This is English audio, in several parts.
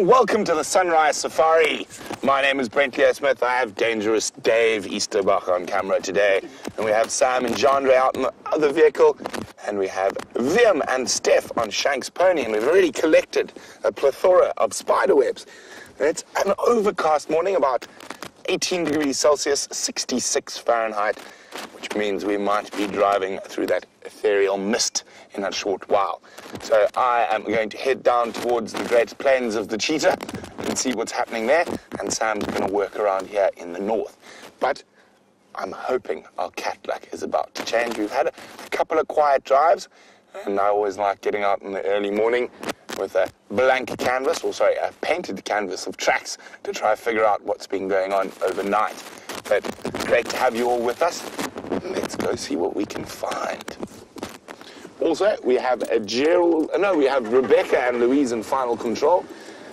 and welcome to the Sunrise Safari. My name is Brent Leo Smith. I have Dangerous Dave Easterbach on camera today. And we have Sam and Jandre out in the other vehicle. And we have Vim and Steph on Shank's pony. And we've already collected a plethora of spider webs. And it's an overcast morning, about 18 degrees Celsius, 66 Fahrenheit, which means we might be driving through that ethereal mist in a short while. So I am going to head down towards the Great Plains of the Cheetah and see what's happening there, and Sam's going to work around here in the north. But I'm hoping our cat luck is about to change. We've had a, a couple of quiet drives, and I always like getting out in the early morning with a blank canvas, or sorry, a painted canvas of tracks to try to figure out what's been going on overnight. But great to have you all with us. Let's go see what we can find. Also, we have a Gerald, no, we have Rebecca and Louise in final control,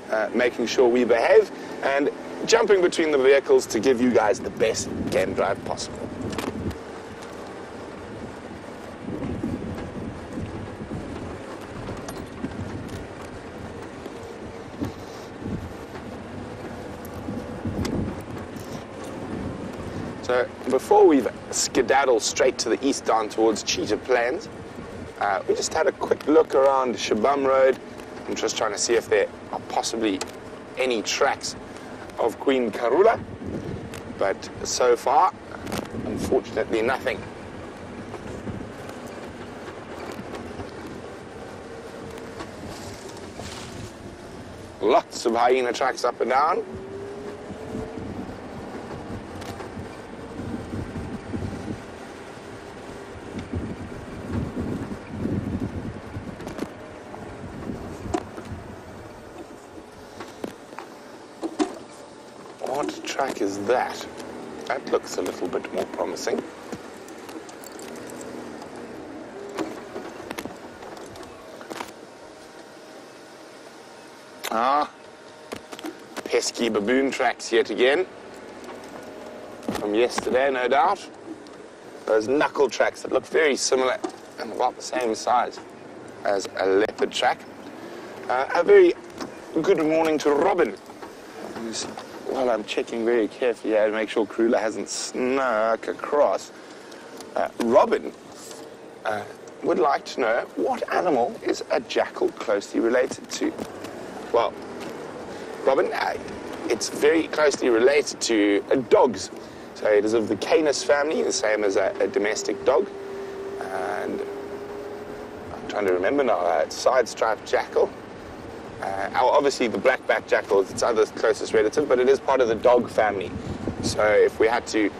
uh, making sure we behave and jumping between the vehicles to give you guys the best game drive possible. So before we skedaddle straight to the east down towards Cheetah Plains, uh, we just had a quick look around Shabam Road. I'm just trying to see if there are possibly any tracks of Queen Karula. But so far, unfortunately, nothing. Lots of hyena tracks up and down. What track is that? That looks a little bit more promising. Ah, pesky baboon tracks yet again. From yesterday, no doubt. Those knuckle tracks that look very similar and about the same size as a leopard track. Uh, a very good morning to Robin, who's well, I'm checking very carefully here to make sure Karula hasn't snuck across. Uh, Robin uh, would like to know what animal is a jackal closely related to? Well, Robin, uh, it's very closely related to uh, dogs. So it is of the Canis family, the same as a, a domestic dog. And I'm trying to remember now, uh, it's side-striped jackal. Uh, obviously, the black-backed jackal is its other closest relative, but it is part of the dog family. So if we had to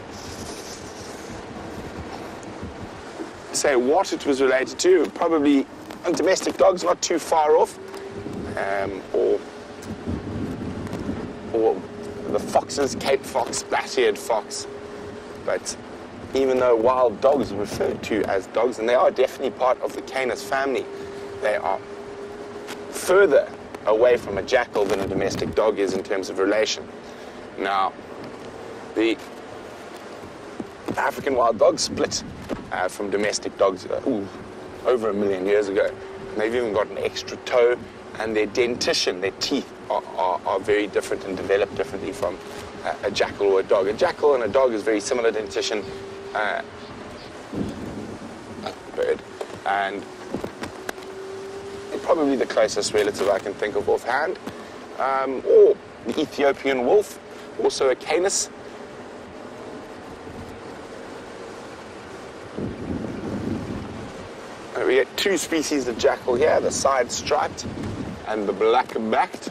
say what it was related to, probably domestic dogs, not too far off, um, or or the foxes, Cape fox, bat-eared fox. But even though wild dogs are referred to as dogs, and they are definitely part of the Canis family, they are further away from a jackal than a domestic dog is in terms of relation. Now, the African wild dog split uh, from domestic dogs uh, ooh, over a million years ago. And they've even got an extra toe, and their dentition, their teeth, are, are, are very different and develop differently from uh, a jackal or a dog. A jackal and a dog is very similar dentition uh, bird, and probably the closest relative I can think of offhand. Um, or the Ethiopian wolf, also a canis. Uh, we get two species of jackal here, the side-striped and the black-backed.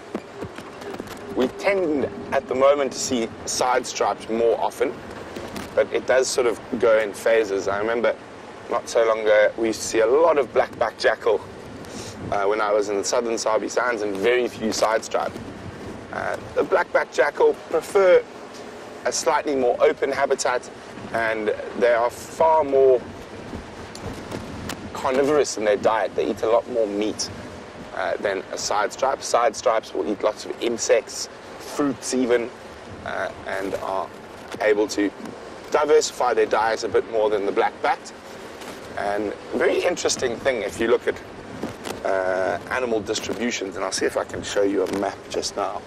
We tend at the moment to see side-striped more often, but it does sort of go in phases. I remember not so long ago, we used to see a lot of black-backed jackal uh, when I was in the southern Sabi Sands and very few side stripe. Uh, the black-backed jackal prefer a slightly more open habitat and they are far more carnivorous in their diet. They eat a lot more meat uh, than a side stripe. Side stripes will eat lots of insects, fruits even, uh, and are able to diversify their diet a bit more than the black-backed. And very interesting thing if you look at uh, animal distributions, and I'll see if I can show you a map just now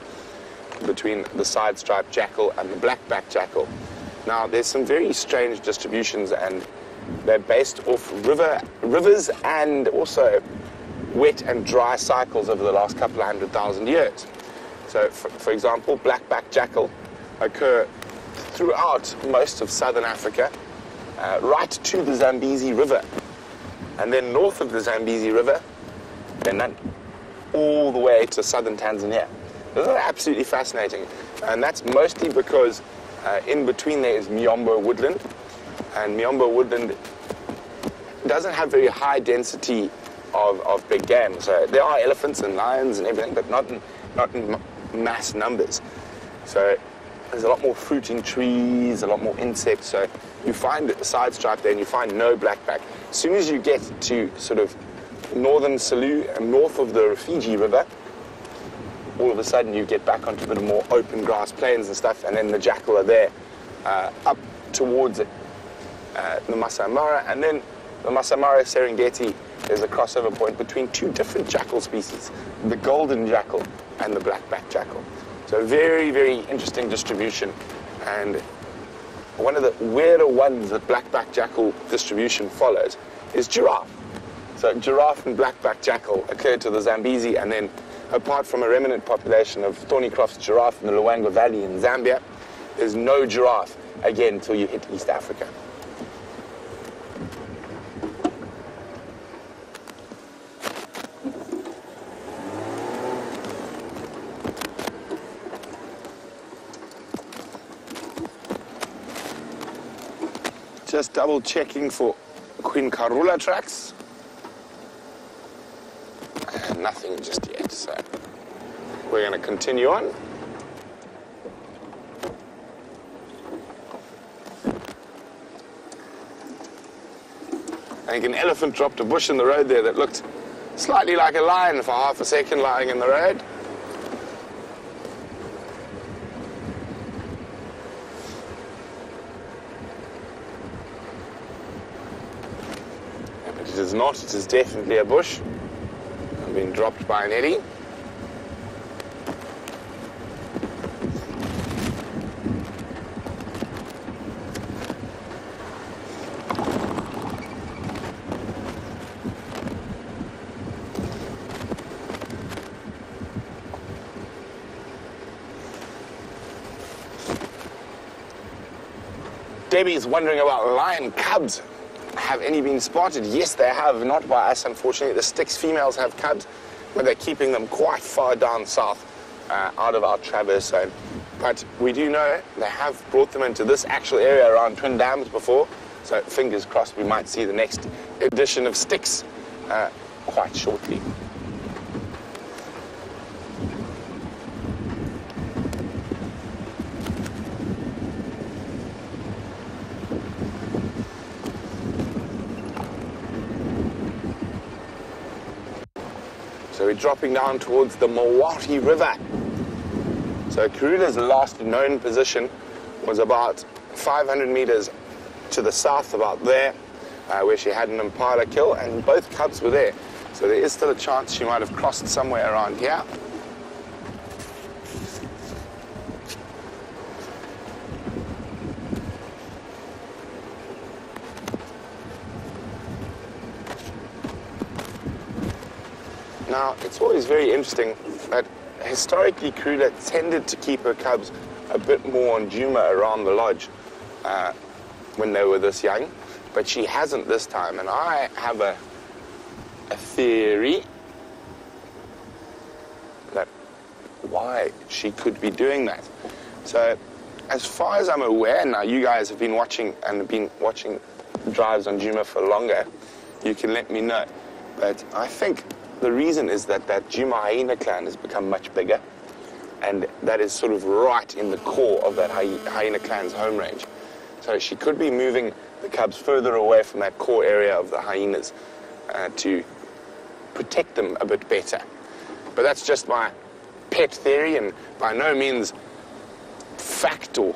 between the side striped jackal and the black-backed jackal. Now, there's some very strange distributions, and they're based off river, rivers and also wet and dry cycles over the last couple of hundred thousand years. So, for, for example, black-backed jackal occur throughout most of southern Africa, uh, right to the Zambezi River. And then north of the Zambezi River, they're none, all the way to southern Tanzania. Those are absolutely fascinating. And that's mostly because uh, in between there is Miombo woodland. And Miombo woodland doesn't have very high density of, of big game. So there are elephants and lions and everything, but not in, not in mass numbers. So there's a lot more fruiting trees, a lot more insects. So you find side stripe there and you find no blackback. As soon as you get to sort of northern Selous and north of the Rufiji River, all of a sudden you get back onto a bit of more open grass plains and stuff, and then the jackal are there uh, up towards it, uh, the Masai Mara, and then the Masai Mara Serengeti is a crossover point between two different jackal species, the golden jackal and the black-backed jackal. So very, very interesting distribution, and one of the weirder ones that black-backed jackal distribution follows is giraffe. So giraffe and black-backed jackal occur to the Zambezi, and then apart from a remnant population of Thornicroft's giraffe in the Luangwa Valley in Zambia, there's no giraffe again until you hit East Africa. Just double checking for Queen Karula tracks. Nothing just yet, so we're going to continue on. I think an elephant dropped a bush in the road there that looked slightly like a lion for half a second lying in the road. But it is not, it is definitely a bush. Been dropped by an eddy. Debbie's wondering about lion cubs. Have any been spotted? Yes, they have. Not by us, unfortunately. The Styx females have cubs, but they're keeping them quite far down south, uh, out of our traverse zone. But we do know they have brought them into this actual area around Twin Dams before. So fingers crossed we might see the next edition of Styx uh, quite shortly. Dropping down towards the Mawati River. So Karula's last known position was about 500 meters to the south, about there, uh, where she had an impala kill, and both cubs were there. So there is still a chance she might have crossed somewhere around here. Now, it's always very interesting that historically Karula tended to keep her cubs a bit more on Djuma around the lodge uh, when they were this young, but she hasn't this time. And I have a, a theory that why she could be doing that. So, as far as I'm aware, now you guys have been watching and been watching drives on Djuma for longer, you can let me know. But I think the reason is that that Djuma hyena clan has become much bigger, and that is sort of right in the core of that hyena clan's home range. So she could be moving the cubs further away from that core area of the hyenas uh, to protect them a bit better. But that's just my pet theory, and by no means fact or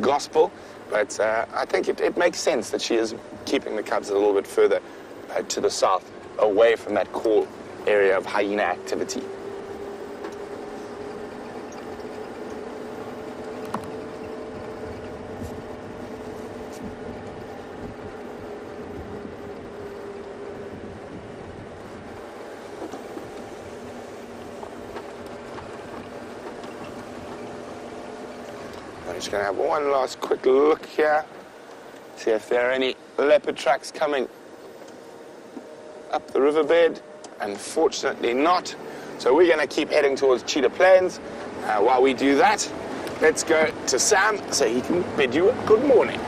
gospel. But uh, I think it, it makes sense that she is keeping the cubs a little bit further uh, to the south away from that core area of hyena activity. I'm just going to have one last quick look here, see if there are any leopard tracks coming up the riverbed. Unfortunately not. So we're going to keep heading towards Cheetah Plains. Uh, while we do that, let's go to Sam so he can bid you a good morning.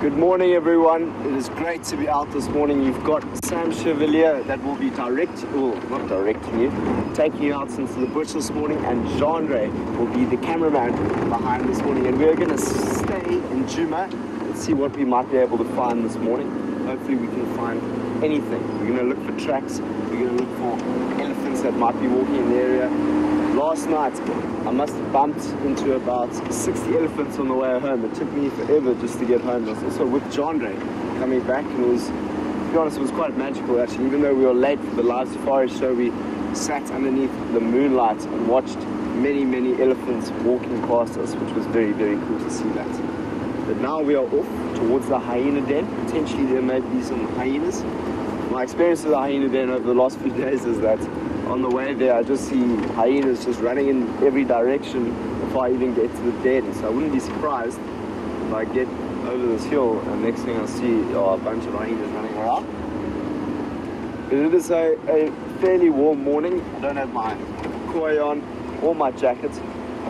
Good morning, everyone. It is great to be out this morning. You've got Sam Chevalier that will be direct, well, not directing you, taking you out into the bush this morning, and Jean-Ray will be the cameraman behind this morning. And we're going to stay in Djuma and see what we might be able to find this morning. Hopefully, we can find anything. We're going to look for tracks. We're going to look for elephants that might be walking in the area. Last night, I must have bumped into about 60 elephants on the way home. It took me forever just to get home. I was also with Ray coming back, and it was, to be honest, it was quite magical actually. Even though we were late for the live safari show, we sat underneath the moonlight and watched many, many elephants walking past us, which was very, very cool to see that. But now we are off towards the hyena den. Potentially there may be some hyenas. My experience with the hyena den over the last few days is that on the way there, I just see hyenas just running in every direction before I even get to the den. So I wouldn't be surprised if I get over this hill and next thing I see are a bunch of hyenas running around. But it is a, a fairly warm morning. I don't have my koi on or my jacket.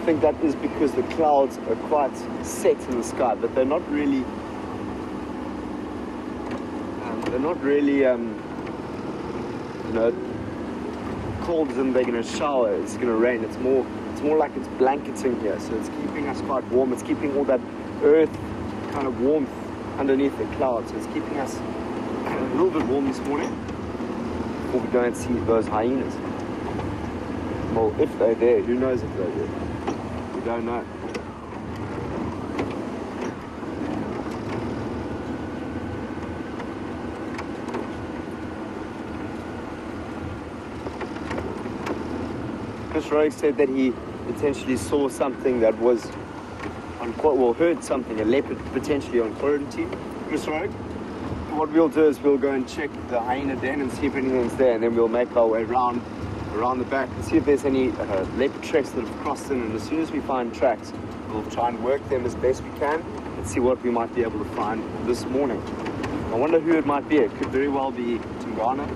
I think that is because the clouds are quite set in the sky, but they're not really. Um, they're not really, um, you know, cold as they're gonna shower, it's gonna rain. It's more it's more like it's blanketing here, so it's keeping us quite warm. It's keeping all that earth kind of warmth underneath the clouds. So it's keeping us a little bit warm this morning before we go and see those hyenas. Well, if they're there, who knows if they're there? Don't know. Chris Rogue said that he potentially saw something that was on well heard something, a leopard potentially on quarantine. Chris Rogue. What we'll do is we'll go and check the hyena den and see if anything's there, and then we'll make our way around around the back and see if there's any uh, leopard tracks that have crossed in. And as soon as we find tracks, we'll try and work them as best we can and see what we might be able to find this morning. I wonder who it might be. It could very well be Tingana.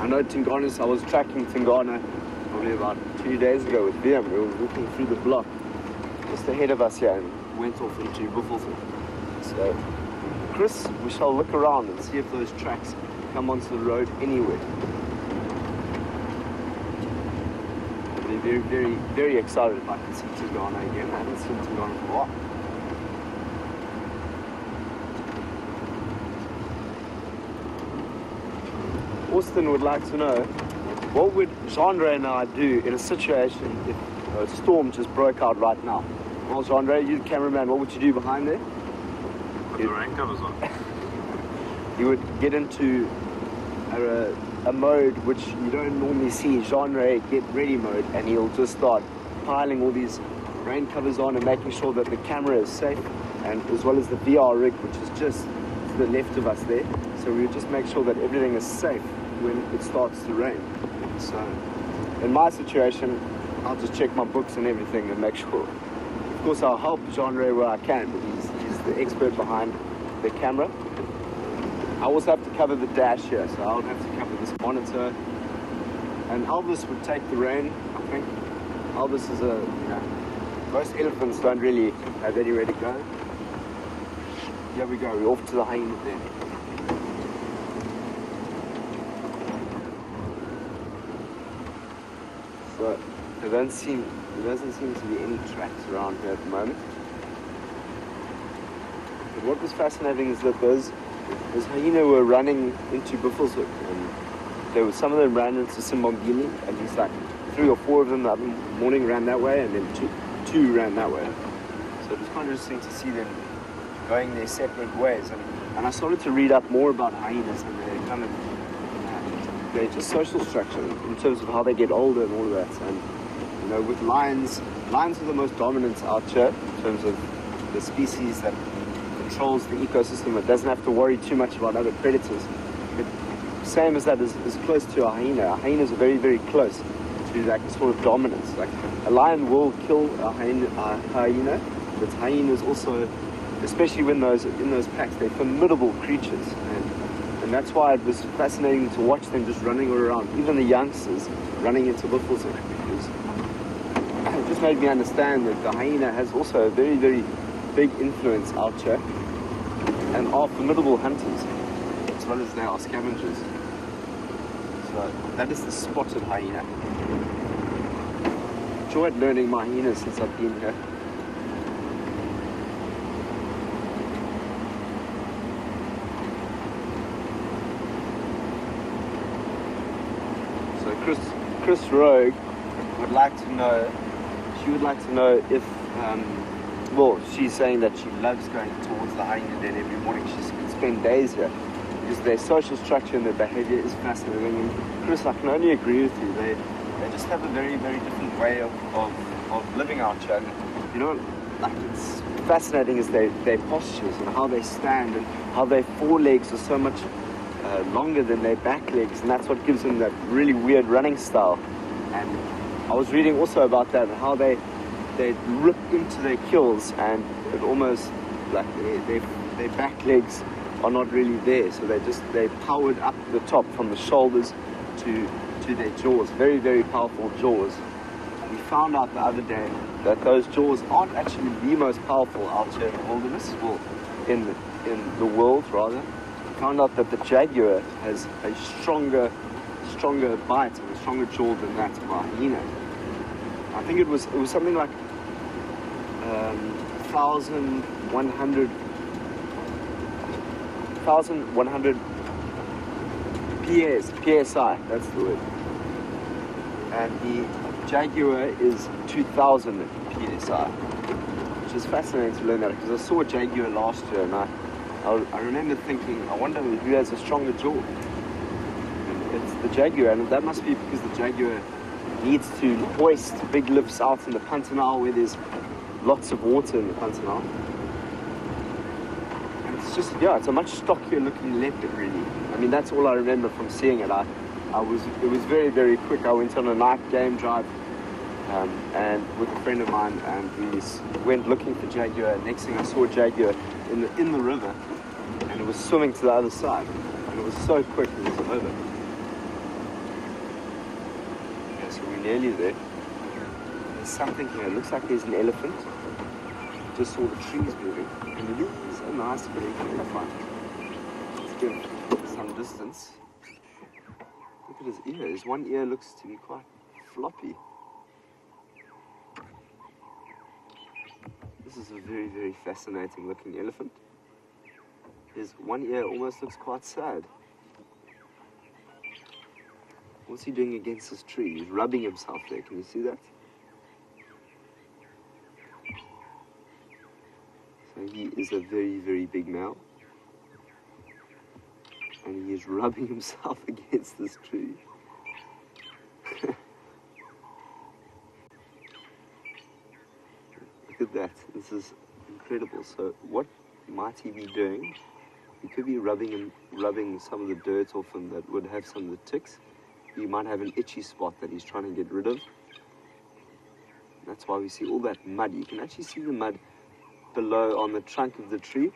I know Tingana's. I was tracking Tingana probably about two days ago with them. We were walking through the block just ahead of us here and went off into Buffelshoek. So, Chris, we shall look around and see if those tracks come onto the road anywhere. I'd be very, very, very excited can see Tingana again. I haven't seen Tingana for a while. Austin would like to know what would Genre and I do in a situation if a storm just broke out right now? Well, Genre, you the cameraman, what would you do behind there? Put the rain covers on. You would get into a, a mode which you don't normally see. Genre get ready mode, and he'll just start piling all these rain covers on and making sure that the camera is safe, and as well as the VR rig, which is just to the left of us there. So we just make sure that everything is safe when it starts to rain. So, in my situation, I'll just check my books and everything and make sure. Of course, I'll help Genre where I can, but he's, he's the expert behind the camera. I also have to cover the dash here, so I'll have to this monitor. And Elvis would take the rain, I think. Elvis is a, you know, most elephants don't really have anywhere to go. Here we go, we're off to the hyena den. So there don't seem there doesn't seem to be any tracks around here at the moment. But what was fascinating is that those those hyena were running into Buffelshoek and there was some of them ran into Simbambili and he's like three or four of them that morning ran that way and then two two ran that way. So it was kind of interesting to see them going their separate ways and And I started to read up more about hyenas and their kind of uh, their just social structure in terms of how they get older and all of that. And you know, with lions, lions are the most dominant out here in terms of the species that controls the ecosystem. It doesn't have to worry too much about other predators. Same as that is, is close to a hyena. Hyenas are very, very close to that sort of dominance. Like a lion will kill a hyena, a hyena but hyenas also, especially when those in those packs, they're formidable creatures, and and that's why it was fascinating to watch them just running around, even the youngsters running into buffaloes because it just made me understand that the hyena has also a very, very big influence out here and are formidable hunters as well as they are scavengers. That is the spotted hyena. Enjoyed learning my hyenas since I've been here. So Chris, Chris Rogue would like to know, she would like to know if, um, well, she's saying that she loves going towards the hyena den every morning. She can spend days here because their social structure and their behavior is fascinating. And Chris, I can only agree with you. They, they just have a very, very different way of, of, of living out here. And, you know, like it's fascinating is their, their postures and how they stand and how their forelegs are so much uh, longer than their back legs, and that's what gives them that really weird running style. And I was reading also about that and how they they rip into their kills, and it almost like their, their, their back legs are not really there, so they just they powered up the top from the shoulders to to their jaws. Very very powerful jaws. We found out the other day that those jaws aren't actually the most powerful out here in the wilderness, well, in in the world rather found out that the jaguar has a stronger, stronger bite and a stronger jaw than that of a hyena. I think it was it was something like um, thousand one hundred thousand one hundred PS psi. That's the word. And the jaguar is two thousand psi, which is fascinating to learn that because I saw a jaguar last year and I. I, I remember thinking, I wonder who has a stronger jaw. It's the Jaguar, and that must be because the Jaguar needs to hoist big lifts out in the Pantanal where there's lots of water in the Pantanal. It's just, yeah, it's a much stockier looking leopard, really. I mean, that's all I remember from seeing it. I, I was, it was very, very quick. I went on a night game drive um, and with a friend of mine, and we went looking for Jaguar. Next thing I saw Jaguar in the in the river, and it was swimming to the other side, and it was so quick it was over. Okay, so we're nearly there. There's something here. It looks like there's an elephant. Just saw the trees moving, a nice, very terrifying. Let's give some distance. Look at his ear. His one ear looks to be quite floppy. This is a very, very fascinating looking elephant. His one ear almost looks quite sad. What's he doing against this tree? He's rubbing himself there. Can you see that? So he is a very, very big male. And he is rubbing himself against this tree. Look at that. This is incredible. So what might he be doing? He could be rubbing him, rubbing some of the dirt off him that would have some of the ticks. He might have an itchy spot that he's trying to get rid of. That's why we see all that mud. You can actually see the mud below on the trunk of the tree.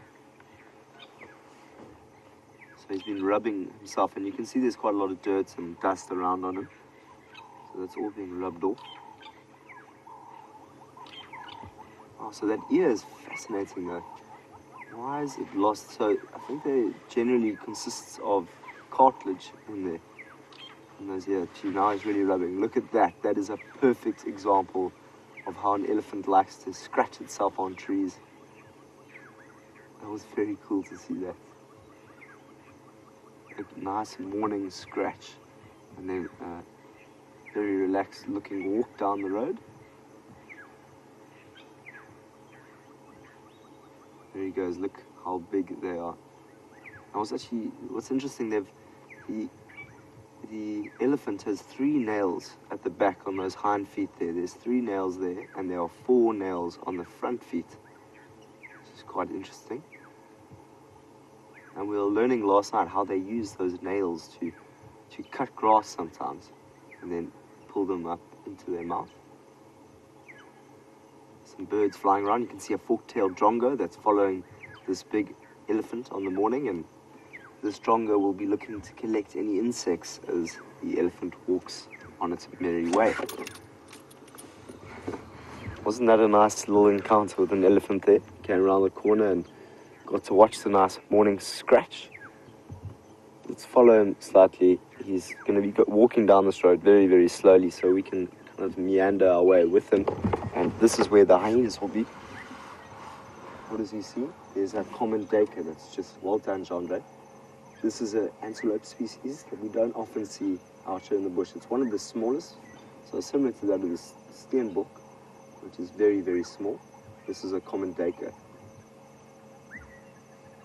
So he's been rubbing himself, and you can see there's quite a lot of dirt and dust around on him. So that's all being rubbed off. Oh, so that ear is fascinating though. Why is it lost? So I think they generally consists of cartilage in there. And those ears. See, now he's really rubbing. Look at that. That is a perfect example of how an elephant likes to scratch itself on trees. That was very cool to see that. A nice morning scratch, and then uh, very relaxed looking walk down the road. There he goes. Look how big they are. I was actually, what's interesting, they've, the, the elephant has three nails at the back on those hind feet there. There's three nails there, and there are four nails on the front feet. Which is quite interesting. And we were learning last night how they use those nails to, to cut grass sometimes, and then pull them up into their mouth. Some birds flying around. You can see a fork-tailed drongo that's following this big elephant on the morning, and this drongo will be looking to collect any insects as the elephant walks on its merry way. Wasn't that a nice little encounter with an elephant there? Came around the corner and got to watch the nice morning scratch. Let's follow him slightly. He's going to be walking down this road very, very slowly so we can kind of meander our way with him. And this is where the hyenas will be. What does he see? There's a common duiker that's just well done, Jean This is an antelope species that we don't often see out here in the bush. It's one of the smallest, so similar to that of the steenbok, which is very, very small. This is a common duiker.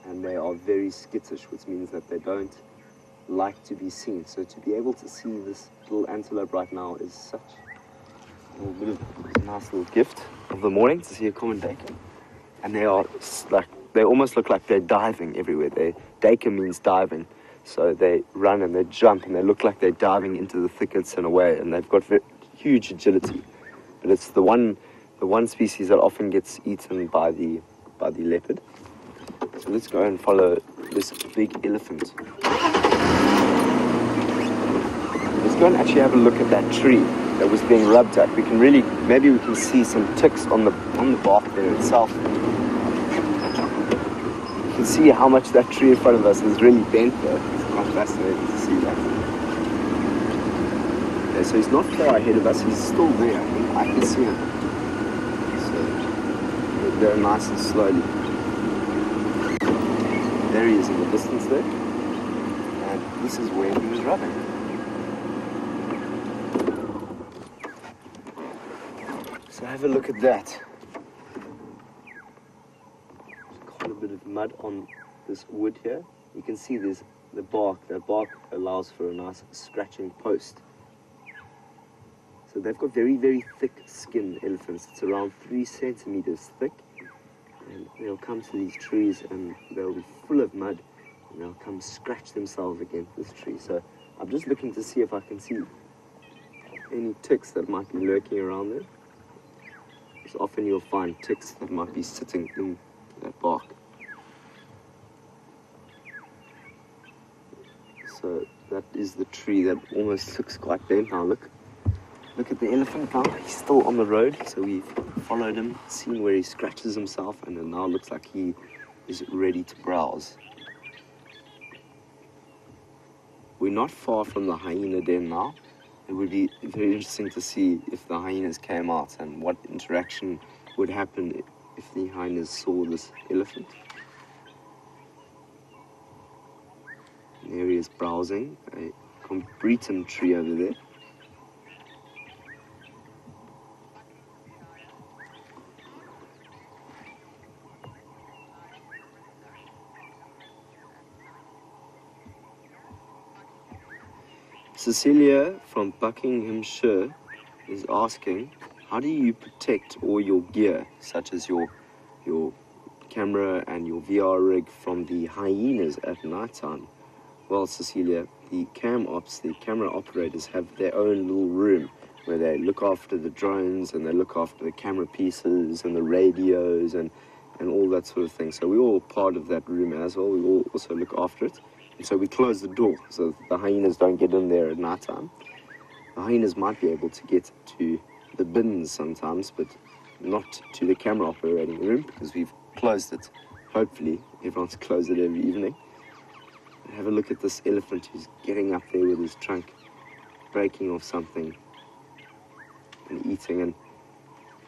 And they are very skittish, which means that they don't like to be seen. So to be able to see this little antelope right now is such a little nice little gift of the morning to see a common duiker and they are like they almost look like they're diving everywhere. They duiker means diving, so they run and they jump and they look like they're diving into the thickets and away, and they've got ve- huge agility. But it's the one the one species that often gets eaten by the by the leopard. So let's go and follow this big elephant. Let's go and actually have a look at that tree that was being rubbed at. We can really, maybe we can see some ticks on the on the bark there itself. You can see how much that tree in front of us is really bent. It's quite fascinating to see that. Okay, so he's not far ahead of us. He's still there. I I can see him. So we're nice and slowly. There he is in the distance there. And this is where he was rubbing. So have a look at that. Quite a bit of mud on this wood here. You can see there's the bark. That bark allows for a nice scratching post. So they've got very, very thick skin, elephants. It's around three centimeters thick. And they'll come to these trees and they'll be full of mud and they'll come scratch themselves against this tree. So I'm just looking to see if I can see any ticks that might be lurking around there. Because often you'll find ticks that might be sitting in that bark. So that is the tree that almost looks quite bent now. Look, look at the elephant now. He's still on the road, so we've followed him, seen where he scratches himself, and it now looks like he is ready to browse. We're not far from the hyena den now. It would be very interesting to see if the hyenas came out and what interaction would happen if the hyenas saw this elephant. And There he is browsing a Combretum tree over there. Cecilia from Buckinghamshire is asking, how do you protect all your gear, such as your your camera and your VR rig, from the hyenas at night time? Well, Cecilia, the cam ops, the camera operators, have their own little room where they look after the drones and they look after the camera pieces and the radios and and all that sort of thing. So we're all part of that room as well. We all also look after it. So we close the door so the hyenas don't get in there at night time. The hyenas might be able to get to the bins sometimes, but not to the camera operating room because we've closed it. Hopefully, everyone's closed it every evening. Have a look at this elephant who's getting up there with his trunk, breaking off something and eating. And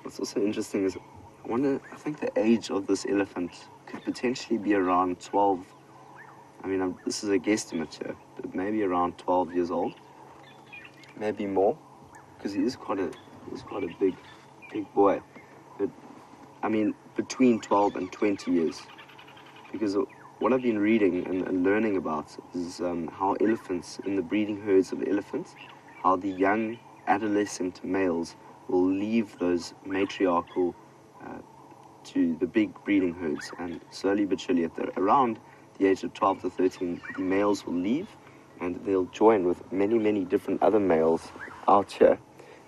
what's also interesting is, I wonder, I think the age of this elephant could potentially be around 12 I mean, um, this is a guesstimate here, but maybe around 12 years old, maybe more, because he is quite a he's quite a big, big boy. But I mean, between 12 and 20 years, because what I've been reading and, and learning about is um, how elephants, in the breeding herds of elephants, how the young adolescent males will leave those matriarchal uh, to the big breeding herds, and slowly but surely, at the, around the age of 12 to 13, the males will leave, and they'll join with many, many different other males out here.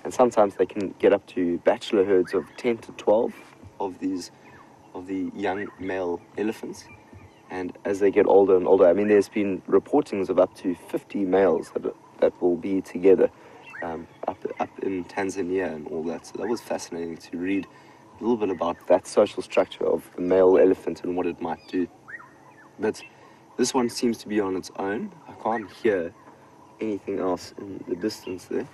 And sometimes they can get up to bachelor herds of 10 to 12 of these of the young male elephants. And as they get older and older, I mean, there's been reportings of up to 50 males that, that will be together um, up, up in Tanzania and all that. So that was fascinating to read a little bit about that social structure of the male elephant and what it might do. But this one seems to be on its own. I can't hear anything else in the distance there.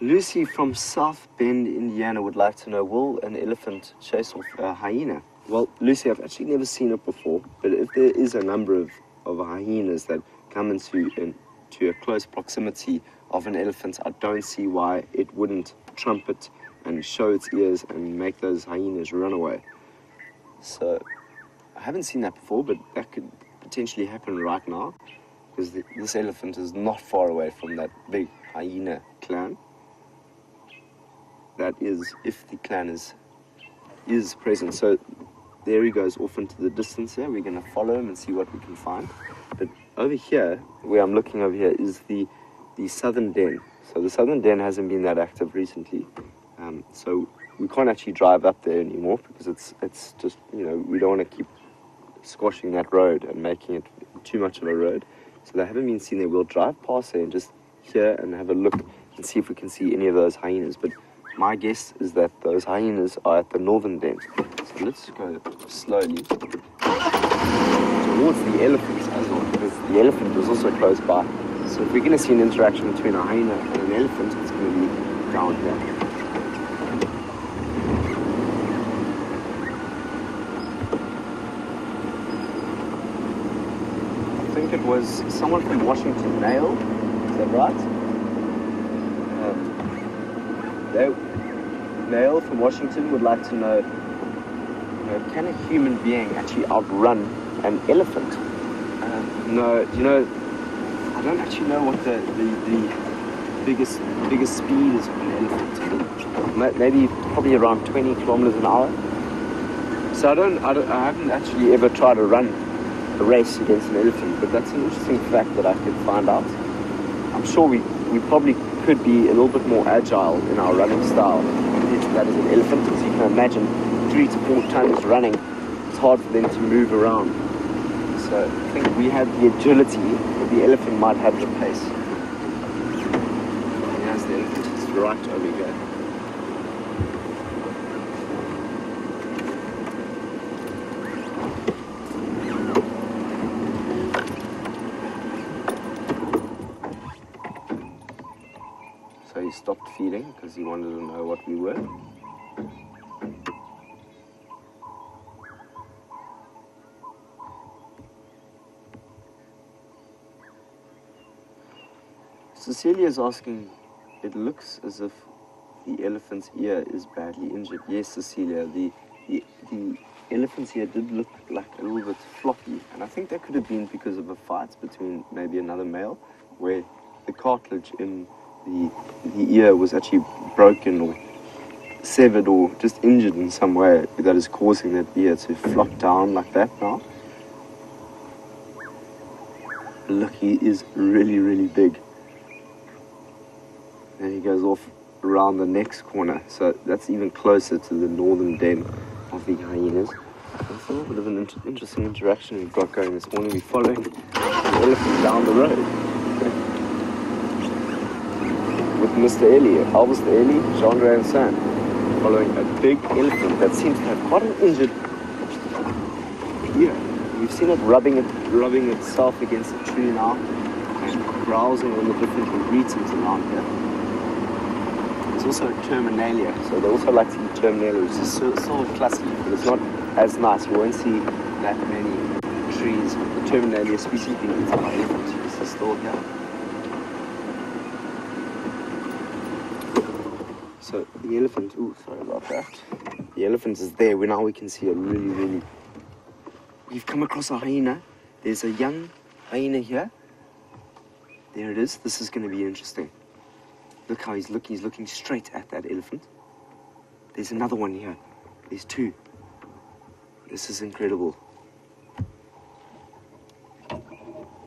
Lucy from South Bend, Indiana would like to know, will an elephant chase off a hyena? Well, Lucy, I've actually never seen it before, but if there is a number of, of hyenas that come into, into a close proximity of an elephant, I don't see why it wouldn't trumpet and show its ears and make those hyenas run away. So, I haven't seen that before, but that could potentially happen right now, because this elephant is not far away from that big hyena clan that is if the clan is is present. So there he goes off into the distance here. We're going to follow him and see what we can find. But over here, where I'm looking over here, is the the southern den. So the southern den hasn't been that active recently. Um, so we can't actually drive up there anymore because it's it's just you know we don't want to keep squashing that road and making it too much of a road. So they haven't been seen there. We'll drive past there and just here and have a look and see if we can see any of those hyenas. But my guess is that those hyenas are at the northern den. So let's go slowly towards the elephants as well, because the elephant is also close by. So if we're going to see an interaction between a hyena and an elephant, it's going to be down here. Think it was someone from Washington Mail, is that right? Um, they Nail from Washington would like to know, you know, can a human being actually outrun an elephant? Uh, no, you know, I don't actually know what the, the, the biggest biggest speed is of an elephant. Maybe probably around 20 kilometers an hour. So I don't, I don't, I haven't actually ever tried to run a race against an elephant, but that's an interesting fact that I could find out. I'm sure we, we probably could be a little bit more agile in our running style that is an elephant. As you can imagine, three to four tons running, it's hard for them to move around. So I think we have the agility, but the elephant might have the pace. Here's the elephant, it's right over here. So he because he wanted to know what we were. Cecilia is asking, it looks as if the elephant's ear is badly injured. Yes, Cecilia, the, the, the elephant's ear did look like a little bit floppy, and I think that could have been because of a fight between maybe another male, where the cartilage in the, the ear was actually broken or severed or just injured in some way that is causing that ear to flop down like that now. Look, he is really, really big and he goes off around the next corner. So that's even closer to the northern den of the hyenas. It's a little bit of an inter interesting interaction we've got going this morning. We're following the elephant down the road with Mr. Ellie, Elvis the Ellie, Chandra and Sam, following a big elephant that seems to have quite an injured ear. We've seen it rubbing it, rubbing itself against a tree now and browsing on the different ingredients around here. It's also a Terminalia, so they also like to eat Terminalia, which is of classy, but it's not as nice. You won't see that many trees the Terminalia species being eaten by elephants. This is still here. So the elephant, ooh, sorry about that. The elephant is there. We now we can see a really, really. We've come across a hyena. There's a young hyena here. There it is. This is going to be interesting. Look how he's looking. He's looking straight at that elephant. There's another one here. There's two. This is incredible.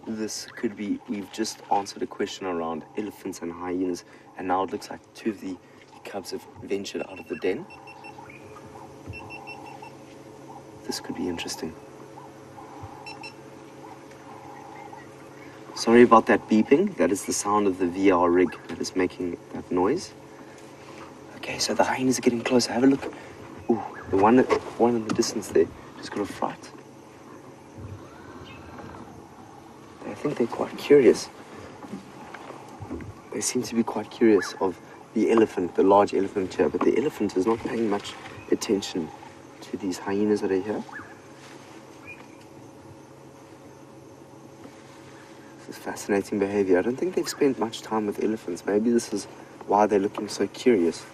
This could be, we've just answered a question around elephants and hyenas, and now it looks like two of the cubs have ventured out of the den. This could be interesting. Sorry about that beeping. That is the sound of the VR rig that is making that noise. Okay, so the hyenas are getting closer. Have a look. Ooh, the one, one in the distance there just got a fright. I think they're quite curious. They seem to be quite curious of the elephant, the large elephant here, but the elephant is not paying much attention to these hyenas that are here. This is fascinating behavior. I don't think they've spent much time with elephants. Maybe this is why they're looking so curious.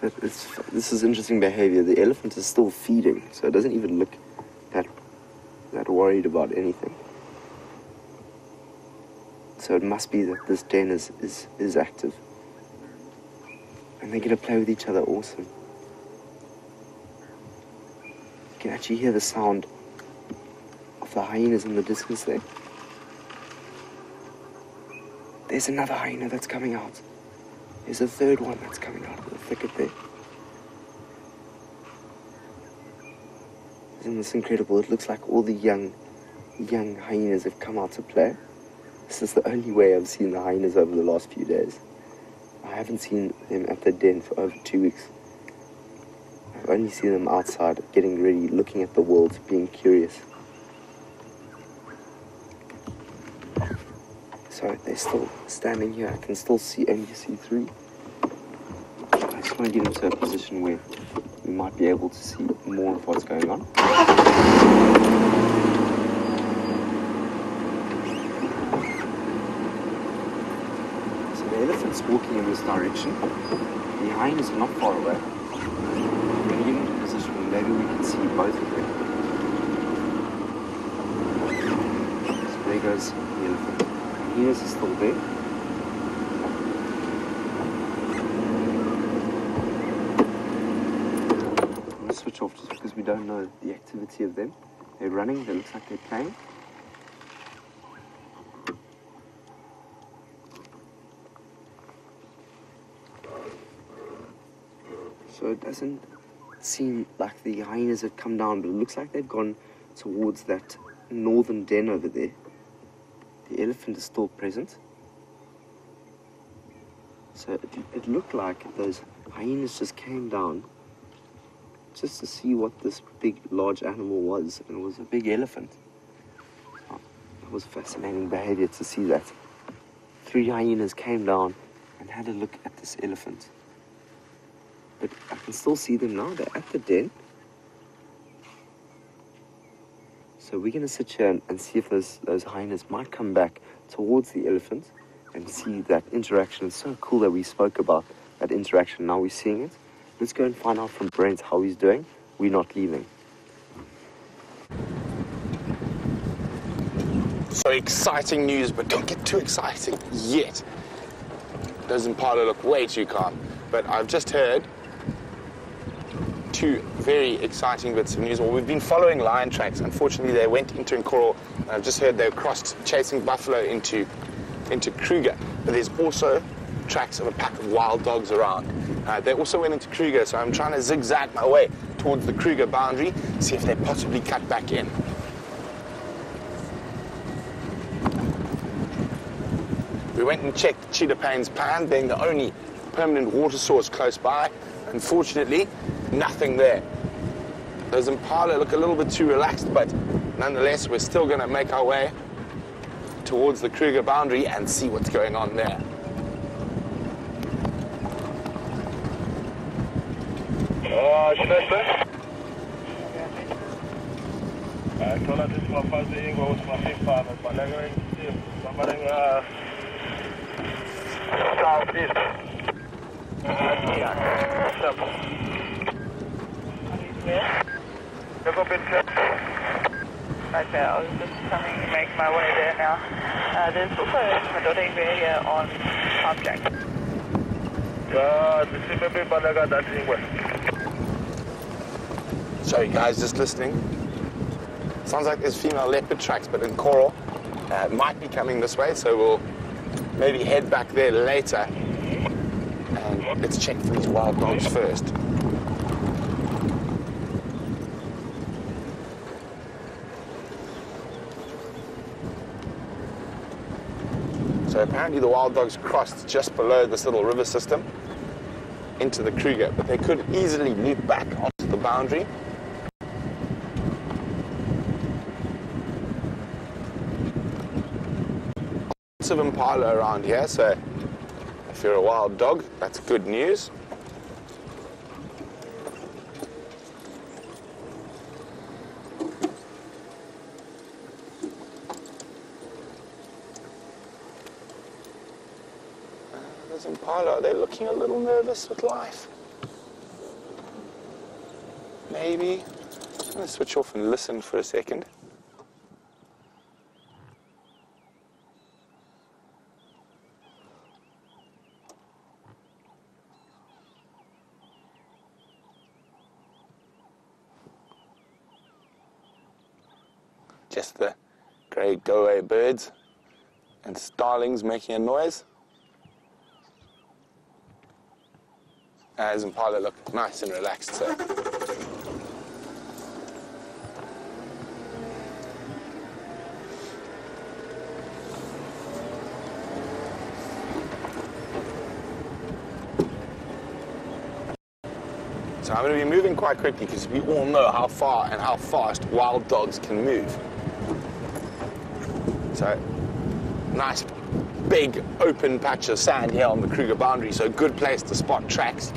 But it's, this is interesting behavior. The elephant is still feeding, so it doesn't even look that that worried about anything. So it must be that this den is, is, is active. And they're gonna play with each other awesome. You can actually hear the sound of the hyenas in the distance there. There's another hyena that's coming out. There's a third one that's coming out of the thicket there. Isn't this incredible? It looks like all the young, young hyenas have come out to play. This is the only way I've seen the hyenas over the last few days. I haven't seen them at the den for over two weeks. I've only seen them outside, getting ready, looking at the world, being curious. So they're still standing here. I can still see only see three. I just want to get into a position where we might be able to see more of what's going on. Elephant's walking in this direction. The hyenas are not far away. Into a position maybe we can see both of them. So there goes the elephant. The hyenas are still there. Switch off just because we don't know the activity of them. They're running, they look like they're playing. So it doesn't seem like the hyenas have come down, but it looks like they've gone towards that northern den over there. The elephant is still present. So it, it looked like those hyenas just came down just to see what this big, large animal was, and it was a big elephant. It was fascinating behavior to see that. Three hyenas came down and had a look at this elephant. But I can still see them now, they're at the den. So we're going to sit here and, and see if those, those hyenas might come back towards the elephant and see that interaction. It's so cool that we spoke about that interaction. Now we're seeing it. Let's go and find out from Brent how he's doing. We're not leaving. So exciting news, but don't get too exciting yet. Doesn't Impala look way too calm? But I've just heard two very exciting bits of news. Well, we've been following lion tracks. Unfortunately, they went into and I've just heard they crossed chasing buffalo into into Kruger. But there's also tracks of a pack of wild dogs around. Uh, they also went into Kruger, so I'm trying to zigzag my way towards the Kruger boundary, see if they possibly cut back in. We went and checked Cheetah Payne's plan, being the only permanent water source close by. Unfortunately, nothing there. Those Impala look a little bit too relaxed, but nonetheless, we're still going to make our way towards the Kruger boundary and see what's going on there. Ja, Schlösser. Jag kollar ut vad fan det ingår hos Mafifa med Malaga. Somebody, uh, southeast. Uh, yeah. Simple. Never been checked. Okay, I was just coming to make my way there now. Uh, there's also a Madode area on Object. Uh, this is maybe Balaga, that's in west. So guys just listening? Sounds like there's female leopard tracks, but in Nkoro. Uh, might be coming this way, so we'll maybe head back there later. Let's check for these wild dogs first. So apparently the wild dogs crossed just below this little river system into the Kruger, but they could easily loop back onto the boundary. Lots of impala around here, so if you're a wild dog, that's good news. There's impala. They're looking a little nervous with life. Maybe. I'm going to switch off and listen for a second. Just the grey go-away birds and starlings making a noise. Uh, As Impala look nice and relaxed, so. So I'm going to be moving quite quickly because we all know how far and how fast wild dogs can move. So, nice big open patch of sand here on the Kruger boundary, so good place to spot tracks.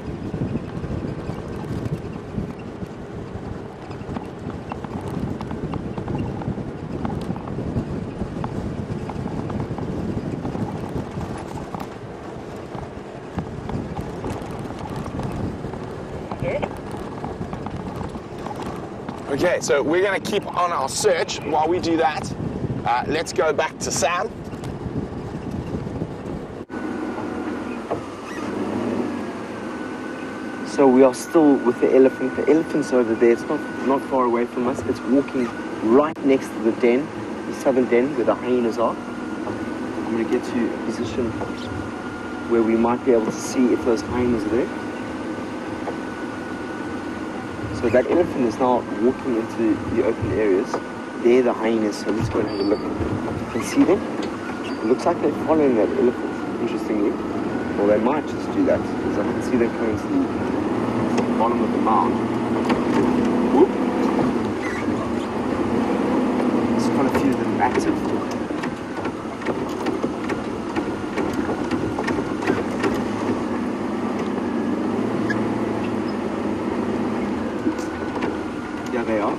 Okay, so we're going to keep on our search. While we do that, uh, let's go back to Sam. So we are still with the elephant. The elephant's over there. It's not not far away from us. It's walking right next to the den, the southern den where the hyenas are. I'm going to get to a position where we might be able to see if those hyenas are there. So that elephant is now walking into the open areas. There the hyenas, so let's go and have a look. You can see them. It looks like they're following that elephant, interestingly. Or they might just do that, because I can see them coming to the bottom of the mound. Whoop. There's quite a few of them active. Yeah, they are.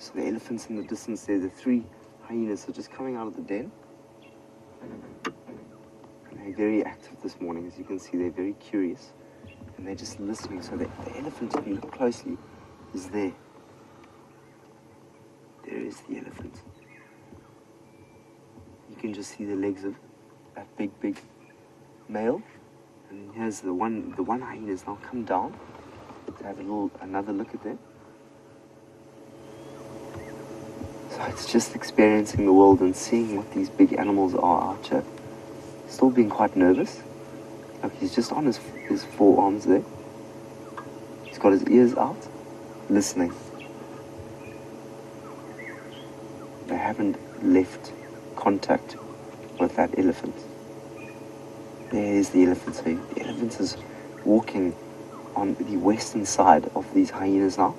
So the elephants in the distance there, the three hyenas are just coming out of the den. And they're very active this morning, as you can see, they're very curious. And they're just listening. So the, the elephant, if you look closely, is there. There is the elephant. You can just see the legs of that big, big male. And here's the one, the one hyena's now come down to have a little, another look at them. So it's just experiencing the world and seeing what these big animals are out here. Still being quite nervous. Look, he's just on his, his forearms there. He's got his ears out, listening. They haven't left contact with that elephant. There is the elephant. So the elephant is walking on the western side of these hyenas now.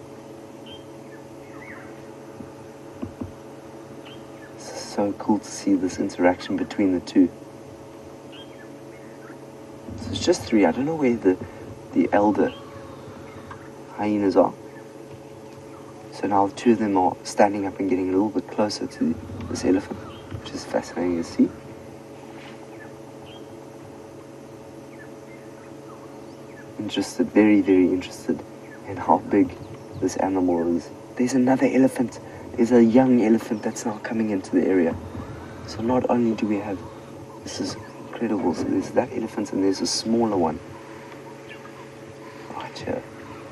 It's so cool to see this interaction between the two. So it's just three. I don't know where the the elder hyenas are. So now the two of them are standing up and getting a little bit closer to this elephant, which is fascinating to see. Interested, very, very interested in how big this animal is. There's another elephant. There's a young elephant that's now coming into the area. So not only do we have, this is incredible, so there's that elephant and there's a smaller one right here.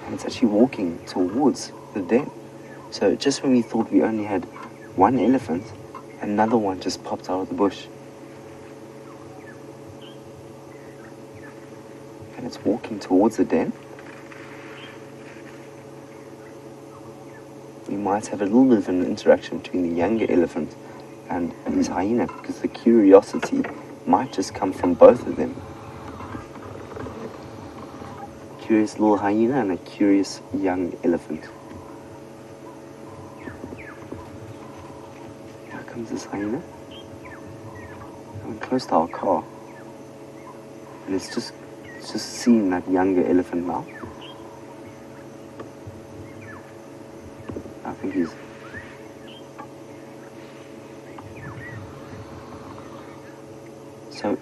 And it's actually walking towards the den. So just when we thought we only had one elephant, another one just popped out of the bush. And it's walking towards the den. Might have a little bit of an interaction between the younger elephant and his hyena because the curiosity might just come from both of them. Curious little hyena and a curious young elephant. Here comes this hyena. Coming close to our car. And it's just it's just seeing that younger elephant now. I think he's So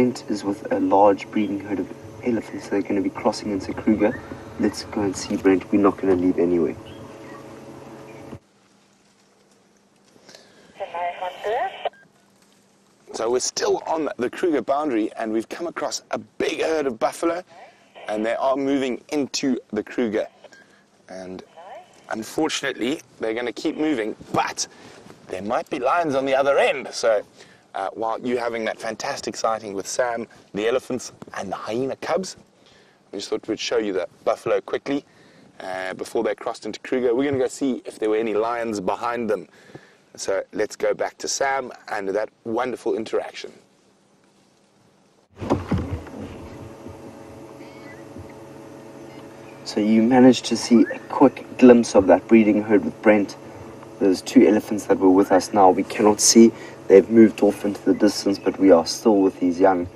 Brent is with a large breeding herd of elephants. They're going to be crossing into Kruger. Let's go and see Brent. We're not going to leave anyway. So we're still on the Kruger boundary and we've come across a big herd of buffalo and they are moving into the Kruger. And unfortunately, they're going to keep moving, but there might be lions on the other end. So uh, while you having that fantastic sighting with Sam, the elephants, and the hyena cubs, I just thought we'd show you the buffalo quickly uh, before they crossed into Kruger. We're going to go see if there were any lions behind them. So let's go back to Sam and that wonderful interaction. So you managed to see a quick glimpse of that breeding herd with Brent. There's two elephants that were with us now. We cannot see. They've moved off into the distance, but we are still with these young,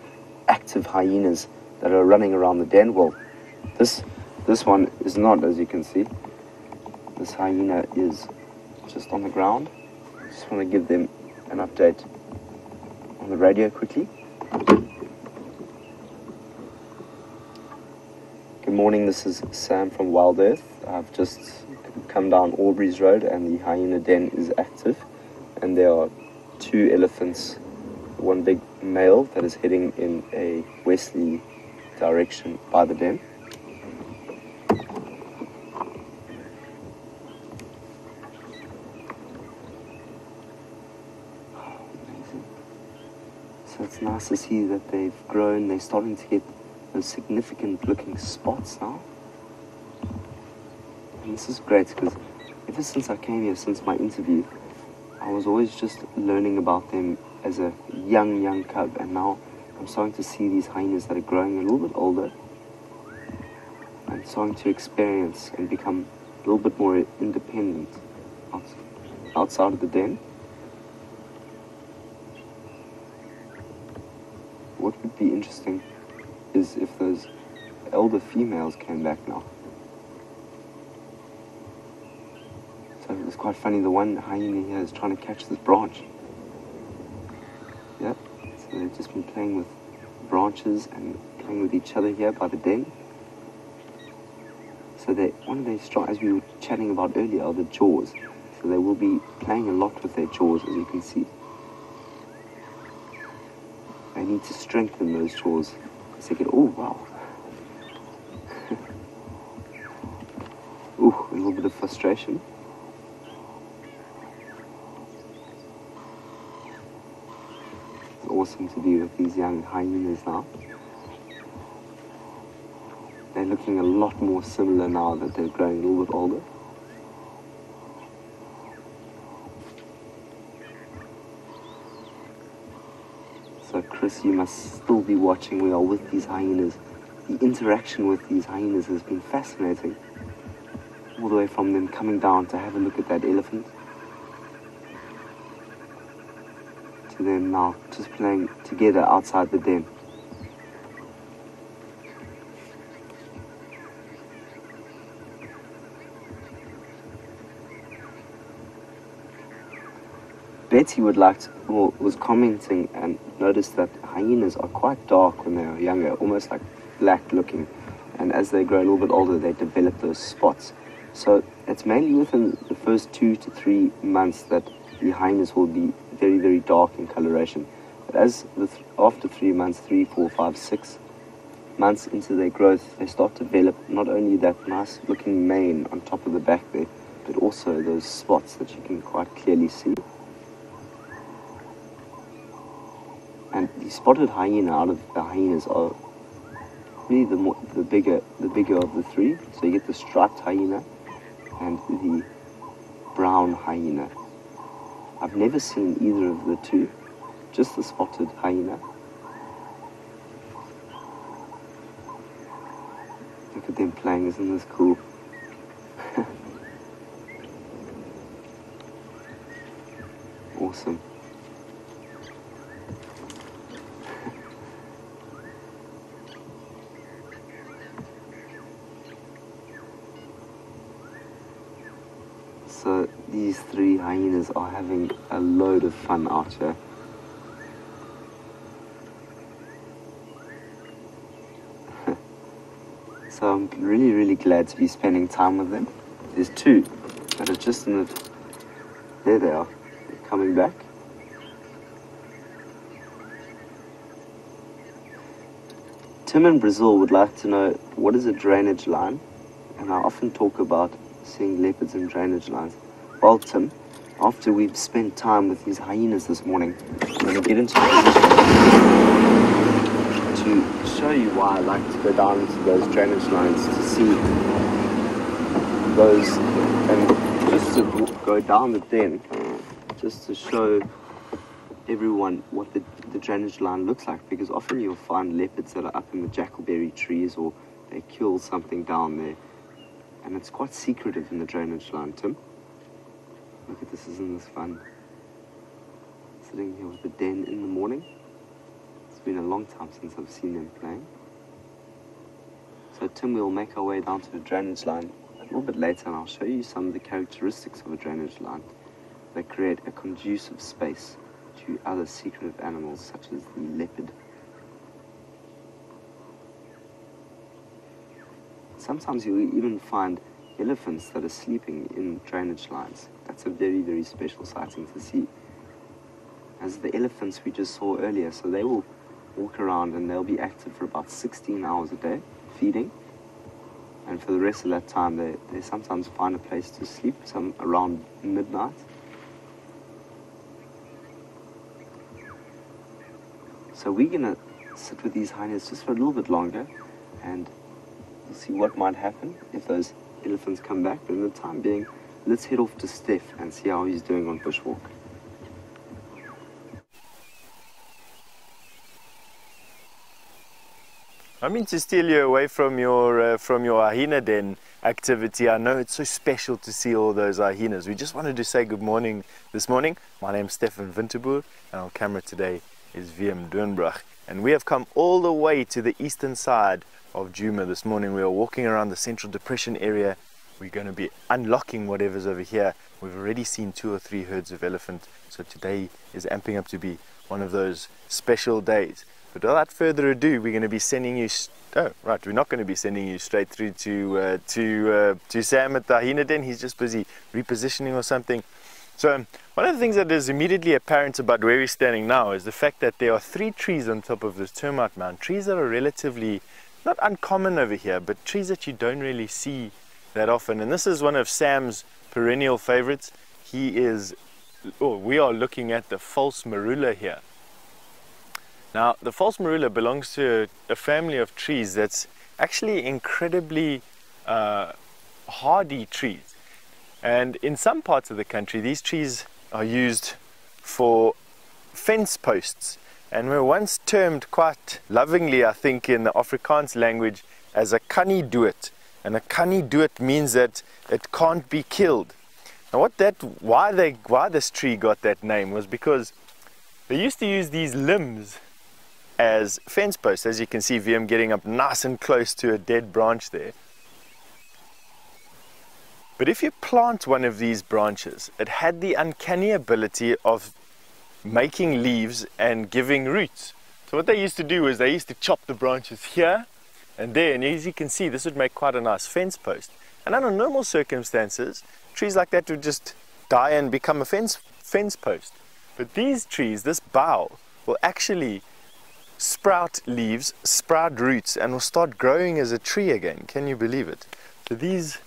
active hyenas that are running around the den. Well, this this one is not, as you can see. This hyena is just on the ground. Just want to give them an update on the radio quickly. Good morning, this is Sam from Wild Earth. I've just come down Aubrey's Road and the hyena den is active and there are two elephants, one big male that is heading in a westerly direction by the. Amazing. So it's nice to see that they've grown, they're starting to get those significant looking spots now. And this is great because ever since I came here, since my interview, I was always just learning about them as a young, young cub, and now I'm starting to see these hyenas that are growing a little bit older. I'm starting to experience and become a little bit more independent outside of the den. What would be interesting is if those elder females came back now. So it's quite funny, the one hyena here is trying to catch this branch. Yep, so they've just been playing with branches and playing with each other here by the den. So they, one of their strong, as we were chatting about earlier, are the jaws. So they will be playing a lot with their jaws, as you can see. They need to strengthen those jaws. So they get, oh wow. Ooh, a little bit of frustration. Awesome to be with these young hyenas now. They're looking a lot more similar now that they're growing a little bit older. So Chris, you must still be watching. We are with these hyenas. The interaction with these hyenas has been fascinating. All the way from them coming down to have a look at that elephant. Them now just playing together outside the den. Betty would like to, well, was commenting and noticed that hyenas are quite dark when they are younger, almost like black looking. And as they grow a little bit older, they develop those spots. So it's mainly within the first two to three months that the hyenas will be very, very dark in coloration. But as th- after three months, three, four, five, six months into their growth, they start to develop not only that nice looking mane on top of the back there, but also those spots that you can quite clearly see. And the spotted hyena out of the hyenas are really the more, the bigger the bigger of the three. So you get the striped hyena and the brown hyena. I've never seen either of the two, just the spotted hyena. Look at them playing, isn't this cool? awesome. So these three hyenas are having a load of fun here. so I'm really, really glad to be spending time with them. There's two that are just in the... There they are. They're coming back. Tim in Brazil would like to know what is a drainage line, and I often talk about seeing leopards in drainage lines. Well, Tim, after we've spent time with these hyenas this morning, I'm going to get into to show you why I like to go down into those drainage lines to see those, and just to go down the den, just to show everyone what the, the drainage line looks like because often you'll find leopards that are up in the jackalberry trees or they kill something down there and it's quite secretive in the drainage line, Tim. Look at this, isn't this fun? Sitting here with the den in the morning. It's been a long time since I've seen them playing. So Tim, we'll make our way down to the drainage line a little bit later and I'll show you some of the characteristics of a drainage line that create a conducive space to other secretive animals such as the leopard. Sometimes you'll even find elephants that are sleeping in drainage lines. That's a very, very special sighting to see. As the elephants we just saw earlier, so they will walk around and they'll be active for about 16 hours a day, feeding. And for the rest of that time, they, they sometimes find a place to sleep, some around midnight. So we're gonna sit with these hyenas just for a little bit longer and we'll see what might happen if those elephants come back. But in the time being, let's head off to Steph and see how he's doing on bushwalk. I mean to steal you away from your uh, from your hyena den activity. I know it's so special to see all those hyenas. We just wanted to say good morning this morning. My name's Stefan Winterboer and our camera today is VM Doornbrach. And we have come all the way to the eastern side of Djuma this morning. We are walking around the Central Depression area. We're going to be unlocking whatever's over here. We've already seen two or three herds of elephant. So today is amping up to be one of those special days. But without further ado, we're going to be sending you. Oh, right, we're not going to be sending you straight through to uh, to uh, to Sam at the hyena den. He's just busy repositioning or something. So one of the things that is immediately apparent about where we're standing now is the fact that there are three trees on top of this termite mound. Trees that are relatively not uncommon over here, but trees that you don't really see that often. And this is one of Sam's perennial favorites. He is, oh, we are looking at the false marula here. Now, the false marula belongs to a, family of trees that's actually incredibly uh, hardy trees. And in some parts of the country, these trees are used for fence posts and were once termed quite lovingly, I think, in the Afrikaans language as a kannie dood. And a kannie dood means that it can't be killed. Now, what that, why they, why this tree got that name was because they used to use these limbs as fence posts. As you can see, VM getting up nice and close to a dead branch there. But if you plant one of these branches, it had the uncanny ability of making leaves and giving roots. So what they used to do is they used to chop the branches here and there, and as you can see, this would make quite a nice fence post. And under normal circumstances, trees like that would just die and become a fence fence post. But these trees, this bough, will actually sprout leaves, sprout roots, and will start growing as a tree again. Can you believe it? So these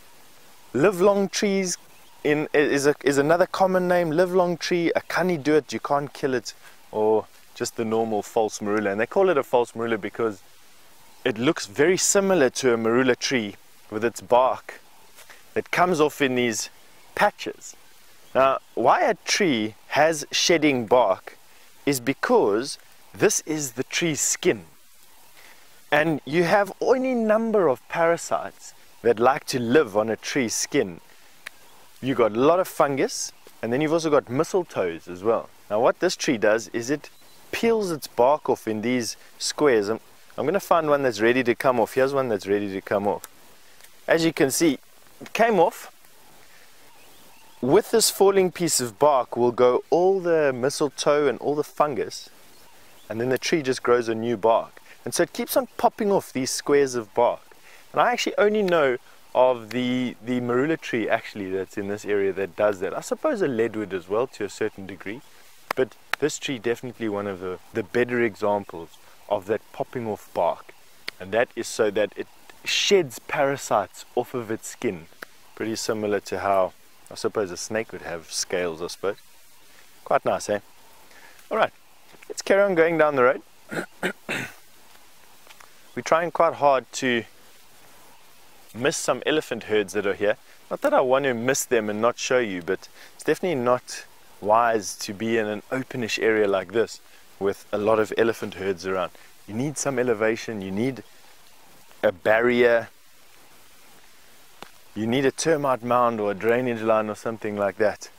live long trees in is a, is another common name. Live long tree, a canny do it, you can't kill it, or just the normal false marula. And they call it a false marula because it looks very similar to a marula tree with its bark that comes off in these patches. Now, why a tree has shedding bark is because this is the tree's skin. And you have any number of parasites that like to live on a tree's skin. You've got a lot of fungus, and then you've also got mistletoes as well. Now, what this tree does is it peels its bark off in these squares. I'm, I'm going to find one that's ready to come off. Here's one that's ready to come off. As you can see, it came off. With this falling piece of bark will go all the mistletoe and all the fungus and then the tree just grows a new bark. And so it keeps on popping off these squares of bark. And I actually only know of the, the marula tree actually that's in this area that does that. I suppose a leadwood as well to a certain degree. But this tree definitely one of the, the better examples of that popping off bark. And that is so that it sheds parasites off of its skin. Pretty similar to how I suppose a snake would have scales, I suppose. Quite nice, eh? Alright, let's carry on going down the road. We're trying quite hard to miss some elephant herds that are here. Not that I want to miss them and not show you, but it's definitely not wise to be in an openish area like this with a lot of elephant herds around. You need some elevation, you need a barrier, you need a termite mound or a drainage line or something like that.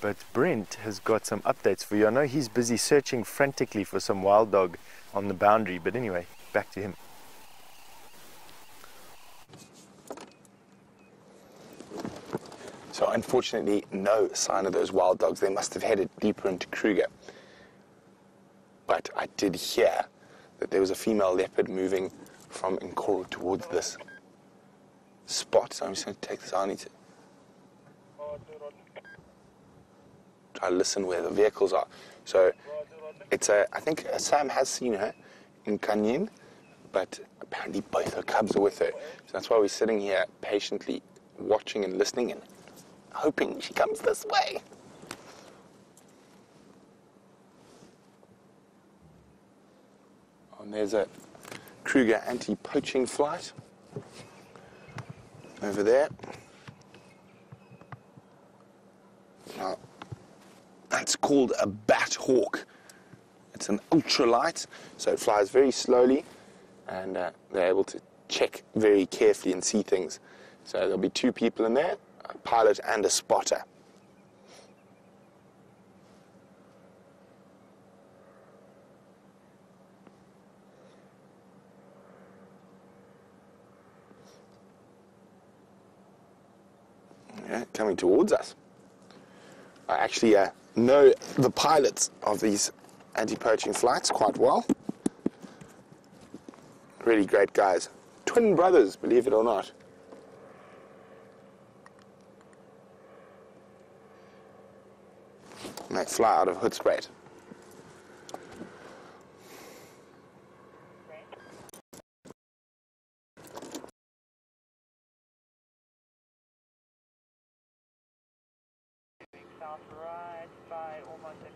But Brent has got some updates for you. I know he's busy searching frantically for some wild dog on the boundary, but anyway, back to him. So unfortunately, no sign of those wild dogs. They must have headed deeper into Kruger. But I did hear that there was a female leopard moving from Nkoro towards this spot. So I'm just going to take this. I need to try to listen where the vehicles are. So it's a. I think Sam has seen her in Canyon, but apparently both her cubs are with her. So that's why we're sitting here patiently watching and listening and hoping she comes this way. And there's a Kruger anti-poaching flight over there. Now, that's called a bat hawk. It's an ultralight, so it flies very slowly, and uh, they're able to check very carefully and see things. So there'll be two people in there, a pilot and a spotter. Yeah, coming towards us. I actually uh, know the pilots of these anti-poaching flights quite well. Really great guys. Twin brothers, believe it or not. And fly out of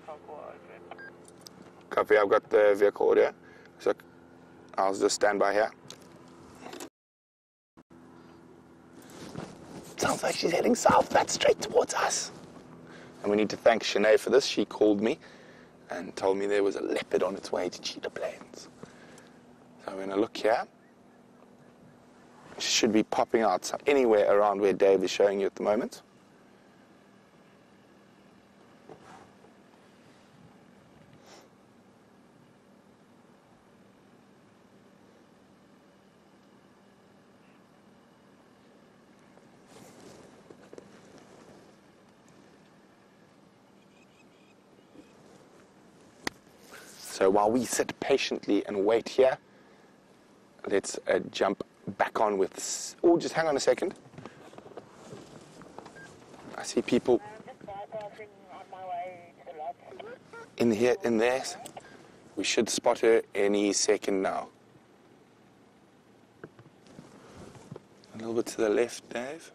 Kokwa Open. Copy, I've got the vehicle audio. So I'll just stand by here. Sounds like she's heading south. That's straight towards us. And we need to thank Shanae for this. She called me and told me there was a leopard on its way to Cheetah Plains. So I'm going to look here. She should be popping out anywhere around where Dave is showing you at the moment. So while we sit patiently and wait here, let's uh, jump back on with. Oh, just hang on a second. I see people in here, in there. We should spot her any second now. A little bit to the left, Dave.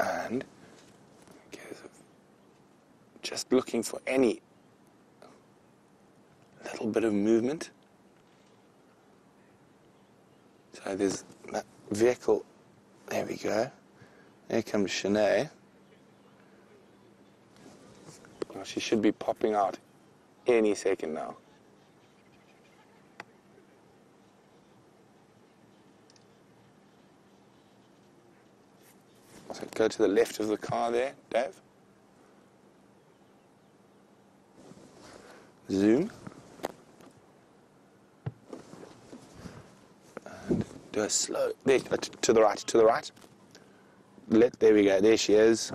And just looking for any little bit of movement. So there's that vehicle. There we go. Here comes Shanae. Well, she should be popping out any second now. Go to the left of the car there, Dave. Zoom. And do a slow. There, uh, to the right, to the right. Let, there we go. There she is.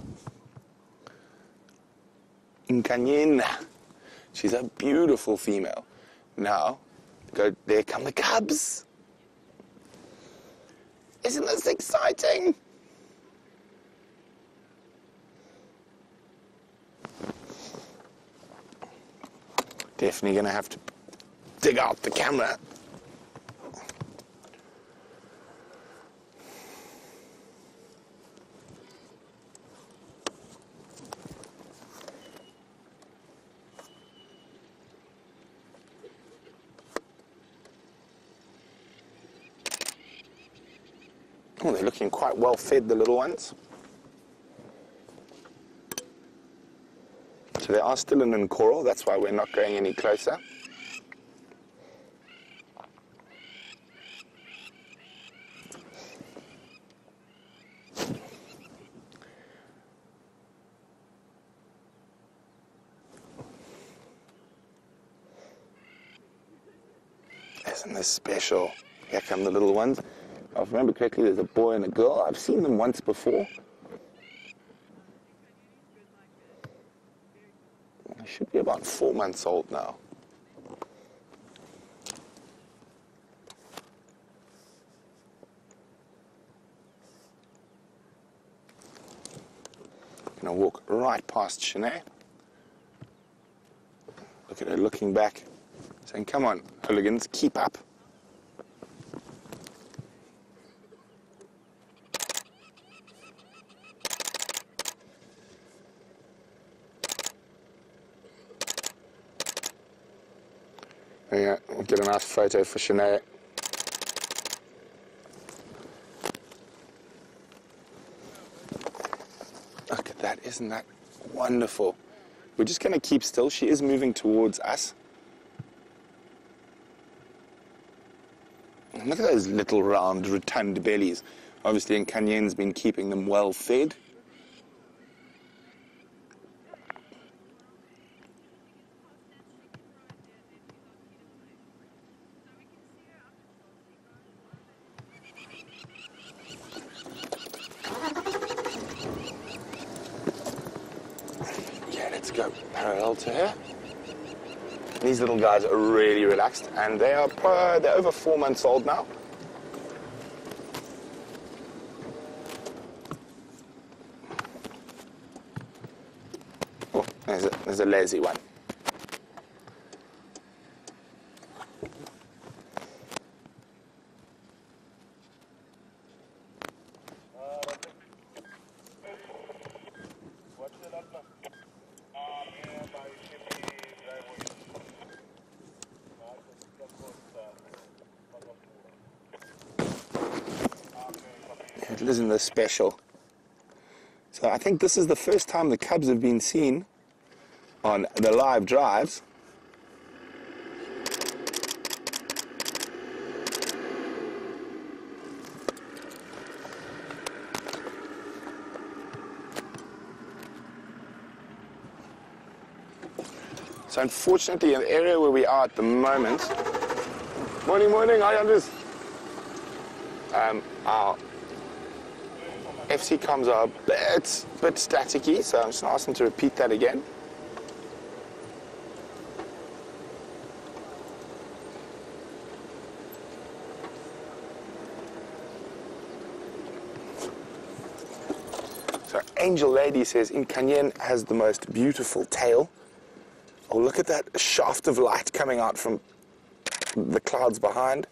Incanyena. She's a beautiful female. Now, go. There come the cubs. Isn't this exciting? Definitely gonna have to dig out the camera. Oh, they're looking quite well fed, the little ones. So they are still in Nkoro, that's why we're not going any closer. Isn't this special? Here come the little ones. If I remember correctly, there's a boy and a girl. I've seen them once before. They should be about four months old now. Gonna walk right past Shanae. Look at her looking back, saying, Come on, hooligans, keep up. Yeah, we'll get a nice photo for Shanae. Look at that, isn't that wonderful? We're just going to keep still. She is moving towards us. And look at those little round, rotund bellies. Obviously, Nkanyen's been keeping them well fed. Yeah, let's go parallel to her. These little guys are really relaxed, and they are pro- they're over four months old now. Oh, there's a, there's a lazy one. It isn't this special. So I think this is the first time the Cubs have been seen on the live drives. So unfortunately, in the area where we are at the moment, morning, morning, hi, Andres. Um, our FC comms are a bit, staticky, so I'm just going to ask to repeat that again. So Angel Lady says Inkanyeni has the most beautiful tail. Oh, look at that shaft of light coming out from the clouds behind.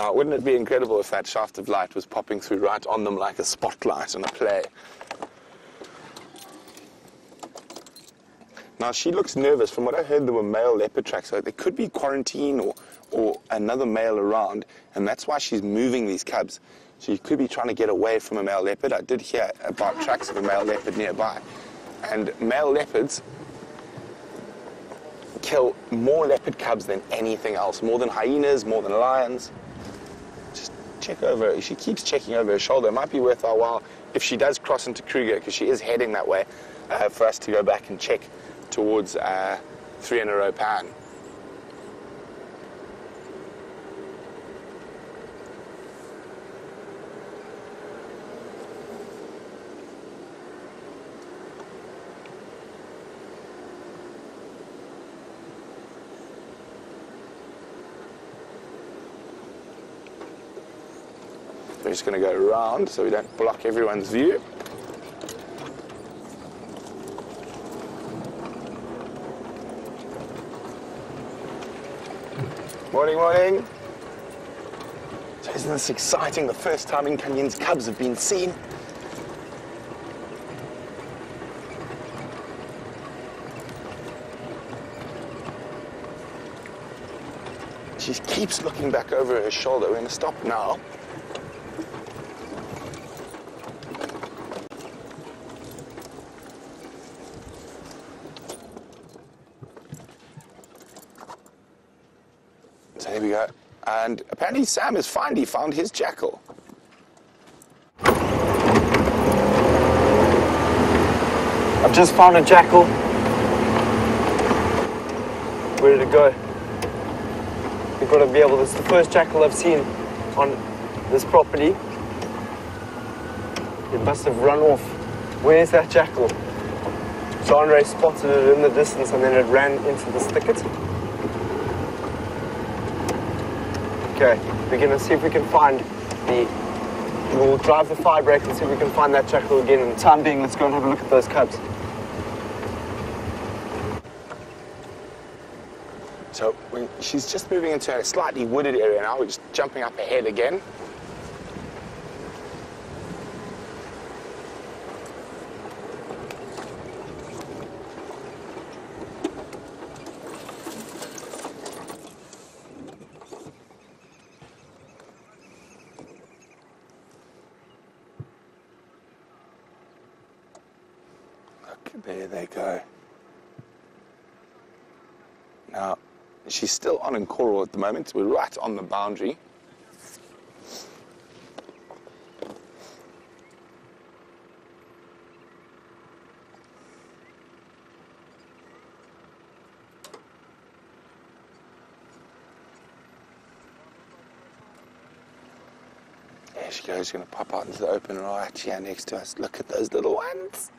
Now, wouldn't it be incredible if that shaft of light was popping through right on them like a spotlight on a play? Now, she looks nervous. From what I heard, there were male leopard tracks, so there could be quarantine or, or another male around, and that's why she's moving these cubs. She could be trying to get away from a male leopard. I did hear about tracks of a male leopard nearby. And male leopards kill more leopard cubs than anything else, more than hyenas, more than lions. Check over. She keeps checking over her shoulder. It might be worth our while if she does cross into Kruger, because she is heading that way, uh, for us to go back and check towards uh, three in a row pan. We're just going to go around so we don't block everyone's view. Morning, morning. So isn't this exciting? The first time Inkanyeni's cubs have been seen. She keeps looking back over her shoulder. We're going to stop now. So there we go. And apparently Sam has finally found his jackal. I've just found a jackal. Where did it go? We've got to be able. This is the first jackal I've seen on this property. It must have run off. Where's that jackal? So Andre spotted it in the distance and then it ran into this thicket. Okay, we're gonna see if we can find the. We'll drive the fire break and see if we can find that jackal again. In the time being, let's go and have a look at those cubs. So when she's just moving into a slightly wooded area now. We're just jumping up ahead again. Look, there they go. Now, she's still on Nkoro at the moment. We're right on the boundary. There she goes, She's going to pop out into the open right here next to us. Look at those little ones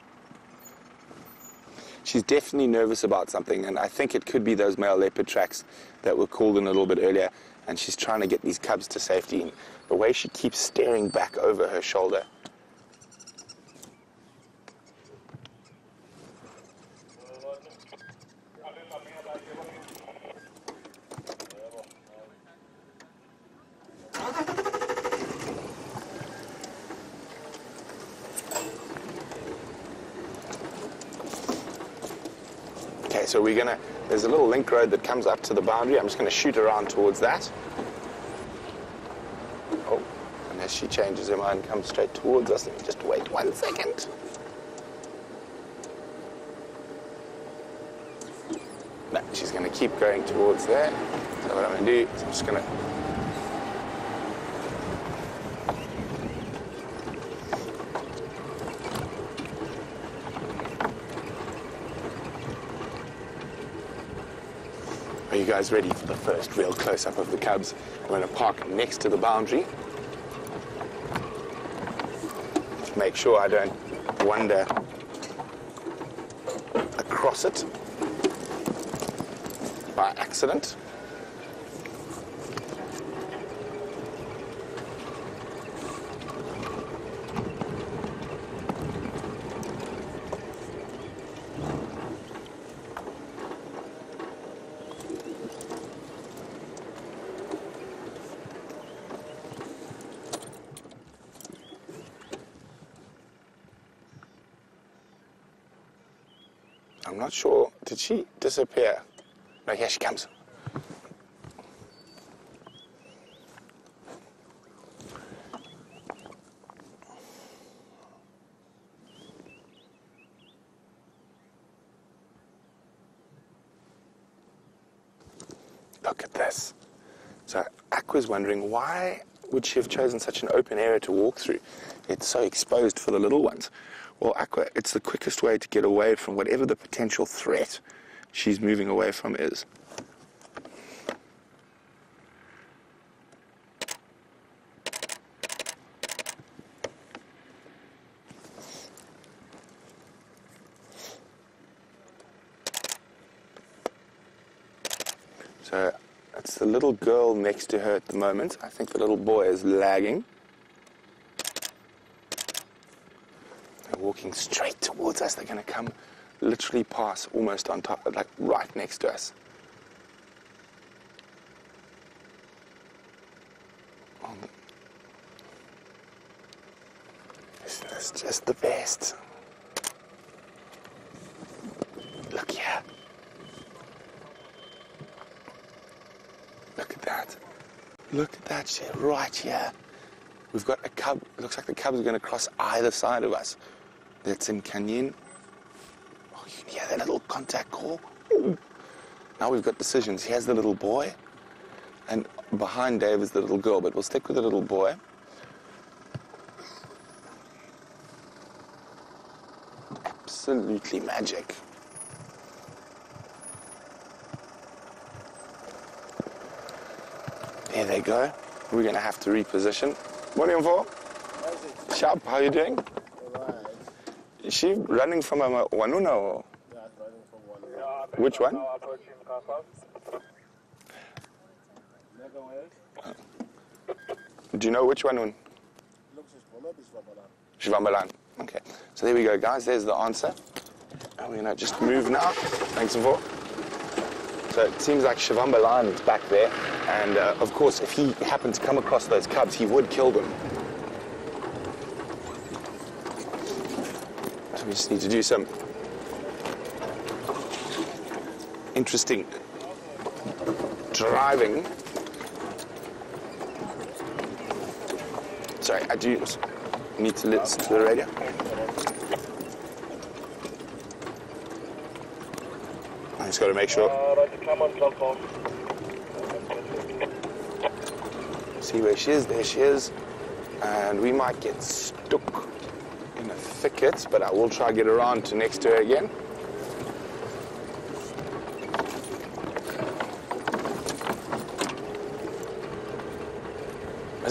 she's definitely nervous about something, and I think it could be those male leopard tracks that were called in a little bit earlier. And she's trying to get these cubs to safety. And the way she keeps staring back over her shoulder. So we're gonna, there's a little link road that comes up to the boundary. I'm just gonna shoot around towards that. Oh, unless she changes her mind, comes straight towards us. Let me just wait one second. No, she's gonna keep going towards there. So what I'm gonna do is I'm just gonna you guys ready for the first real close-up of the Cubs? I'm going to park next to the boundary. Make sure I don't wander across it by accident. I'm not sure. Did she disappear? No, here she comes. Look at this. So Aqua's wondering why would she have chosen such an open area to walk through? It's so exposed for the little ones. Well, Aqua, it's the quickest way to get away from whatever the potential threat she's moving away from is. So it's the little girl next to her at the moment. I think the little boy is lagging. They're walking straight towards us. They're going to come literally pass almost on top, like right next to us. Oh, this just the best? Look here. Look at that. Look at that shit right here. We've got a cub. Looks like the cubs are going to cross either side of us. That's Inkanyeni. Oh, you can hear that little contact call. Now we've got decisions. Here's the little boy, and behind Dave is the little girl. But we'll stick with the little boy. Absolutely magic. There they go. We're going to have to reposition. Morning, Vo. Sharp, how are you doing? Is she running from a Wanuna or? Which one? Do you know which one? Shivambalan. Okay. So there we go, guys. There's the answer. And we're going to just move now. Thanks, Vo. So it seems like Shivambalan is back there. And uh, of course, if he happened to come across those cubs, he would kill them. So we just need to do some interesting driving. Sorry, I do need to listen to the radio. I just got to make sure. See where she is. There she is. And we might get stuck in a thicket, but I will try to get around to next to her again.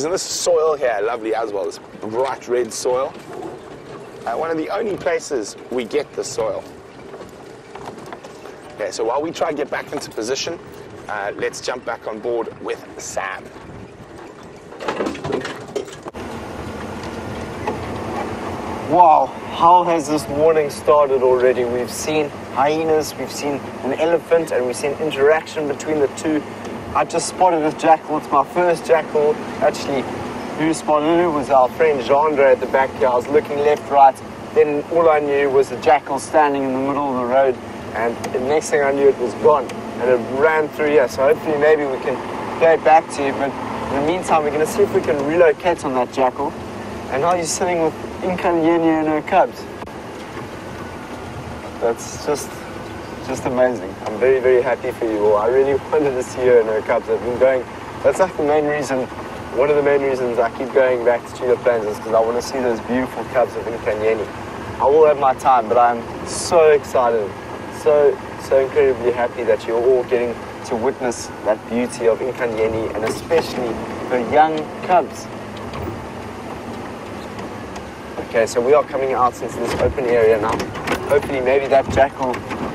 Isn't this soil here lovely as well? This bright red soil. Uh, one of the only places we get the soil. Okay, so while we try to get back into position, uh, let's jump back on board with Sam. Wow, how has this morning started already? We've seen hyenas, we've seen an elephant, and we've seen interaction between the two. I just spotted this jackal. It's my first jackal. Actually, who spotted it was our friend Jandre at the back here. I was looking left, right. Then all I knew was a jackal standing in the middle of the road, and the next thing I knew, it was gone, and it ran through here. So hopefully, maybe we can go back to you. But in the meantime, we're going to see if we can relocate on that jackal. And now you're sitting with Inkanyeni and her cubs. That's just just amazing. I'm very, very happy for you all. I really wanted to see her and her cubs. I've been going, that's like the main reason, one of the main reasons I keep going back to Tulip Plains is because I want to see those beautiful cubs of Inkanyeni. I will have my time, but I'm so excited, so, so incredibly happy that you're all getting to witness that beauty of Inkanyeni and especially her young cubs. Okay, so we are coming out into this open area now. Hopefully maybe that jackal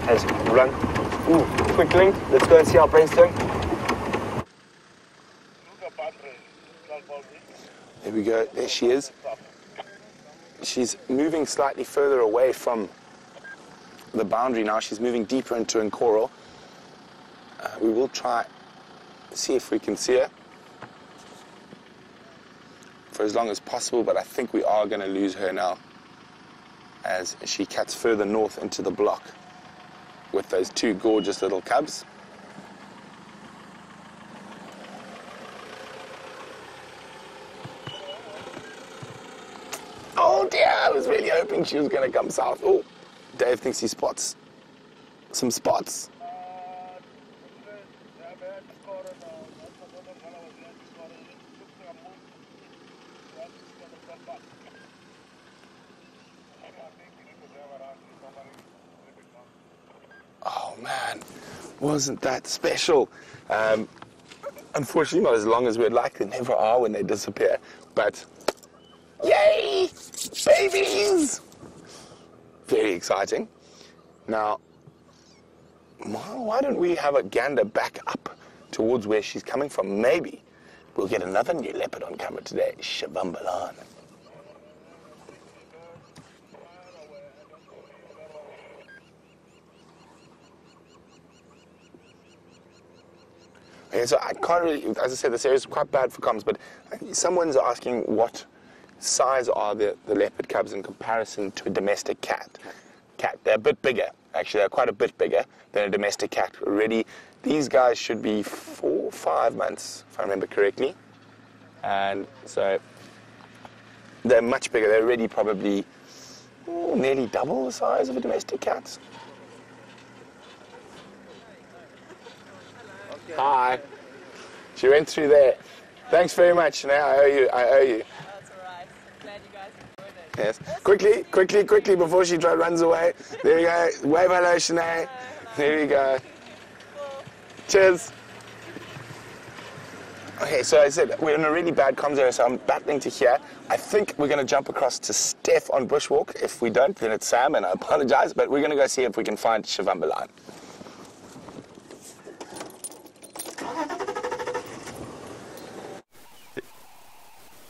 has run. Ooh, quick link. Let's go and see how Brent's doing. There we go. There she is. She's moving slightly further away from the boundary now. She's moving deeper into Nkoro. Uh, we will try see if we can see her for as long as possible, but I think we are going to lose her now as she cuts further north into the block with those two gorgeous little cubs. Oh dear, I was really hoping she was going to come south. Oh, Dave thinks he spots some spots. Oh man, wasn't that special? Um, unfortunately, not as long as we'd like. They never are when they disappear. But yay, babies! Very exciting. Now, why don't we have a gander back up towards where she's coming from? Maybe we'll get another new leopard on camera today, Shavambalan. Okay, so I can't really, as I said, this area is quite bad for comms, but someone's asking what size are the, the leopard cubs in comparison to a domestic cat. Cat, they're a bit bigger, actually, they're quite a bit bigger than a domestic cat. Already, these guys should be four, five months, if I remember correctly. And so they're much bigger. They're already probably oh, nearly double the size of a domestic cat. Hi. She went through there. Thanks very much. Now I owe you. I owe you. That's alright. Glad you guys enjoyed it. Yes. Quickly, quickly, quickly before she runs away. There you go. Wave hello, Shanae. Eh? There you go. Cheers. Okay, so I said we're in a really bad comms area, so I'm battling to hear. I think we're going to jump across to Steph on Bushwalk. If we don't, then it's Sam, and I apologize, but we're going to go see if we can find Shavambalan.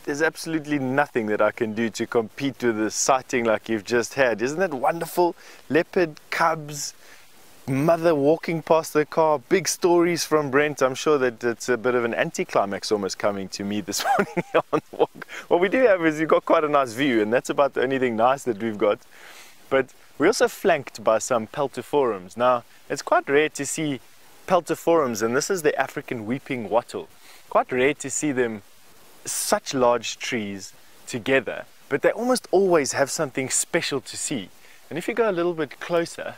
There's absolutely nothing that I can do to compete with the sighting like you've just had. Isn't that wonderful? Leopard, cubs, mother walking past the car, big stories from Brent. I'm sure that it's a bit of an anticlimax almost coming to me this morning on the walk. What we do have is you've got quite a nice view, and that's about the only thing nice that we've got. But we're also flanked by some peltophorums. Now, it's quite rare to see peltophorums, and this is the African weeping wattle. Quite rare to see them such large trees together, but they almost always have something special to see. And if you go a little bit closer,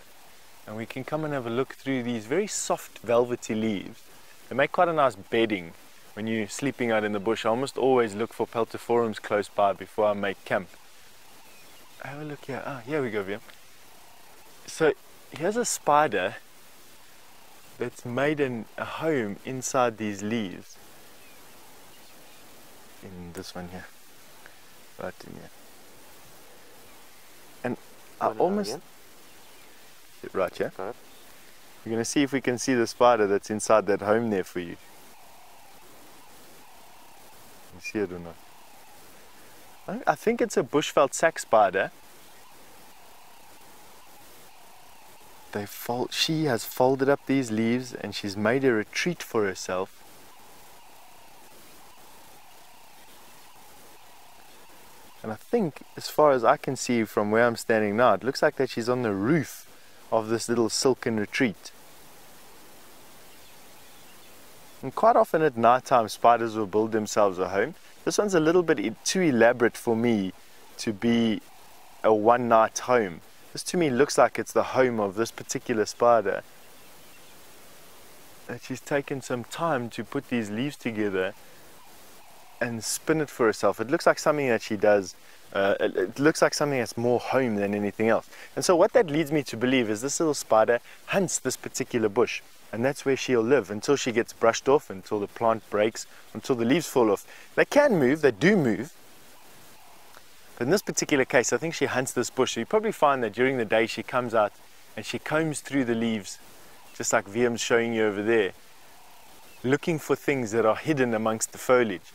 and we can come and have a look through these very soft velvety leaves, they make quite a nice bedding when you're sleeping out in the bush. I almost always look for peltophorums close by before I make camp. Have a look here. Ah, here we go, Viam. So here's a spider that's made an, a home inside these leaves in this one here. Right in here. And I Point it out almost right here. Right. We're gonna see if we can see the spider that's inside that home there for you. You see it or not? I- I think it's a bushveld sac spider. They fold, she has folded up these leaves and she's made a retreat for herself. And I think, as far as I can see from where I'm standing now, it looks like that she's on the roof of this little silken retreat. And quite often at night time, spiders will build themselves a home. This one's a little bit too elaborate for me to be a one night home. This to me looks like it's the home of this particular spider. That she's taken some time to put these leaves together and spin it for herself. It looks like something that she does. Uh, it, it looks like something that's more home than anything else. And so, what that leads me to believe is this little spider hunts this particular bush. And that's where she'll live until she gets brushed off, until the plant breaks, until the leaves fall off. They can move, they do move. But in this particular case, I think she hunts this bush. So you probably find that during the day she comes out and she combs through the leaves, just like Viam's showing you over there, looking for things that are hidden amongst the foliage.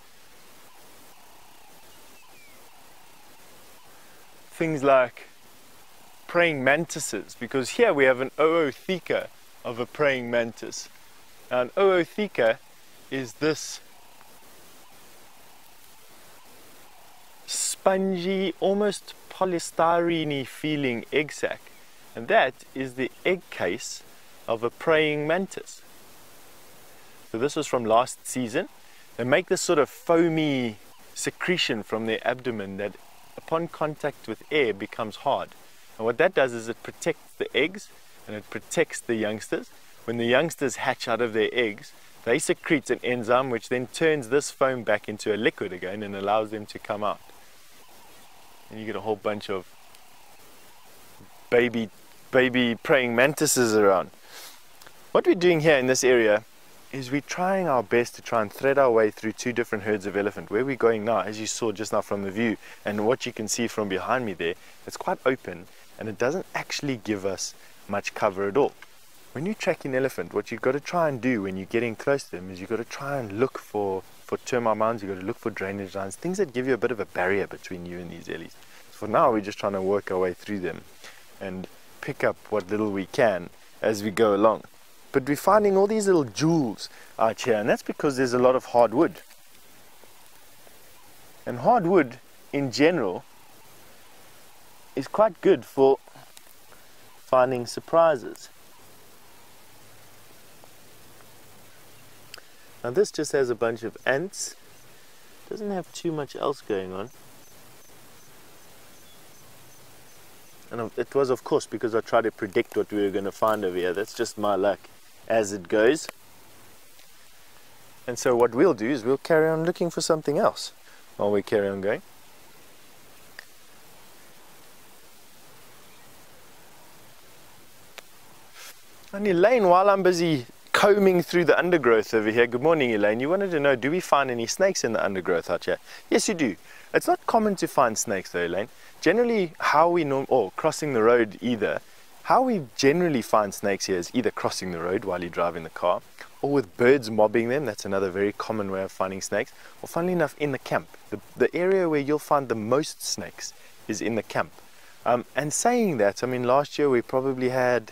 Things like praying mantises, because here we have an ootheca of a praying mantis. Now, an ootheca is this spongy, almost polystyrene feeling egg sac. And that is the egg case of a praying mantis. So this was from last season. They make this sort of foamy secretion from their abdomen that upon contact with air becomes hard. And what that does is it protects the eggs and it protects the youngsters. When the youngsters hatch out of their eggs, they secrete an enzyme which then turns this foam back into a liquid again and allows them to come out. And you get a whole bunch of baby baby praying mantises around. What we're doing here in this area is we're trying our best to try and thread our way through two different herds of elephant. Where we're going now, as you saw just now from the view, and what you can see from behind me there, it's quite open and it doesn't actually give us much cover at all. When you're tracking elephant, what you've got to try and do when you're getting close to them is you've got to try and look for, for termite mounds, you've got to look for drainage lines, things that give you a bit of a barrier between you and these ellies. So for now, we're just trying to work our way through them and pick up what little we can as we go along. But we're finding all these little jewels out here, and that's because there's a lot of hardwood. And hardwood, in general, is quite good for finding surprises. Now this just has a bunch of ants. Doesn't have too much else going on. And um, it was of course because I tried to predict what we were going to find over here. That's just my luck as it goes. And so what we'll do is we'll carry on looking for something else while we carry on going. And Elaine, while I'm busy combing through the undergrowth over here, good morning Elaine, you wanted to know, do we find any snakes in the undergrowth out here? Yes, you do. It's not common to find snakes though, Elaine. Generally, how we know, or crossing the road either, how we generally find snakes here is either crossing the road while you're driving the car, or with birds mobbing them, that's another very common way of finding snakes, or funnily enough, in the camp. The, the area where you'll find the most snakes is in the camp. Um, and saying that, I mean, last year we probably had,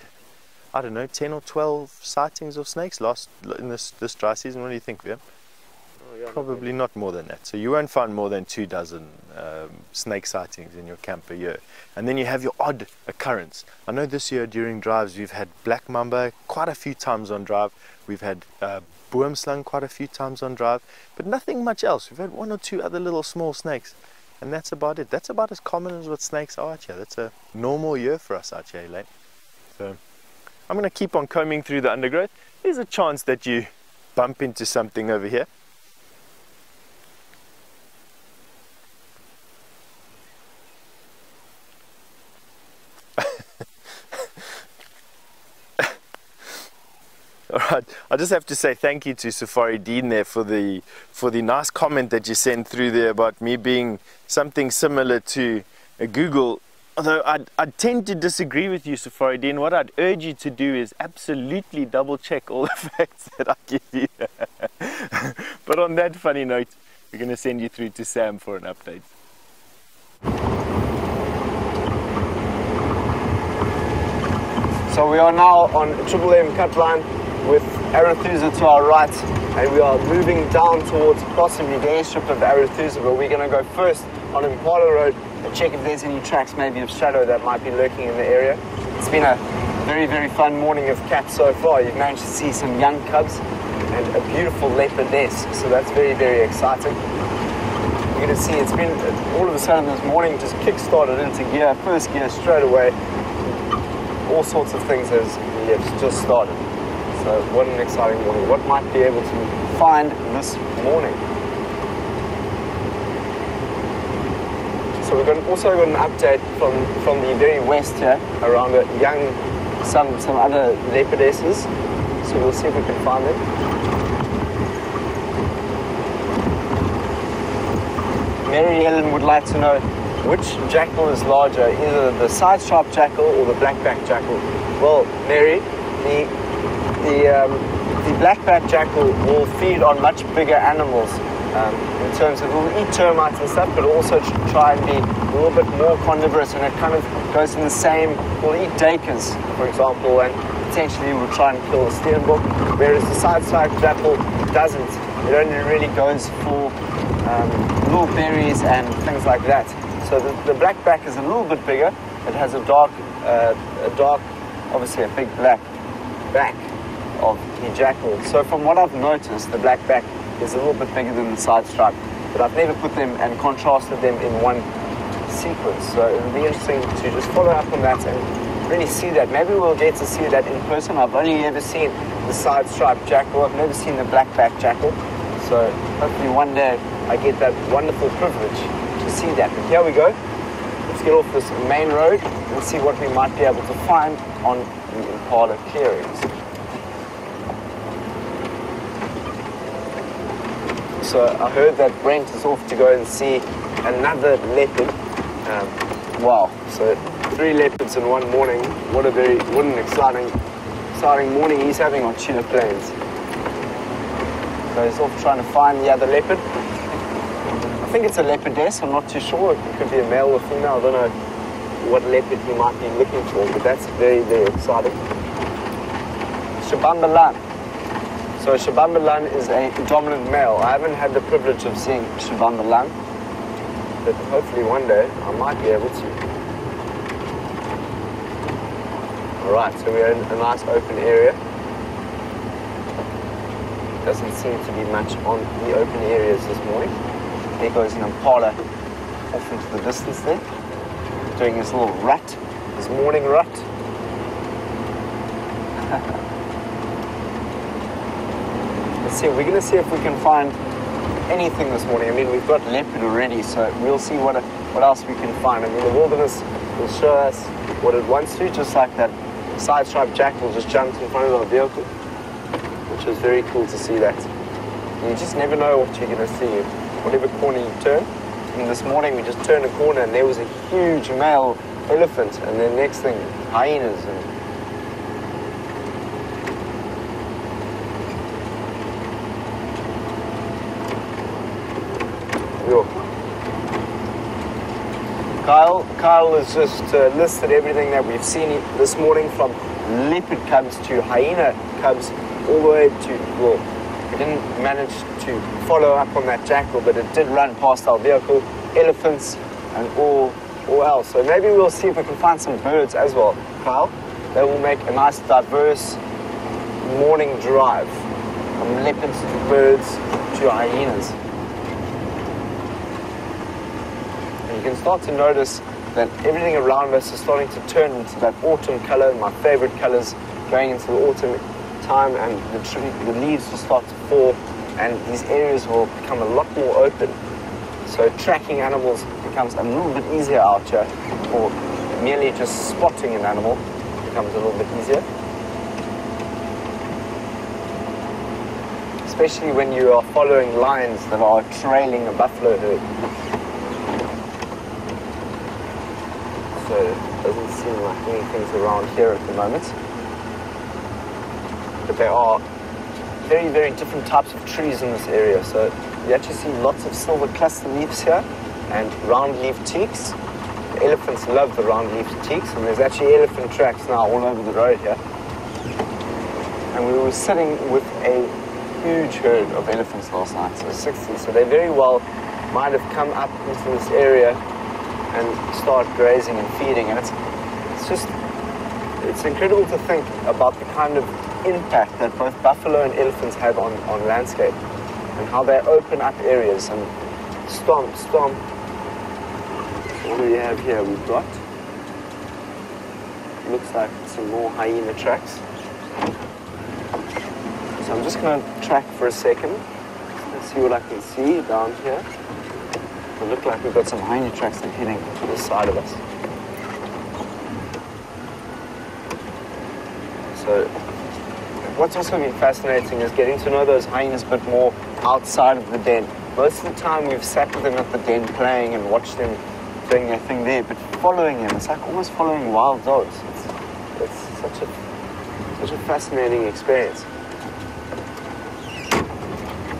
I don't know, 10 or 12 sightings of snakes last in this, this dry season. What do you think, Vim? Probably not more than that. So you won't find more than two dozen um, snake sightings in your camp a year. And then you have your odd occurrence. I know this year during drives we've had black mamba quite a few times on drive. We've had uh, boomslang quite a few times on drive, but nothing much else. We've had one or two other little small snakes. And that's about it. That's about as common as what snakes are out here. That's a normal year for us out here, Elaine. So I'm going to keep on combing through the undergrowth. There's a chance that you bump into something over here. All right, I just have to say thank you to Safari Dean there for the for the nice comment that you sent through there about me being something similar to a Google. Although I I tend to disagree with you, Safari Dean. What I'd urge you to do is absolutely double check all the facts that I give you. but on that funny note, we're going to send you through to Sam for an update. So we are now on Triple M cut line with Arethusa to our right and we are moving down towards possibly the airstrip of Arethusa but we're going to go first on Impala Road and check if there's any tracks maybe of shadow that might be lurking in the area. It's been a very very fun morning of cats so far. You've managed to see some young cubs and a beautiful leopardess so that's very very exciting. You're going to see it's been all of a sudden this morning just kick-started into gear, first gear straight away. All sorts of things has it's just started. So what an exciting morning. What might be able to find this morning? So we've got, also got an update from, from the very west here around a young, some, some other leopardesses. so we'll see if we can find them. Mary Ellen would like to know which jackal is larger, either the side stripe jackal or the blackback jackal. Well, Mary, the the um, the blackback jackal will feed on much bigger animals um, in terms of will eat termites and stuff, but also try and be a little bit more carnivorous, and it kind of goes in the same. Will eat duikers, for example, and potentially will try and kill a steenbok, whereas the side stripe jackal doesn't. It only really goes for um, little berries and things like that. So the, the black back is a little bit bigger. It has a dark, uh, a dark, obviously a big black back of the jackal. So from what I've noticed, the black back is a little bit bigger than the side stripe. But I've never put them and contrasted them in one sequence. So it'll be interesting to just follow up on that and really see that. Maybe we'll get to see that in person. I've only ever seen the side stripe jackal. I've never seen the black back jackal. So hopefully one day I get that wonderful privilege to see that. But here we go. Let's get off this main road and see what we might be able to find on the Impala clearings. So I heard that Brent is off to go and see another leopard. Um, wow, so three leopards in one morning. What a very, what an exciting, exciting morning he's having on Cheetah Plains. So he's off trying to find the other leopard. I think it's a leopardess, I'm not too sure. It could be a male or female, I don't know what leopard he might be looking for, but that's very, very exciting. Shibambalan. So Shibambalan is a dominant male. I haven't had the privilege of seeing Shibambalan, but hopefully one day I might be able to. Alright, so we're in a nice open area. Doesn't seem to be much on the open areas this morning. There goes an impala off into the distance there, doing his little rut, his morning rut. Let's see, we're going to see if we can find anything this morning. I mean, we've got leopard already, so we'll see what, what else we can find. I mean, the wilderness will show us what it wants to, just like that side stripe jackal just jumped in front of our vehicle, which is very cool to see that. You just never know what you're going to see, whatever corner you turn. Mean, this morning we just turned a corner and there was a huge male elephant, and then next thing, hyenas and Yo. Kyle, has just uh, listed everything that we've seen this morning from leopard cubs to hyena cubs all the way to, well, we didn't manage to follow up on that jackal, but it did run past our vehicle, elephants and all, all else. So maybe we'll see if we can find some birds as well, Kyle. That will make a nice diverse morning drive from leopards to birds to hyenas. And you can start to notice that everything around us is starting to turn into that autumn color, my favorite colors, going into the autumn time, and the, tree, the leaves will start to fall, and these areas will become a lot more open. So tracking animals becomes a little bit easier out here, or merely just spotting an animal becomes a little bit easier. Especially when you are following lines that are trailing a buffalo herd. So it doesn't seem like anything's around here at the moment. But there are very, very different types of trees in this area. So you actually see lots of silver cluster leaves here and round leaf teaks. The elephants love the round leaf teaks and there's actually elephant tracks now all over the road here. And we were sitting with a huge herd of elephants last night, so 60. So they very well might have come up into this area and start grazing and feeding. And it's, it's just, it's incredible to think about the kind of impact that both buffalo and elephants have on, on landscape and how they open up areas and stomp, stomp. What do we have here? We've got, looks like some more hyena tracks. So I'm just going to track for a second. Let's see what I can see down here. It look like we've got some hyena tracks are heading to the side of us. So what's also been fascinating is getting to know those hyenas a bit more outside of the den. Most of the time we've sat with them at the den playing and watched them doing their thing there, but following them, it's like almost following wild dogs. It's, it's such a such a fascinating experience.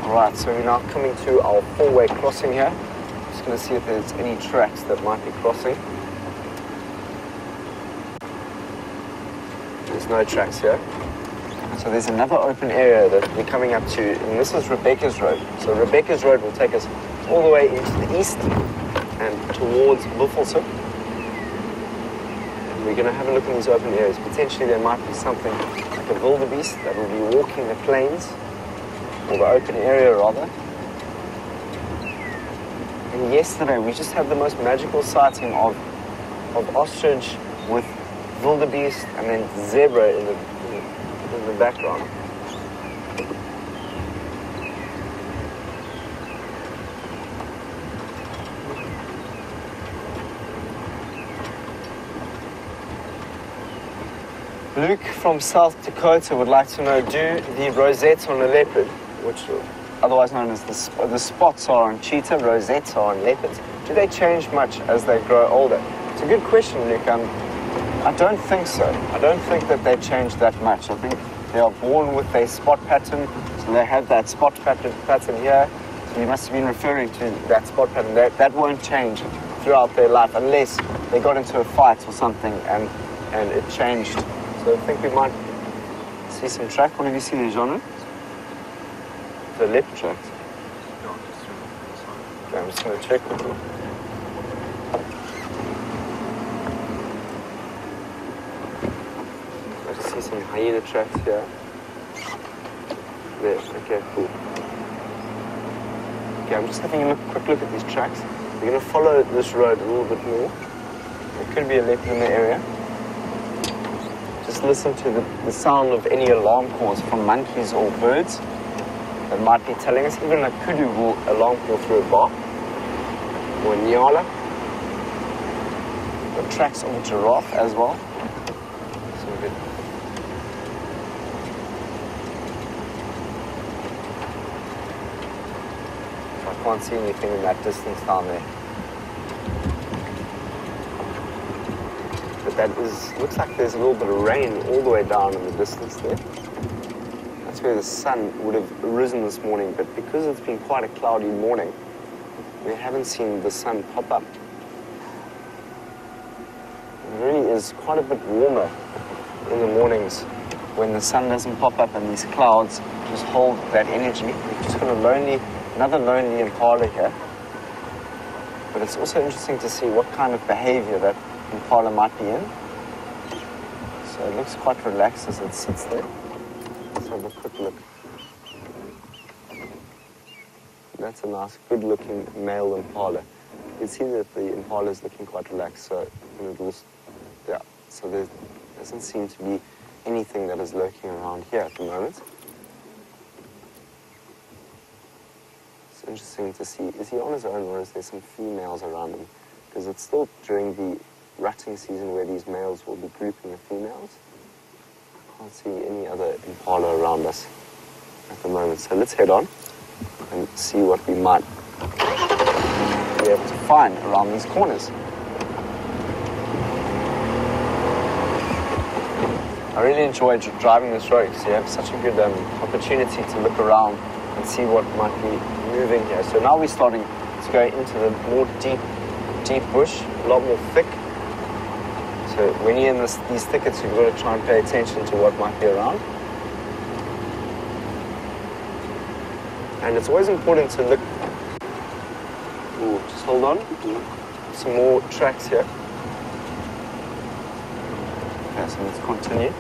Alright, so we're now coming to our four-way crossing here. Just gonna see if there's any tracks that might be crossing. There's no tracks here. So there's another open area that we're coming up to, and this is Rebecca's Road. So Rebecca's Road will take us all the way into the east and towards Buffelshoek. And we're going to have a look in these open areas. Potentially there might be something like a wildebeest that will be walking the plains, or the open area rather. Yesterday we just had the most magical sighting of, of ostrich with wildebeest and then zebra in the, in the background. Luke from South Dakota would like to know, do the rosettes on a leopard, which otherwise known as the, the spots are on cheetah, rosettes are on leopards, do they change much as they grow older? It's a good question, Luke. Um, I don't think so. I don't think that they change that much. I think they are born with a spot pattern, so they have that spot pattern, pattern here. So you must have been referring to that spot pattern. That, that won't change throughout their life unless they got into a fight or something and, and it changed. So I think we might see some track. What have you seen Jandre? The leopard tracks. Okay, I'm just going to check. I just see some hyena tracks here. There, okay, cool. Okay, I'm just having a look, quick look at these tracks. We're going to follow this road a little bit more. There could be a leopard in the area. Just listen to the, the sound of any alarm calls from monkeys or birds that might be telling us. Even a kudu will alarm call through a bar, or nyala. The tracks of a giraffe as well. So good. I can't see anything in that distance down there. But that is, looks like there's a little bit of rain all the way down in the distance there. That's where the sun would have risen this morning, but because it's been quite a cloudy morning, we haven't seen the sun pop up. It really is quite a bit warmer in the mornings when the sun doesn't pop up and these clouds just hold that energy. We've just got a lonely, another lonely impala here. But it's also interesting to see what kind of behavior that impala might be in. So it looks quite relaxed as it sits there. Let's have a quick look. That's a nice, good-looking male impala. You can see that the impala is looking quite relaxed, so it yeah. So there doesn't seem to be anything that is lurking around here at the moment. It's interesting to see, is he on his own or is there some females around him? Because it's still during the rutting season where these males will be grouping the females. I can't see any other impala around us at the moment. So let's head on and see what we might be able to find around these corners. I really enjoy driving this road because you have such a good um, opportunity to look around and see what might be moving here. So now we're starting to go into the more deep, deep bush, a lot more thick. So when you're in this, these thickets, you've got to try and pay attention to what might be around. And it's always important to look. Ooh, just hold on. Some more tracks here. Okay, so let's continue.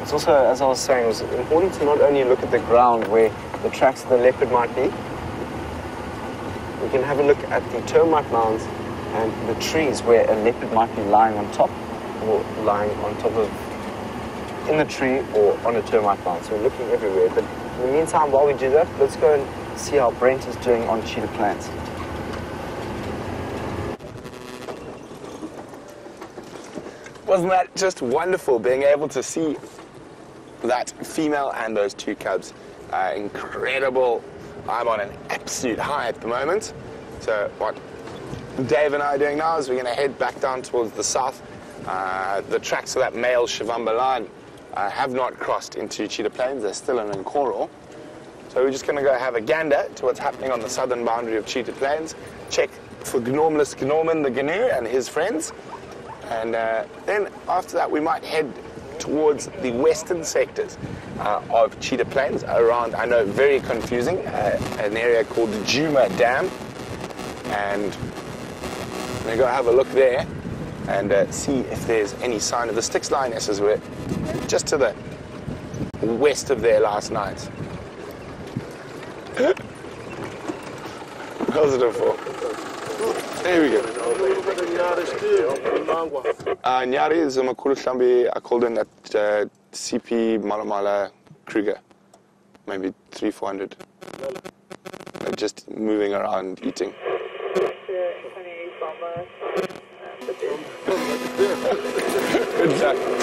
It's also, as I was saying, it's important to not only look at the ground where the tracks of the leopard might be, we can have a look at the termite mounds and the trees where a leopard might be lying on top or lying on top of, in the tree or on a termite mound. So we're looking everywhere. But in the meantime, while we do that, let's go and see how Brent is doing on Cheetah Plains. Wasn't that just wonderful being able to see that female and those two cubs. Uh, incredible. I'm on an absolute high at the moment. So what Dave and I are doing now is we're going to head back down towards the south. Uh, the tracks of that male Shivamba line uh, have not crossed into Cheetah Plains. They're still in Nkoro. So we're just going to go have a gander to what's happening on the southern boundary of Cheetah Plains, check for Gnormless Gnorman the Gnu and his friends, and uh, then after that we might head towards the western sectors uh, of Cheetah Plains around, I know, very confusing, uh, an area called Djuma Dam, and going to go have a look there and uh, see if there's any sign of the Styx lionesses were just to the west of there last night. Positive four. There we go. Uh, Nyari is. I called in at uh, CP Malamala Kruger. Maybe three, four hundred. Just moving around, eating. Exactly.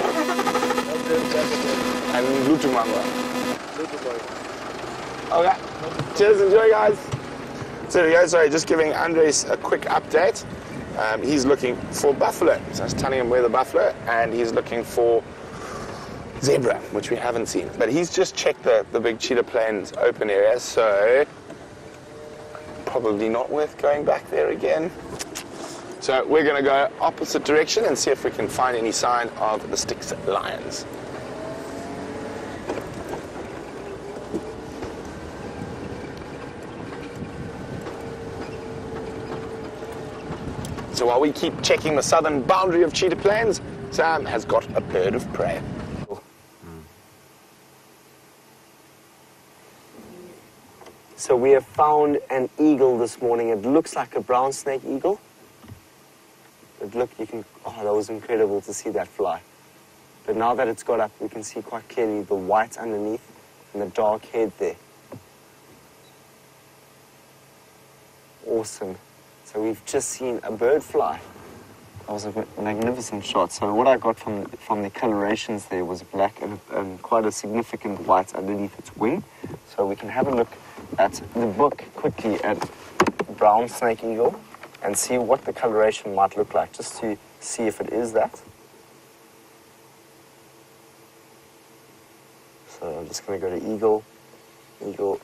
And Lutumanga. Okay. Cheers, enjoy, guys. So, yeah, sorry, just giving Andres a quick update. Um, he's looking for buffalo. So I was telling him where the buffalo, and he's looking for zebra, which we haven't seen. But he's just checked the, the big cheetah plains open area, so probably not worth going back there again. So we're going to go opposite direction and see if we can find any sign of the Styx lions. So while we keep checking the southern boundary of Cheetah Plains, Sam has got a bird of prey. So we have found an eagle this morning. It looks like a brown snake eagle. Look, you can, oh, that was incredible to see that fly. But now that it's got up, we can see quite clearly the white underneath and the dark head there. Awesome. So we've just seen a bird fly. That was a magnificent shot. So what I got from from the colorations there was black and, and quite a significant white underneath its wing. So we can have a look at the book quickly at brown snake eagle and see what the coloration might look like, just to see if it is that. So I'm just going to go to eagle, eagle.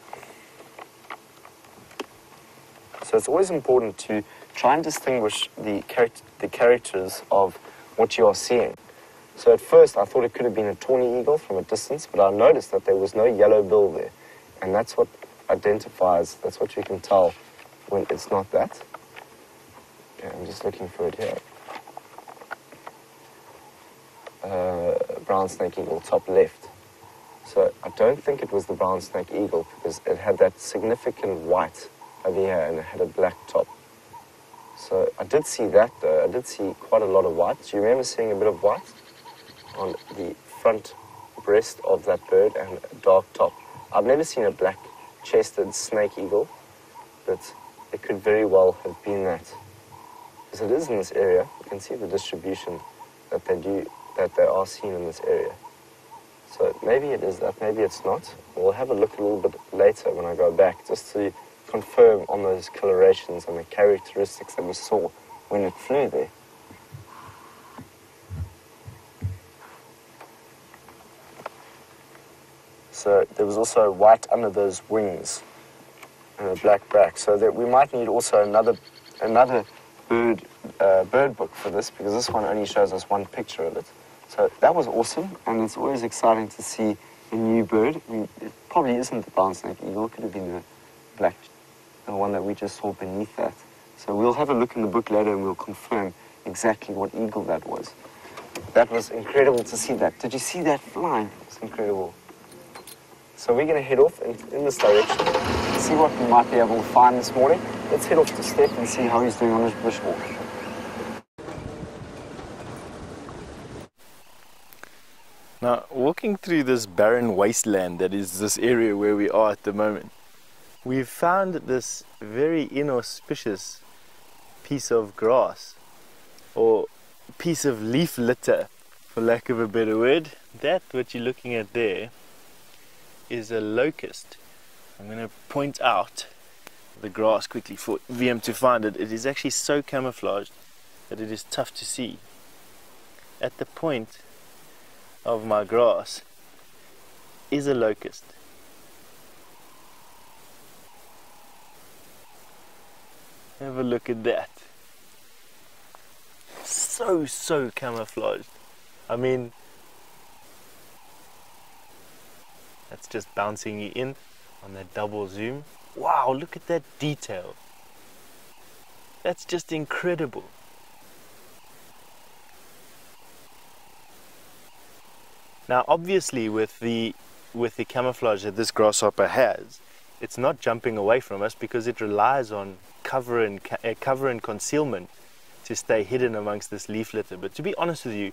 So it's always important to try and distinguish the, char- the characters of what you are seeing. So at first I thought it could have been a tawny eagle from a distance, but I noticed that there was no yellow bill there. And that's what identifies, that's what you can tell when it's not that. Okay, I'm just looking for it here. Uh, brown snake eagle, top left. So I don't think it was the brown snake eagle because it had that significant white over here and it had a black top. So I did see that though. I did see quite a lot of white. Do you remember seeing a bit of white on the front breast of that bird and a dark top? I've never seen a black chested snake eagle, but it could very well have been that. Because it is in this area, you can see the distribution that they do, that they are seen in this area. So maybe it is that, maybe it's not. We'll have a look a little bit later when I go back, just to confirm on those colorations and the characteristics that we saw when it flew there. So there was also white under those wings and a black back. So that we might need also another another bird uh, bird book for this because this one only shows us one picture of it. So that was awesome, and it's always exciting to see a new bird. I mean, it probably isn't the brown snake eagle; it could have been the black, the one that we just saw beneath that. So we'll have a look in the book later, and we'll confirm exactly what eagle that was. That was incredible to see that. Did you see that flying? It's incredible. So we're going to head off in, in this direction, see what we might be able to find this morning. Let's head off to Steph and see how he's doing on his bushwalk. Now, walking through this barren wasteland that is this area where we are at the moment, we've found this very inauspicious piece of grass or piece of leaf litter, for lack of a better word. that what you're looking at there is a locust. I'm going to point out the grass quickly for VM to find it. It is actually so camouflaged that it is tough to see. At the point of my grass is a locust. Have a look at that. So, so camouflaged. I mean, that's just bouncing you in on that double zoom. Wow, look at that detail. That's just incredible. Now, obviously, with the with the camouflage that this grasshopper has, it's not jumping away from us because it relies on cover and uh, cover and concealment to stay hidden amongst this leaf litter. But to be honest with you,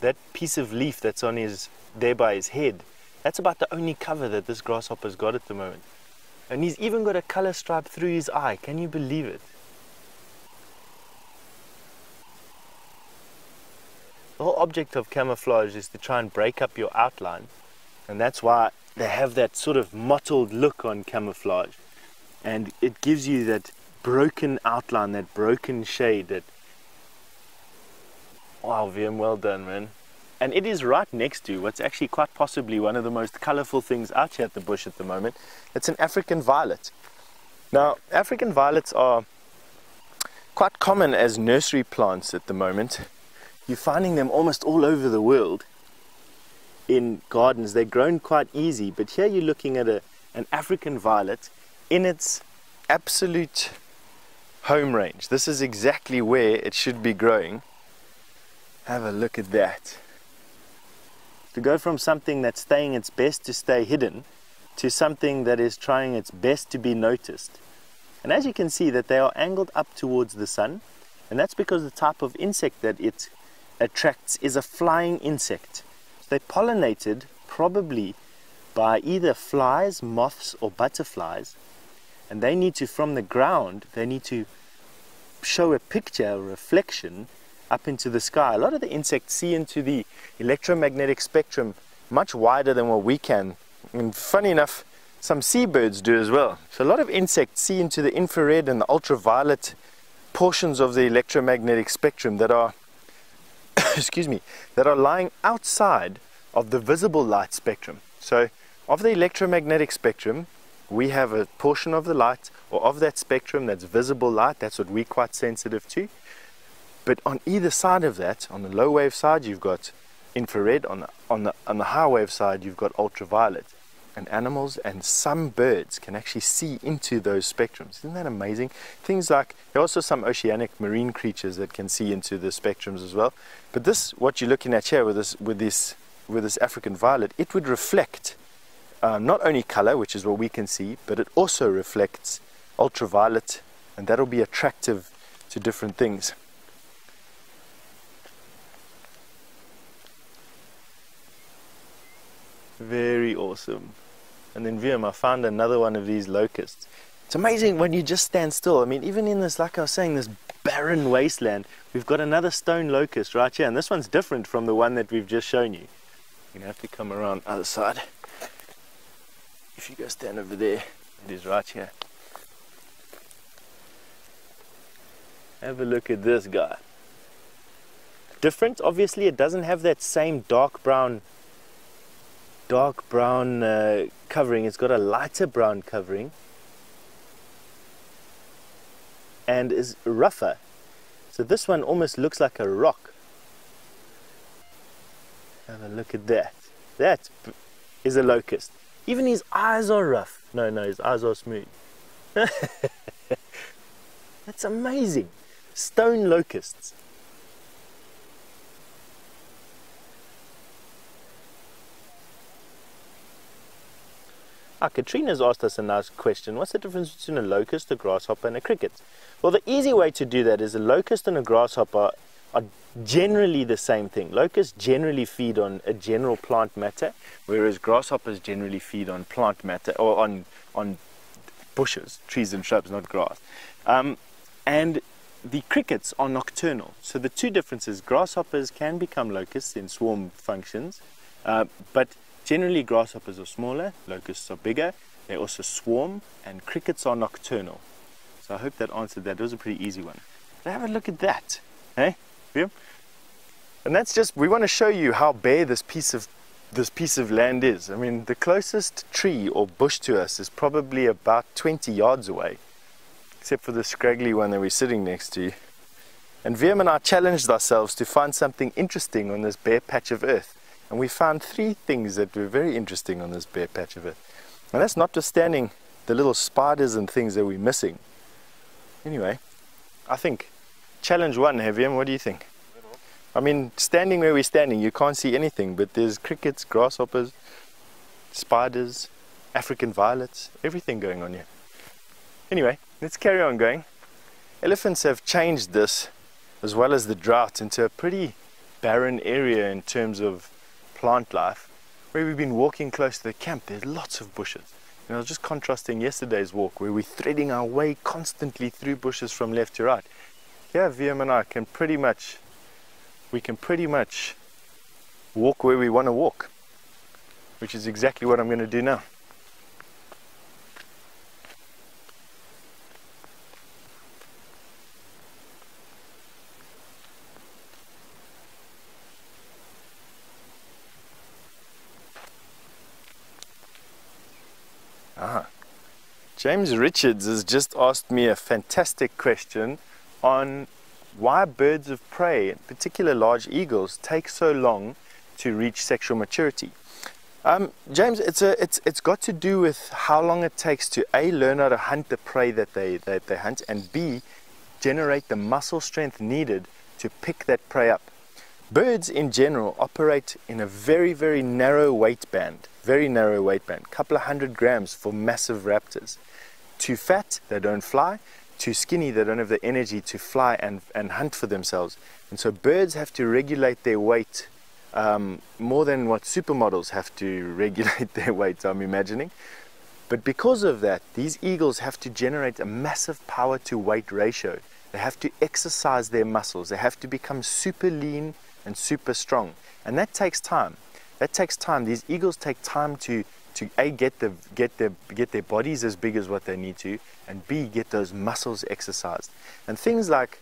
that piece of leaf that's on his there by his head, that's about the only cover that this grasshopper's got at the moment. And he's even got a color stripe through his eye. Can you believe it? The whole object of camouflage is to try and break up your outline. And that's why they have that sort of mottled look on camouflage. And it gives you that broken outline, that broken shade, that Wow, VM, well done, man. And it is right next to what's actually quite possibly one of the most colorful things out here at the bush at the moment. It's an African violet. Now, African violets are quite common as nursery plants at the moment. You're finding them almost all over the world in gardens. They're grown quite easy, but here you're looking at a, an African violet in its absolute home range. This is exactly where it should be growing. Have a look at that. To go from something that's staying its best to stay hidden to something that is trying its best to be noticed. And as you can see that they are angled up towards the sun and that's because the type of insect that it attracts is a flying insect. So they're pollinated probably by either flies, moths or butterflies and they need to from the ground they need to show a picture, a reflection up into the sky. A lot of the insects see into the electromagnetic spectrum much wider than what we can. And funny enough, some seabirds do as well. So a lot of insects see into the infrared and the ultraviolet portions of the electromagnetic spectrum that are excuse me, that are lying outside of the visible light spectrum. So of the electromagnetic spectrum, we have a portion of the light or of that spectrum that's visible light, that's what we're quite sensitive to. But on either side of that, on the low wave side, you've got infrared. On the, on the, on the high wave side, you've got ultraviolet. And animals and some birds can actually see into those spectrums. Isn't that amazing? Things like, there are also some oceanic marine creatures that can see into the spectrums as well. But this, what you're looking at here with this, with this, with this African violet, it would reflect um, not only color, which is what we can see, but it also reflects ultraviolet, and that'll be attractive to different things. Very awesome. And then Viam, I found another one of these locusts. It's amazing when you just stand still. I mean, even in this, like I was saying, this barren wasteland, we've got another stone locust right here. And this one's different from the one that we've just shown you. You're going to have to come around the other side. If you go stand over there, it is right here. Have a look at this guy. Different, obviously, it doesn't have that same dark brown dark brown uh, covering. It's got a lighter brown covering and is rougher. So this one almost looks like a rock. Have a look at that. That is a locust. Even his eyes are rough. No, no, his eyes are smooth. That's amazing. Stone locusts. Ah, Katrina's asked us a nice question. What's the difference between a locust, a grasshopper, and a cricket? Well, the easy way to do that is a locust and a grasshopper are generally the same thing. Locusts generally feed on a general plant matter, whereas grasshoppers generally feed on plant matter or on on bushes, trees and shrubs, not grass. Um, and the crickets are nocturnal. So the two differences: grasshoppers can become locusts in swarm functions, Uh, but generally, grasshoppers are smaller, locusts are bigger, they also swarm, and crickets are nocturnal. So I hope that answered that. It was a pretty easy one. But have a look at that. Hey? Yeah? And that's just, we want to show you how bare this piece of this piece of land is. I mean, the closest tree or bush to us is probably about 20 yards away, except for the scraggly one that we're sitting next to. And Viam and I challenged ourselves to find something interesting on this bare patch of earth. And we found three things that were very interesting on this bare patch of earth. And that's notwithstanding the little spiders and things that we're missing. Anyway, I think challenge one, Viam, what do you think? I mean, standing where we're standing, you can't see anything, but there's crickets, grasshoppers, spiders, African violets, everything going on here. Anyway, let's carry on going. Elephants have changed this as well as the drought into a pretty barren area in terms of plant life. Where we've been walking close to the camp, there's lots of bushes. And I was just contrasting yesterday's walk where we're threading our way constantly through bushes from left to right. Here, Viam and I can pretty much, we can pretty much walk where we want to walk, which is exactly what I'm going to do now. Ah. James Richards has just asked me a fantastic question on why birds of prey, in particular large eagles, take so long to reach sexual maturity. Um, James, it's, a, it's, it's got to do with how long it takes to A, learn how to hunt the prey that they, that they hunt, and B, generate the muscle strength needed to pick that prey up. Birds in general operate in a very, very narrow weight band, very narrow weight band, a couple of hundred grams for massive raptors. Too fat, they don't fly. Too skinny, they don't have the energy to fly and, and hunt for themselves. And so birds have to regulate their weight um, more than what supermodels have to regulate their weight, I'm imagining. But because of that, these eagles have to generate a massive power to weight ratio. They have to exercise their muscles. They have to become super lean and super strong. And that takes time. That takes time. These eagles take time to, to A, get, the, get, their, get their bodies as big as what they need to, and B, get those muscles exercised. And things like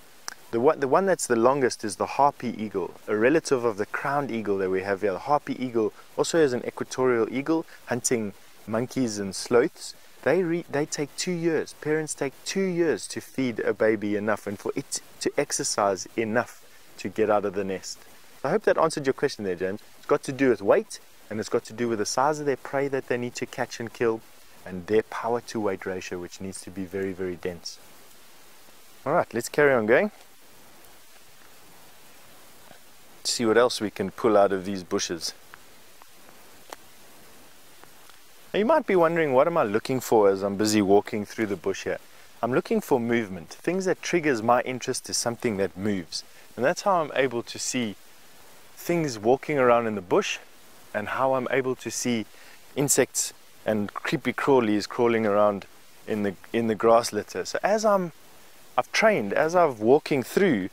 the one, the one that's the longest is the harpy eagle, a relative of the crowned eagle that we have here. The harpy eagle also is an equatorial eagle hunting monkeys and sloths. They, re, they take two years. Parents take two years to feed a baby enough and for it to exercise enough to get out of the nest. I hope that answered your question there, James. It's got to do with weight, and it's got to do with the size of their prey that they need to catch and kill, and their power to weight ratio, which needs to be very, very dense. All right, let's carry on going. Let's see what else we can pull out of these bushes. Now you might be wondering, what am I looking for as I'm busy walking through the bush here? I'm looking for movement. Things that triggers my interest is something that moves. And that's how I'm able to see things walking around in the bush and how I'm able to see insects and creepy crawlies crawling around in the in the grass litter. So as I'm I've trained, as I've walking through,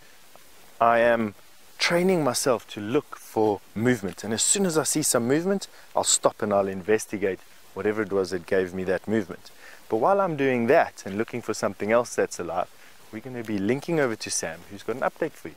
I am training myself to look for movement. And as soon as I see some movement, I'll stop and I'll investigate whatever it was that gave me that movement. But while I'm doing that and looking for something else that's alive, we're going to be linking over to Sam, who's got an update for you.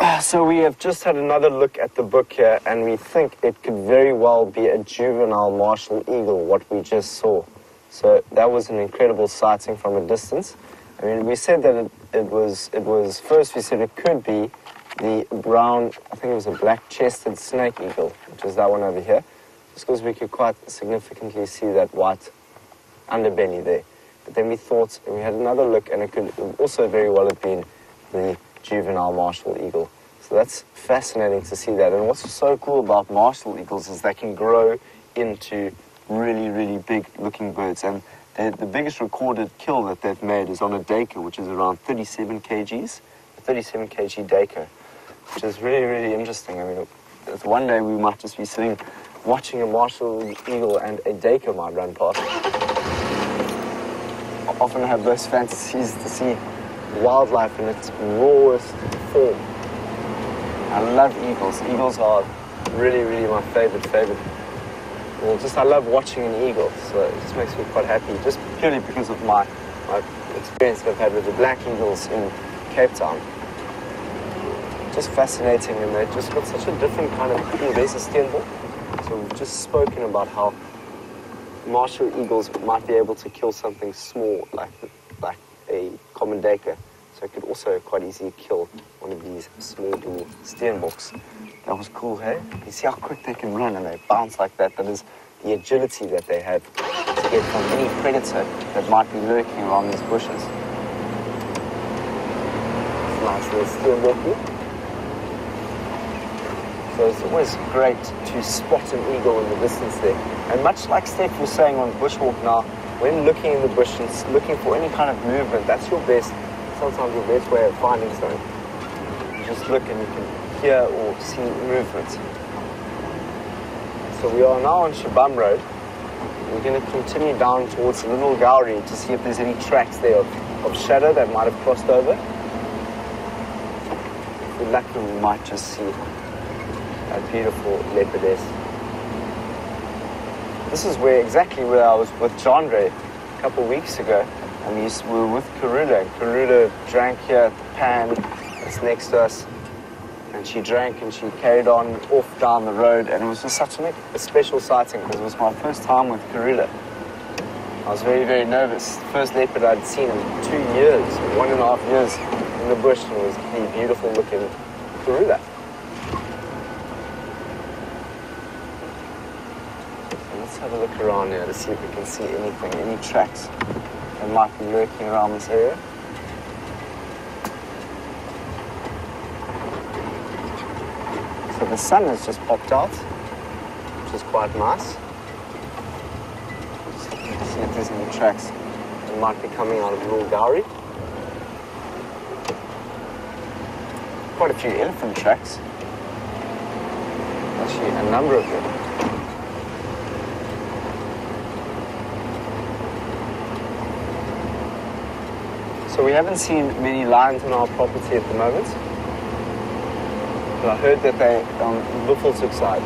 Ah, so we have just had another look at the book here, and we think it could very well be a juvenile martial eagle, what we just saw. So that was an incredible sighting from a distance. I mean, we said that it, it was, it was, first we said it could be the brown, I think it was a black-chested snake eagle, which is that one over here, just because we could quite significantly see that white underbelly there. But then we thought, we had another look, and it could also very well have been the juvenile martial eagle. So that's fascinating to see that. And what's so cool about martial eagles is they can grow into really, really big looking birds. And the biggest recorded kill that they've made is on a duiker, which is around 37 kgs, a 37 kg duiker, which is really, really interesting. I mean, one day we might just be sitting watching a martial eagle and a duiker might run past. I often have those fantasies to see wildlife in its rawest form. I love eagles. Eagles are really, really my favorite, favorite. Well, just I love watching an eagle, so it just makes me quite happy, just purely because of my, my experience that I've had with the black eagles in Cape Town. Just fascinating, and they've just got such a different kind of cool. There's. So we've just spoken about how martial eagles might be able to kill something small, like like a common duiker. So it could also quite easily kill one of these small little steenboks. That was cool, hey? You see how quick they can run and they bounce like that. That is the agility that they have to get from any predator that might be lurking around these bushes. Nice little steenbok. So it's always great to spot an eagle in the distance there. And much like Steph was saying on Bushwalk now, when looking in the bush and looking for any kind of movement, that's your best sometimes your best way of finding something. You just look and you can hear or see movement. So we are now on Shabam Road. We're going to continue down towards Little Gowrie to see if there's any tracks there of, of shadow that might have crossed over. If we're lucky, we might just see a beautiful leopardess. This is where exactly where I was with John a couple of weeks ago and we, were with Karula. Karula drank here at the pan that's next to us. And she drank and she carried on off down the road. And it was just such a, special sighting because it was my first time with Karula. I was very, very nervous. First leopard I'd seen in two years, one and a half years in the bush, and it was the beautiful looking Karula. let's have a look around here to see if we can see anything, any tracks that might be lurking around this area. So the sun has just popped out, which is quite nice. Just see if there's any tracks that might be coming out of Gowrie. Quite a few elephant tracks. Actually, a number of them. So we haven't seen many lions on our property at the moment. But I heard that they're on Buffelshoek side.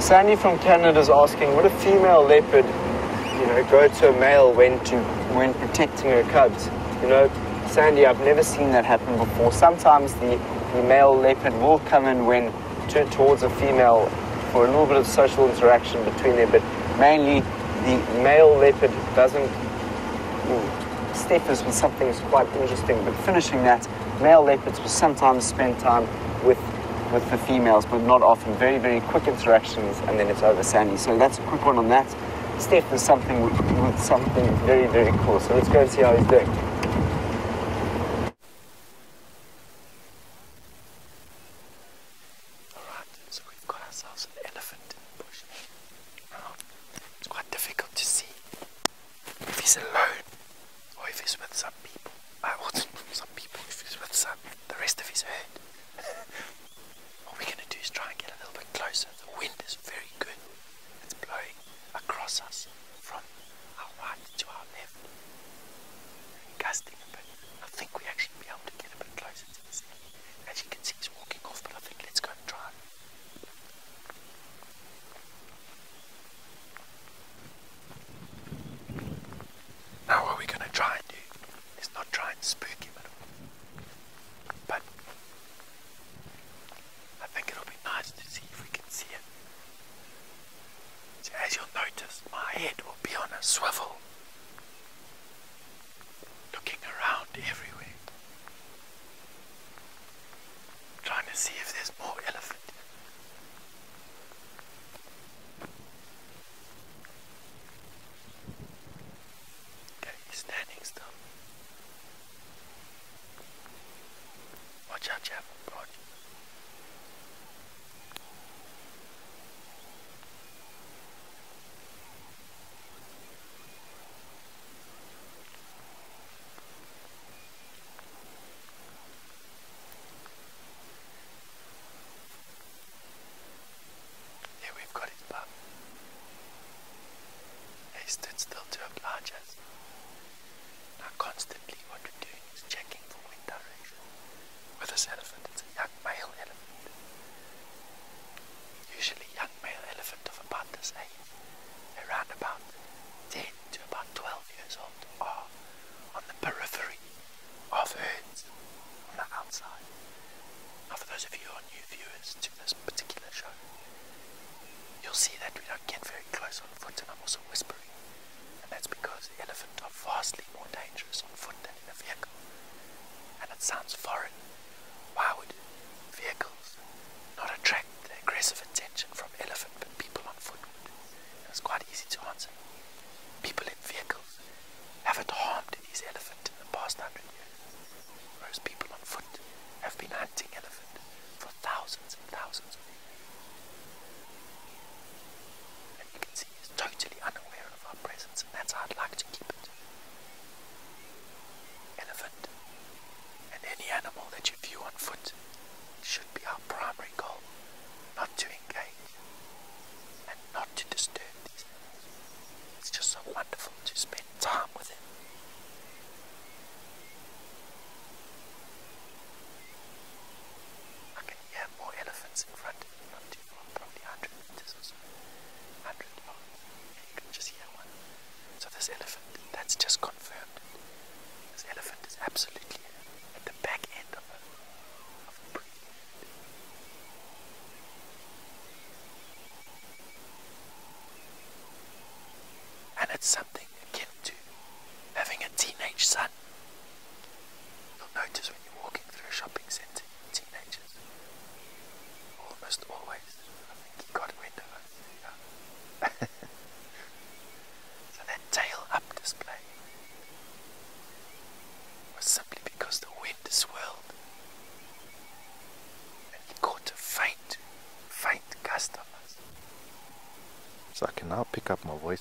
Sandy from Canada is asking, would a female leopard, you know, go to a male when to when protecting her cubs? You know, Sandy, I've never seen that happen before. Sometimes the, the male leopard will come in when to, towards a female for a little bit of social interaction between them, but mainly the male leopard doesn't. Step us with something that's quite interesting, but finishing that, male leopards will sometimes spend time with with the females, but not often. Very, very quick interactions, and then it's over Sandy. So that's a quick one on that. Steph is something with, with something very, very cool. So let's go and see how he's doing.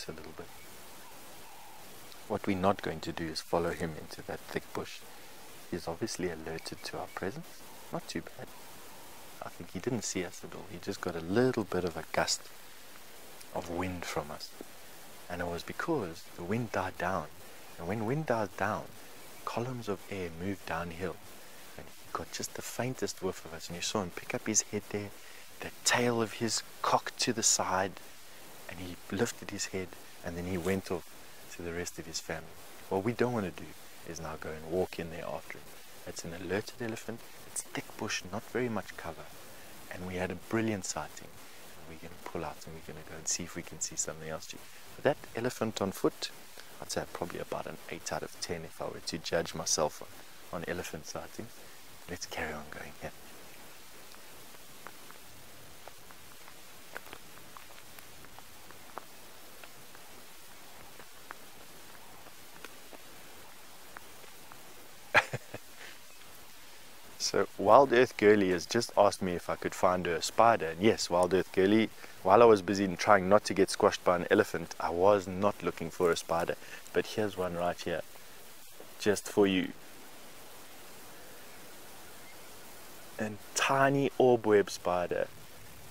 A little bit. What we're not going to do is follow him into that thick bush. He's obviously alerted to our presence. Not too bad. I think he didn't see us at all. He just got a little bit of a gust of wind from us. And it was because the wind died down. And when wind dies down, columns of air move downhill. And he got just the faintest whiff of us. And you saw him pick up his head there, the tail of his cocked to the side, and he lifted his head, and then he went off to the rest of his family. What we don't want to do is now go and walk in there after him. It's an alerted elephant. It's thick bush, not very much cover. And we had a brilliant sighting. We're going to pull out and we're going to go and see if we can see something else too. But that elephant on foot, I'd say probably about an 8 out of 10 if I were to judge myself on, on elephant sightings. Let's carry on going here. So Wild Earth Girly has just asked me if I could find her a spider. And yes, Wild Earth Girly, while I was busy trying not to get squashed by an elephant, I was not looking for a spider. But here's one right here, just for you. A tiny orb-web spider,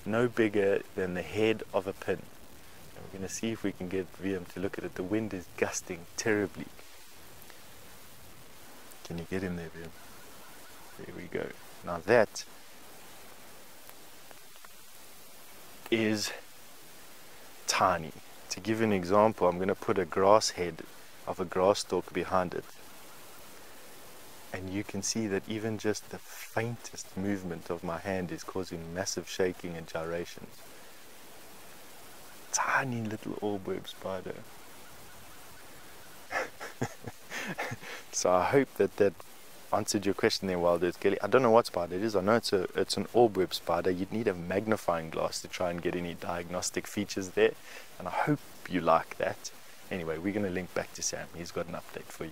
no bigger than the head of a pin. And we're going to see if we can get VM to look at it. The wind is gusting terribly. Can you get him there, VM? There we go. Now that is tiny. To give an example, I'm going to put a grass head of a grass stalk behind it. And you can see that even just the faintest movement of my hand is causing massive shaking and gyrations. Tiny little orb-web spider. so I hope that that answered your question there, Wild Earth Kelly. I don't know what spider it is. I know it's a it's an orb-web spider. You'd need a magnifying glass to try and get any diagnostic features there, and I hope you like that. Anyway, we're going to link back to Sam. He's got an update for you.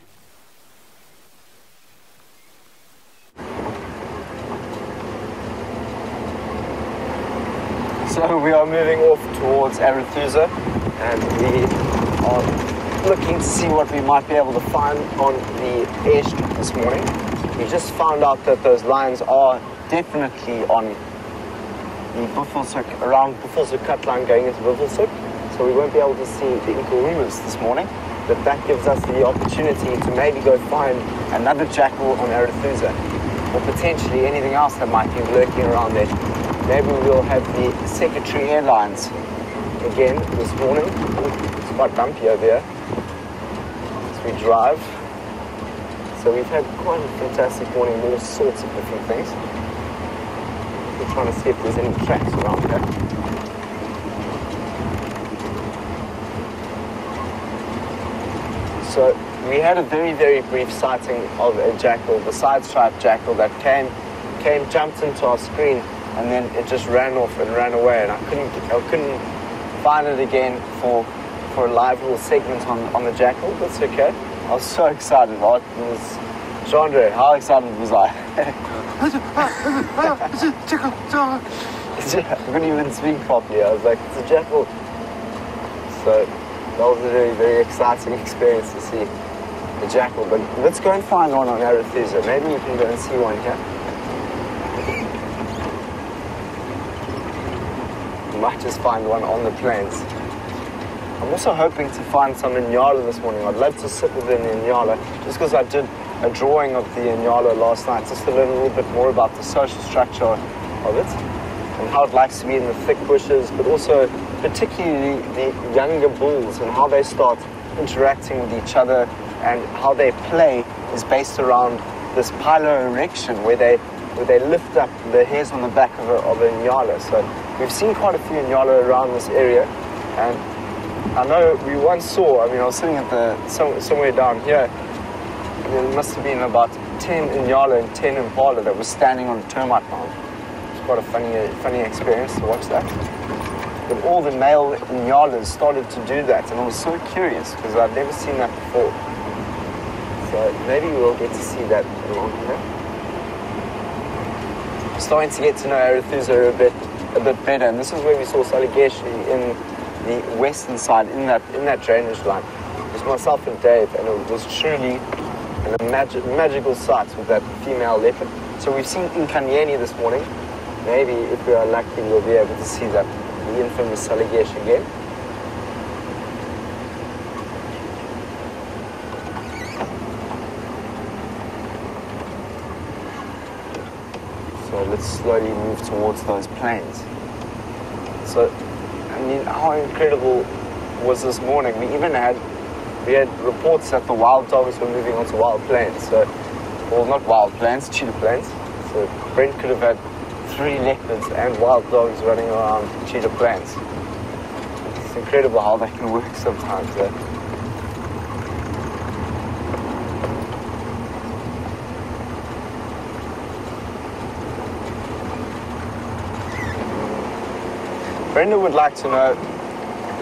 So we are moving off towards Arathusa and we are looking to see what we might be able to find on the airstrip this morning. We just found out that those lines are definitely on the Buffelshoek, around Buffelshoek cut line going into Buffelshoek. So we won't be able to see the Nkuhumas this morning. But that gives us the opportunity to maybe go find another jackal on Arathusa, or potentially anything else that might be lurking around there. Maybe we'll have the Secretary Airlines again this morning. It's quite bumpy over here we drive. So we've had quite a fantastic morning, all sorts of different things. We're trying to see if there's any tracks around here. So we had a very, very brief sighting of a jackal, the side striped jackal that came, came, jumped into our screen, and then it just ran off and ran away. And I couldn't, I couldn't find it again for, for a live little segment on, on the jackal. That's okay. I was so excited. I was, Jandre, how excited was I? I couldn't even speak properly. I was like, it's a jackal. So that was a very, very exciting experience to see the jackal. But let's go and find one on Arathusa. Maybe we can go and see one here. Might just find one on the plains. I'm also hoping to find some Inyala this morning. I'd love to sit with an Inyala, just because I did a drawing of the Inyala last night, just to learn a little bit more about the social structure of it and how it likes to be in the thick bushes, but also particularly the younger bulls and how they start interacting with each other and how they play is based around this piloerection where they where they lift up the hairs on the back of a, of a nyala. So we've seen quite a few nyala around this area and I know we once saw, I mean I was sitting at the some, somewhere down here and there must have been about 10 Inyala and 10 in Impala that was standing on a termite mound. It's quite a funny, funny experience to watch that but all the male Inyalas started to do that, and I was so curious because I've never seen that before. So maybe we'll get to see that along here. Starting to get to know Arathusa a bit, a bit better, and this is where we saw Salayexe in the western side, in that in that drainage line. It was myself and Dave, and it was truly a magic, magical sight with that female leopard. So we've seen Inkanyeni this morning. Maybe if we are lucky, we'll be able to see that the infamous Salayexe again. So let's slowly move towards those plains. So, I mean, how incredible was this morning? We even had we had reports that the wild dogs were moving onto wild plants. So, well, not wild plants, Cheetah Plains. So Brent could have had three leopards and wild dogs running around Cheetah Plains. It's incredible how they can work sometimes. Eh? Brenda would like to know,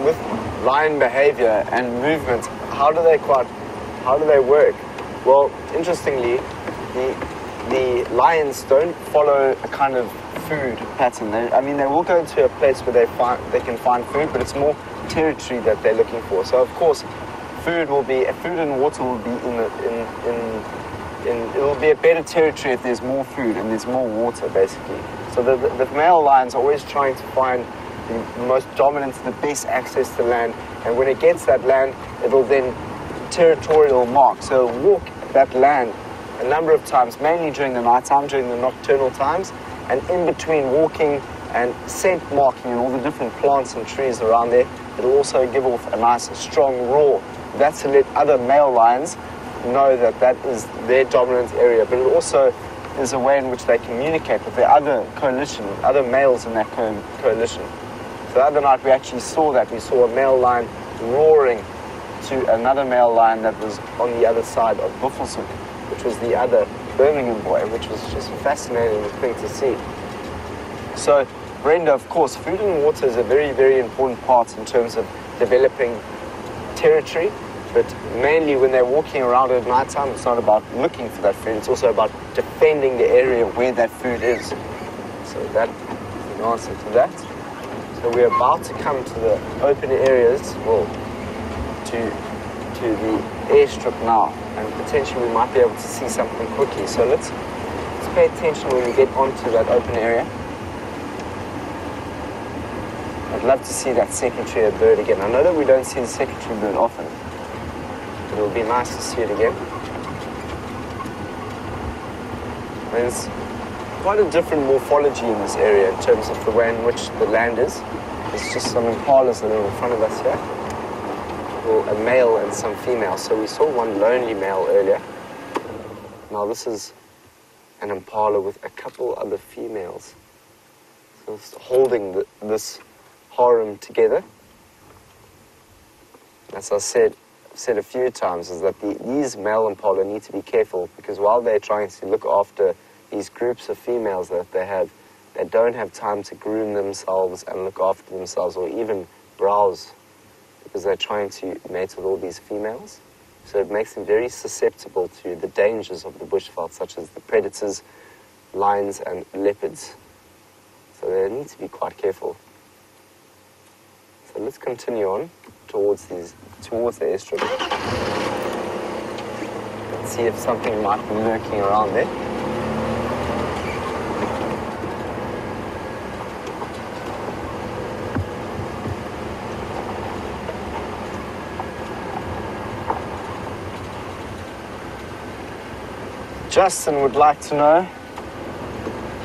with lion behavior and movement, how do they quite, how do they work? Well, interestingly, the the lions don't follow a kind of food pattern. They, I mean, they will go to a place where they find they can find food, but it's more territory that they're looking for. So of course, food will be food and water will be in in in in it will be a better territory if there's more food and there's more water, basically. So the, the, the male lion's are always trying to find the most dominant, the best access to land, and when it gets that land, it'll then territorial mark. So walk that land a number of times, mainly during the night time, during the nocturnal times, and in between walking and scent marking and all the different plants and trees around there, it'll also give off a nice strong roar. That's to let other male lions know that that is their dominant area, but it also is a way in which they communicate with their other coalition, other males in that co coalition. The other night we actually saw that. We saw a male lion roaring to another male lion that was on the other side of Buffelshoek which was the other Birmingham boy, which was just a fascinating thing to see. So, Brenda, of course, food and water is a very, very important part in terms of developing territory, but mainly when they're walking around at night time, it's not about looking for that food, it's also about defending the area where that food is. So that is an answer to that. So we're about to come to the open areas, well, to, to the airstrip now and potentially we might be able to see something quickly. So let's, let's pay attention when we get onto that open area. I'd love to see that secretary bird again. I know that we don't see the secretary bird often. But it would be nice to see it again. Quite a different morphology in this area in terms of the way in which the land is. There's just some impalas that are in front of us here. Well, a male and some females. So we saw one lonely male earlier. Now this is an impala with a couple other females. So it's holding the, this harem together. As I said, said a few times, is that the, these male impala need to be careful because while they're trying to look after these groups of females that they have, they don't have time to groom themselves and look after themselves or even browse because they're trying to mate with all these females. So it makes them very susceptible to the dangers of the bushveld, such as the predators, lions, and leopards. So they need to be quite careful. So let's continue on towards these towards the airstrip. Let's see if something might be lurking around there. Justin would like to know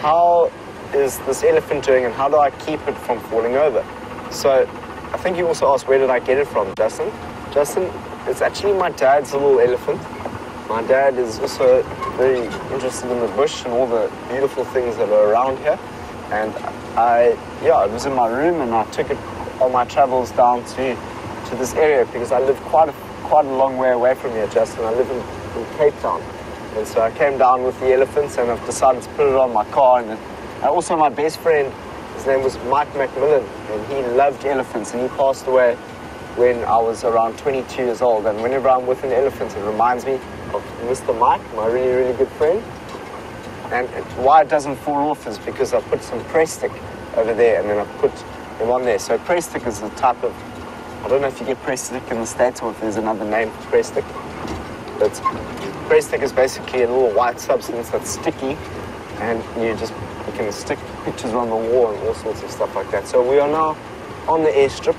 how is this elephant doing and how do I keep it from falling over? So I think you also asked where did I get it from, Justin? Justin, it's actually my dad's little elephant. My dad is also very interested in the bush and all the beautiful things that are around here. And I, yeah, it was in my room and I took it on my travels down to, to this area because I live quite a, quite a long way away from here, Justin. I live in, in Cape Town. And so I came down with the elephants and I've decided to put it on my car. And uh, also my best friend, his name was Mike McMillan, and he loved elephants and he passed away when I was around 22 years old. And whenever I'm with an elephant, it reminds me of Mr. Mike, my really, really good friend. And it, why it doesn't fall off is because I put some Prestik over there and then I put him on there. So Prestik is a type of, I don't know if you get Prestik in the States or if there's another name for Prestik. But Prestik is basically a little white substance that's sticky and you just you can stick pictures on the wall and all sorts of stuff like that. So we are now on the airstrip.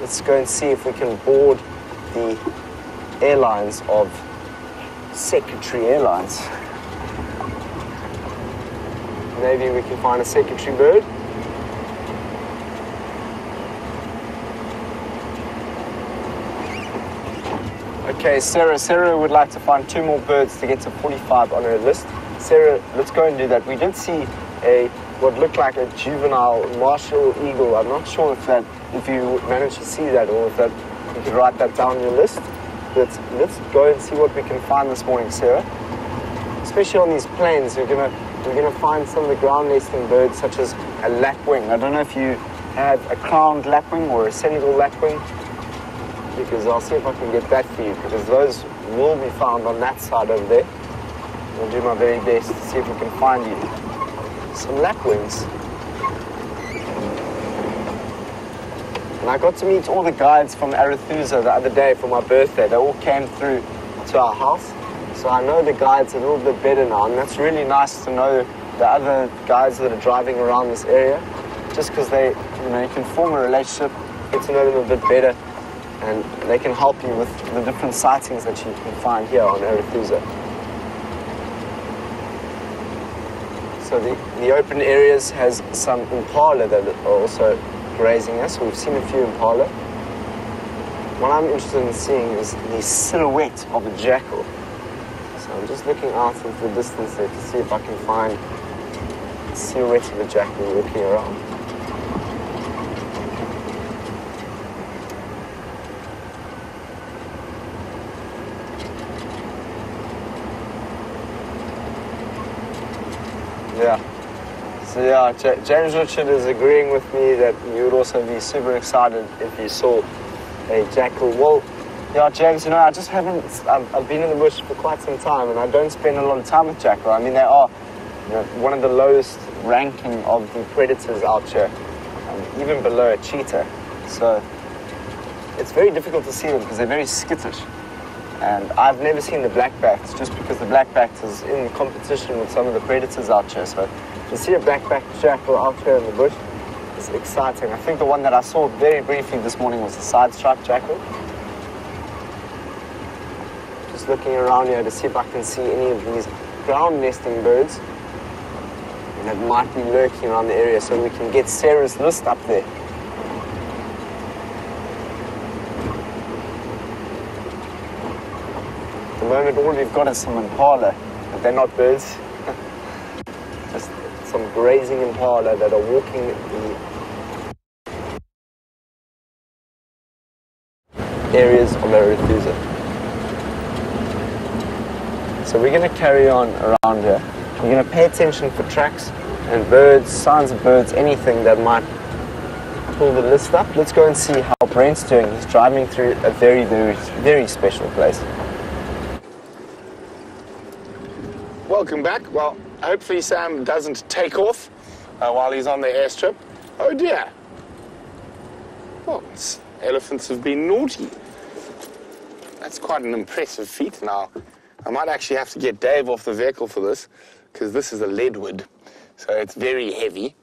Let's go and see if we can board the airlines of Secretary Airlines. Maybe we can find a secretary bird. Okay, Sarah. Sarah would like to find two more birds to get to 45 on her list. Sarah, let's go and do that. We did see a what looked like a juvenile martial eagle. I'm not sure if that if you managed to see that or if that you could write that down your list. But let's go and see what we can find this morning, Sarah. Especially on these plains, you're gonna you're gonna find some of the ground nesting birds such as a lapwing. I don't know if you have a crowned lapwing or a Senegal lapwing because I'll see if I can get that for you because those will be found on that side over there. I'll do my very best to see if we can find you some lapwings. And I got to meet all the guides from Arathusa the other day for my birthday. They all came through to our house. So I know the guides a little bit better now, and that's really nice to know the other guides that are driving around this area, just because they, you know, you can form a relationship, get to know them a bit better, and they can help you with the different sightings that you can find here on Arathusa. So the, the open areas has some impala that are also grazing us. We've seen a few impala. What I'm interested in seeing is the silhouette of a jackal. So I'm just looking out into the distance there to see if I can find the silhouette of a jackal walking around. Yeah. So yeah, J James Richard is agreeing with me that you would also be super excited if you saw a jackal. Well, yeah, James, you know, I just haven't, I've, I've, been in the bush for quite some time and I don't spend a lot of time with jackal. I mean, they are you know, one of the lowest ranking of the predators out here, um, even below a cheetah. So it's very difficult to see them because they're very skittish. And I've never seen the blackbacks just because the blackbacks is in competition with some of the predators out here. So to see a blackback jackal out here in the bush, It's exciting. I think the one that I saw very briefly this morning was the side stripe jackal. Just looking around here to see if I can see any of these ground nesting birds that might be lurking around the area so we can get Sarah's list up there. At the moment all we've got is some impala, but they're not birds. Grazing impala that are walking the areas of Arathusa. So we're going to carry on around here. We're going to pay attention for tracks and birds, signs of birds, anything that might pull the list up. Let's go and see how Brent's doing. He's driving through a very, very, very special place. Welcome back. Well, hopefully Sam doesn't take off uh, while he's on the airstrip. Oh dear. Well, elephants have been naughty. That's quite an impressive feat now. I might actually have to get Dave off the vehicle for this, because this is a leadwood, so it's very heavy,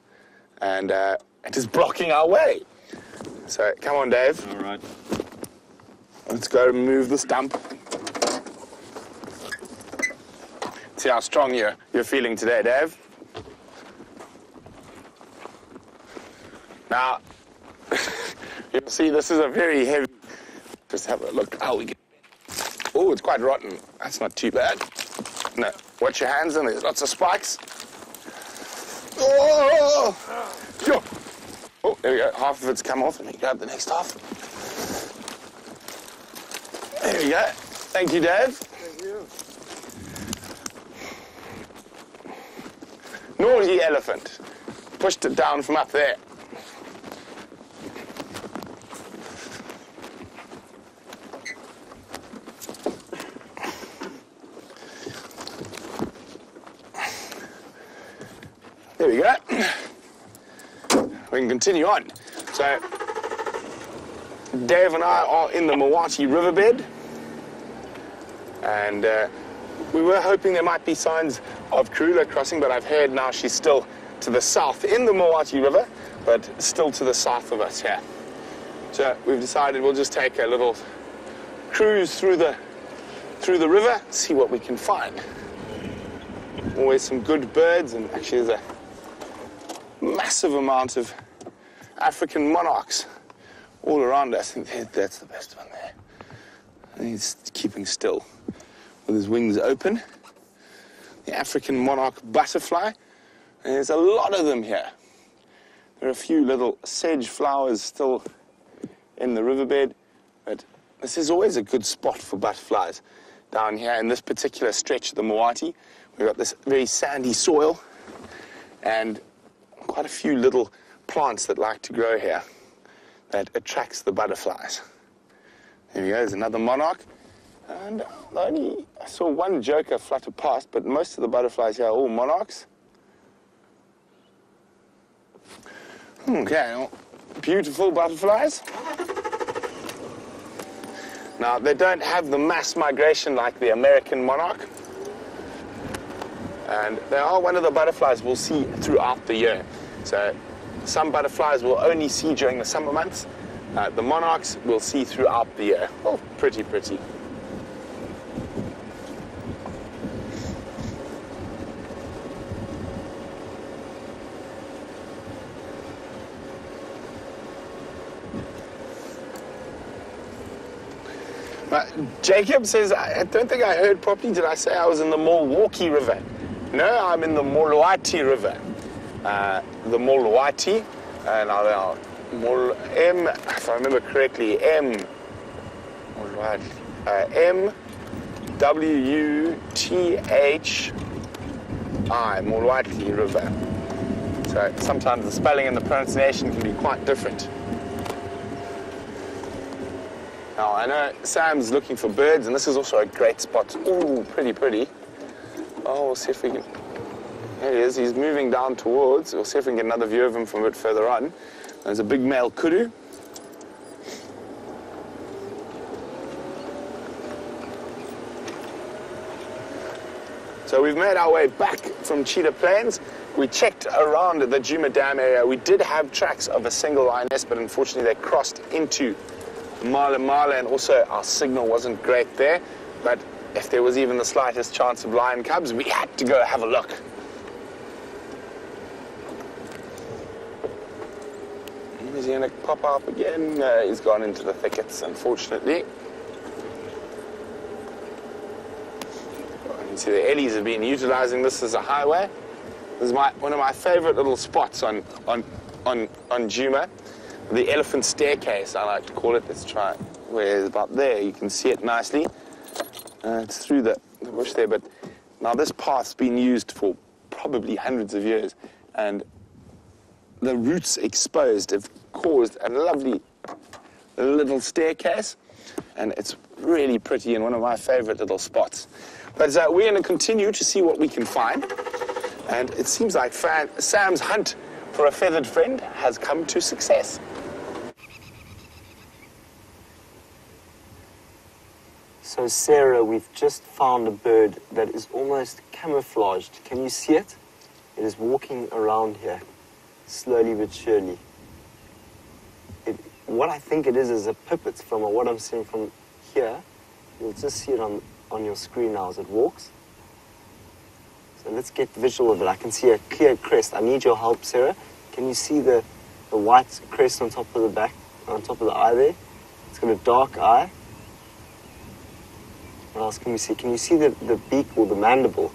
and uh, it is blocking our way. So come on, Dave. All right. Let's go remove the stump. See how strong you're, you're feeling today, Dave. Now, you'll see this is a very heavy. Just have a look how we get. Oh, it's quite rotten. That's not too bad. No, watch your hands, and there's lots of spikes. Oh, Phew. oh, there we go. Half of it's come off. Let me grab the next half. There we go. Thank you, Dave. Naughty elephant. Pushed it down from up there. There we go. We can continue on. So, Dave and I are in the Mawati riverbed, and uh, we were hoping there might be signs of Karula crossing, but I've heard now she's still to the south in the Mawati River, but still to the south of us here. So we've decided we'll just take a little cruise through the through the river, see what we can find. Always some good birds, and actually there's a massive amount of African monarchs all around us. I think that's the best one there. And he's keeping still with his wings open. The African monarch butterfly. And there's a lot of them here. There are a few little sedge flowers still in the riverbed, but this is always a good spot for butterflies down here in this particular stretch of the Moati. We've got this very sandy soil and quite a few little plants that like to grow here that attracts the butterflies. There we go, there's another monarch. And the only, I saw one joker flutter past, but most of the butterflies here are all monarchs. Okay, beautiful butterflies. Now, they don't have the mass migration like the American monarch. And they are one of the butterflies we'll see throughout the year. So some butterflies we'll only see during the summer months. Uh, the monarchs we'll see throughout the year. Oh, pretty, pretty. But Jacob says, I don't think I heard properly. Did I say I was in the Milwaukee River? No, I'm in the Molwati River. Uh, the Molwati, and I'll, I'll Mol, M, if I remember correctly, M, Molwati, uh, M, W, U, T, H, I, Molwati River. So sometimes the spelling and the pronunciation can be quite different. Now, I know Sam's looking for birds, and this is also a great spot. Ooh, pretty, pretty. Oh, we'll see if we can. There he is. He's moving down towards. We'll see if we can get another view of him from a bit further on. There's a big male kudu. So we've made our way back from Cheetah Plains. we checked around the Djuma Dam area. We did have tracks of a single lioness, but unfortunately they crossed into Mala Mala, and also our signal wasn't great there. But if there was even the slightest chance of lion cubs, we had to go have a look. Is he going to pop up again? No, he's gone into the thickets, unfortunately. You can see the Ellies have been utilizing this as a highway. This is my, one of my favorite little spots on, on, on, on Djuma. The elephant staircase, I like to call it. Let's try it. Where about there, you can see it nicely. Uh, it's through the, the bush there, but now this path's been used for probably hundreds of years, and the roots exposed have caused a lovely little staircase, and it's really pretty and one of my favorite little spots. But uh, we're going to continue to see what we can find, and it seems like Sam's hunt for a feathered friend has come to success. So Sarah, we've just found a bird that is almost camouflaged. Can you see it? It is walking around here, slowly but surely. It, what I think it is is a pipit from what I'm seeing from here. You'll just see it on, on your screen now as it walks. So let's get visual of it. I can see a clear crest. I need your help, Sarah. Can you see the, the white crest on top of the back, on top of the eye there? It's got a dark eye. Can we see? Can you see the, the beak or the mandible?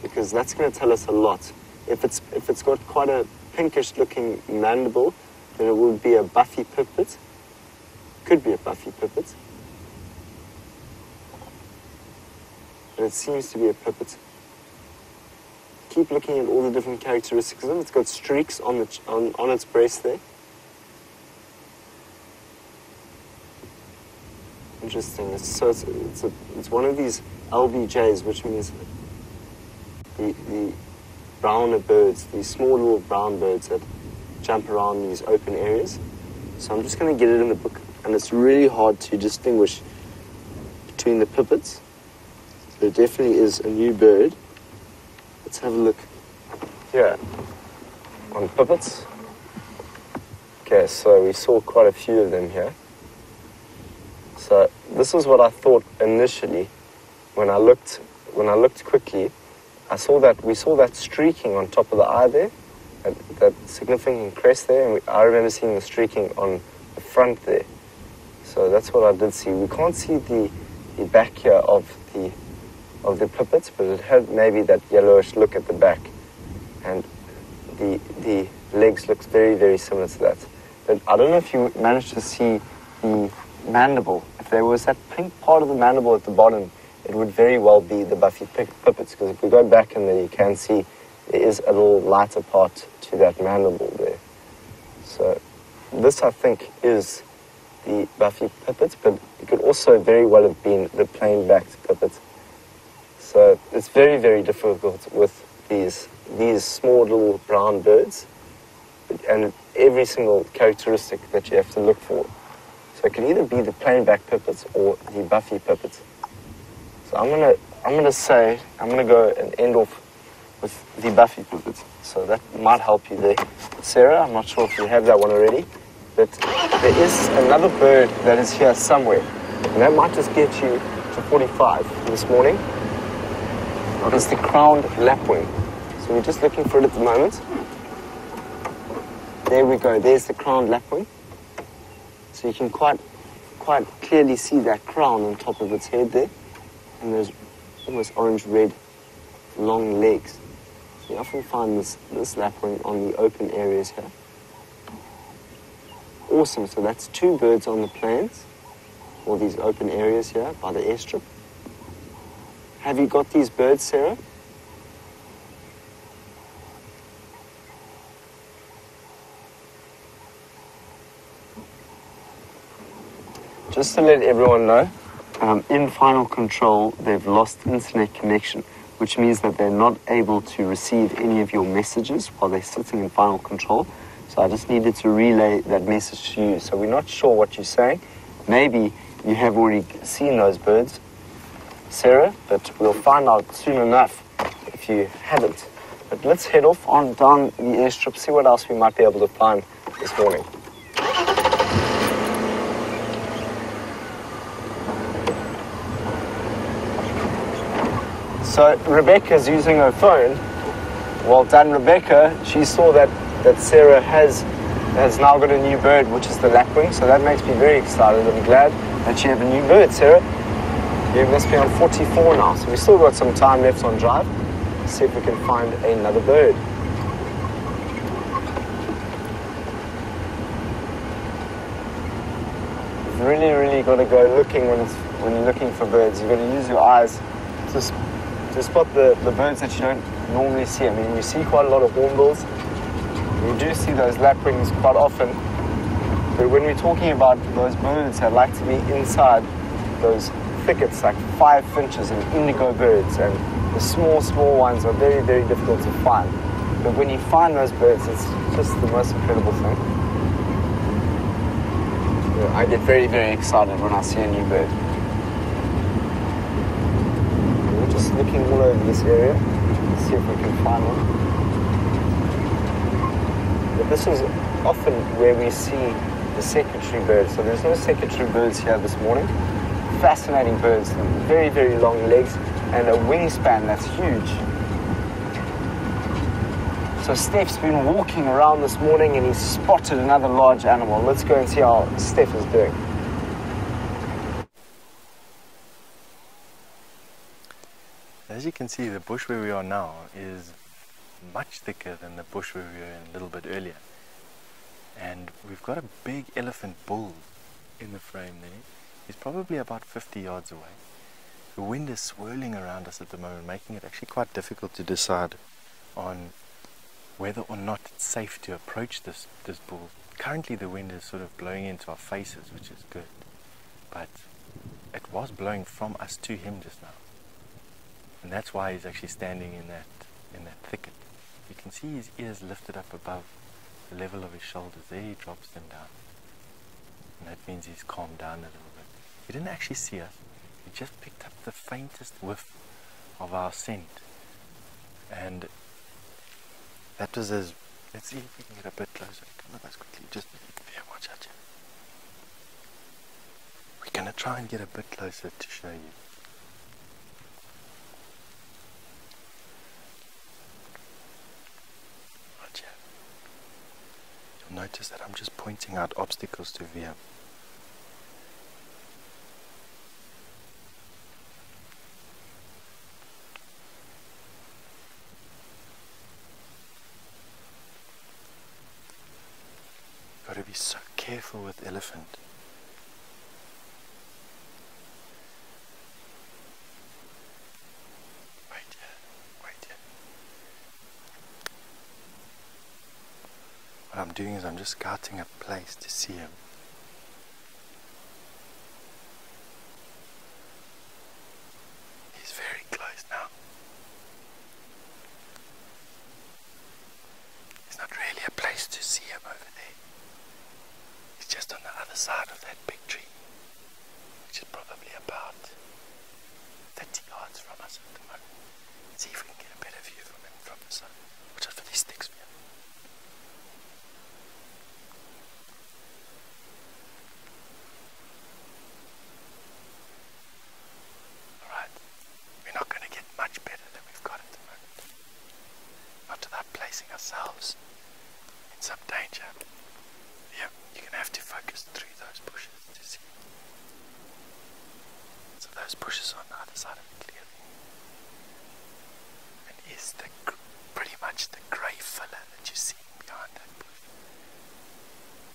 Because that's going to tell us a lot. If it's, if it's got quite a pinkish looking mandible, then it would be a buffy pipit. Could be a buffy pipit. But it seems to be a pipit. Keep looking at all the different characteristics of it. It's got streaks on, the, on, on its breast there. Interesting. It's, so it's, it's, a, it's one of these LBJs, which means the, the browner birds, these small little brown birds that jump around these open areas. So I'm just going to get it in the book, and it's really hard to distinguish between the pipits. There definitely is a new bird. Let's have a look here on pipits. Okay, so we saw quite a few of them here. So this is what I thought initially when I looked when I looked quickly. I saw that we saw that streaking on top of the eye there, that, that significant crest there, and we, I remember seeing the streaking on the front there. So that's what I did see. We can't see the, the back here of the of the pipits, but it had maybe that yellowish look at the back, and the the legs looks very very similar to that. But I don't know if you managed to see the mandible there was that pink part of the mandible at the bottom, it would very well be the Buffy pipits, because if we go back in there, you can see there is a little lighter part to that mandible there. So this, I think, is the Buffy pipit, but it could also very well have been the plain-backed pipit. So it's very, very difficult with these, these small little brown birds, and every single characteristic that you have to look for. So it can either be the plain back pipits or the buffy pipits. So I'm gonna I'm gonna say I'm gonna go and end off with the buffy pipits. So that might help you there. Sarah, I'm not sure if you have that one already, but there is another bird that is here somewhere. And that might just get you to 45 this morning. It's the crowned lapwing. So we're just looking for it at the moment. There we go, there's the crowned lapwing. So you can quite, quite clearly see that crown on top of its head there, and those almost orange-red long legs. So you often find this, this lapwing on the open areas here. Awesome, so that's two birds on the plains, or these open areas here by the airstrip. Have you got these birds, Sarah? Just to let everyone know, um, in Final Control, they've lost internet connection, which means that they're not able to receive any of your messages while they're sitting in Final Control. So I just needed to relay that message to you. So we're not sure what you're saying. Maybe you have already seen those birds, Sarah, but we'll find out soon enough if you haven't. But let's head off on down the airstrip, see what else we might be able to find this morning. So Rebecca's using her phone. Well done, Rebecca. She saw that, that Sarah has has now got a new bird, which is the lapwing. So that makes me very excited. I'm glad that you have a new bird, Sarah. You must be on 44 now, so we still got some time left on drive. Let's see if we can find another bird. You've really, really got to go looking when, when you're looking for birds. You've got to use your eyes to, to spot the, the birds that you don't normally see. I mean, you see quite a lot of hornbills, You do see those lapwings quite often, but when we're talking about those birds that like to be inside those thickets, like five finches and indigo birds, and the small, small ones are very, very difficult to find. But when you find those birds, it's just the most incredible thing. Yeah, I get very, very excited when I see a new bird. We're just looking all over this area, see if we can find one. But this is often where we see the secretary birds. So there's no secretary birds here this morning. Fascinating birds, very, very long legs and a wingspan that's huge. So Steph's been walking around this morning and he's spotted another large animal. Let's go and see how Steph is doing. As you can see, the bush where we are now is much thicker than the bush where we were in a little bit earlier. And we've got a big elephant bull in the frame there. He's probably about 50 yards away. The wind is swirling around us at the moment, making it actually quite difficult to decide on whether or not it's safe to approach this, this bull. Currently the wind is sort of blowing into our faces, which is good. But it was blowing from us to him just now. And that's why he's actually standing in that in that thicket. You can see his ears lifted up above the level of his shoulders. There he drops them down. And that means he's calmed down a little bit. He didn't actually see us. He just picked up the faintest whiff of our scent. And that was as... Let's see if we can get a bit closer. Come guys, quickly. Just... Yeah, watch out. We're going to try and get a bit closer to show you. Notice that I'm just pointing out obstacles to veer. Got to be so careful with elephant. What I'm doing is I'm just scouting a place to see him. He's very close now. There's not really a place to see him over there. He's just on the other side of that big tree, which is probably about 30 yards from us at the moment. See if we can get a better view from him from the side. Watch out for these sticks. ourselves in some danger. Yeah, you're going to have to focus through those bushes to see. So those bushes on the other side of it clearly. And is the pretty much the grey filler that you see behind that bush.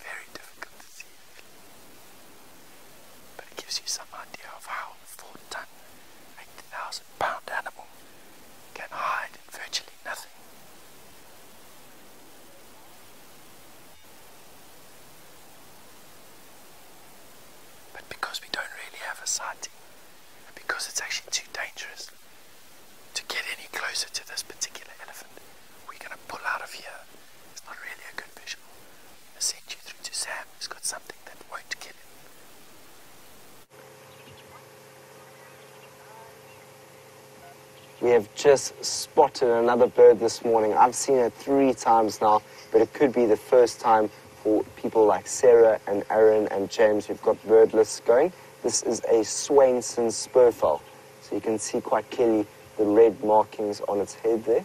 Very difficult to see. But it gives you some idea of how a 4 ton, 8,000 pound animal can hide in virtually nothing. sighting because it's actually too dangerous to get any closer to this particular elephant. We're going to pull out of here. It's not really a good visual. I send you through to Sam who's got something that won't kill him. We have just spotted another bird this morning. I've seen it three times now, but it could be the first time for people like Sarah and Aaron and James who've got bird lists going. This is a Swainson's spurfowl. So you can see quite clearly the red markings on its head there.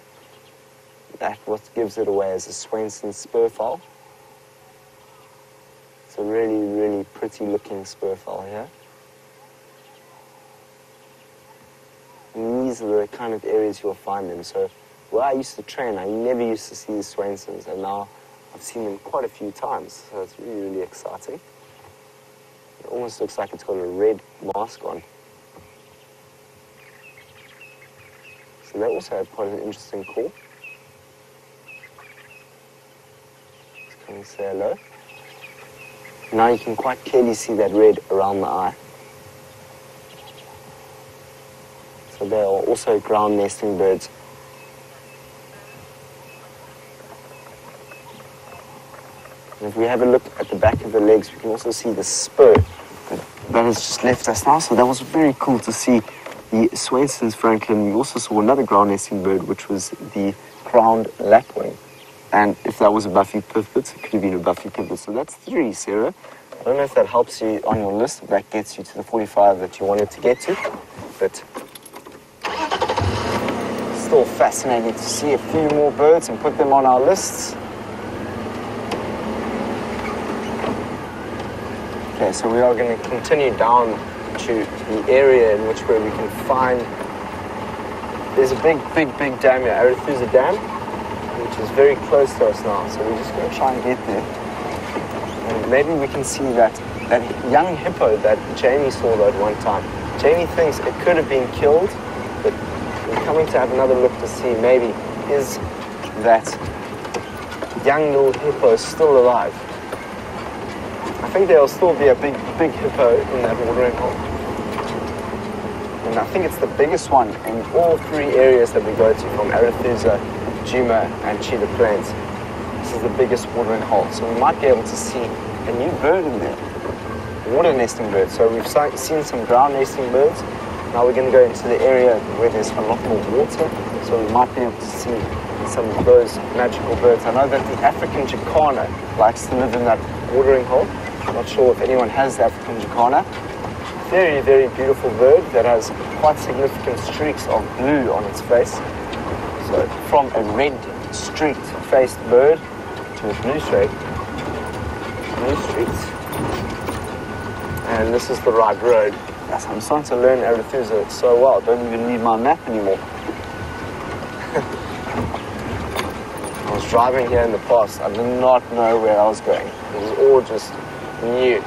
That's what gives it away as a Swainson's spurfowl. It's a really, really pretty looking spurfowl here. And these are the kind of areas you'll find them. So where I used to train, I never used to see the Swainsons, and now I've seen them quite a few times. So it's really, really exciting. It almost looks like it's got a red mask on. So they also have quite an interesting call. Let's come and say hello. Now you can quite clearly see that red around the eye. So they are also ground nesting birds. And if we have a look at the back of the legs, we can also see the spur that, has just left us now. So that was very cool to see the Swainson's francolin. We also saw another ground nesting bird, which was the crowned lapwing. And if that was a Buffy pipit, it could have been a Buffy pipit. So that's three, Sarah. I don't know if that helps you on your list, if that gets you to the 45 that you wanted to get to, but still fascinating to see a few more birds and put them on our lists. Okay, so we are going to continue down to the area in which where we can find there's a big, big, big dam here, Arathusa Dam, which is very close to us now. So we're just going to try and get there. And maybe we can see that, that young hippo that Jamie saw at one time. Jamie thinks it could have been killed, coming to have another look to see maybe is that young little hippo still alive. I think there'll still be a big, big hippo in that watering hole. And I think it's the biggest one in all three areas that we go to, from Arathusa, Djuma, and Cheetah Plains. This is the biggest watering hole, so we might be able to see a new bird in there. Water nesting bird. So we've seen some ground nesting birds. Now we're going to go into the area where there's a lot more water, so we might be able to see some of those magical birds. I know that the African jacana likes to live in that watering hole. I'm Not sure if anyone has the African jacana. Very, very beautiful bird that has quite significant streaks of blue on its face. So from a red streaked-faced bird to a blue streak, blue streaks. And this is the right road. Yes, I'm starting to learn Arathusa so well. I Don't even need my map anymore. I was driving here in the past. I did not know where I was going. It was all just new.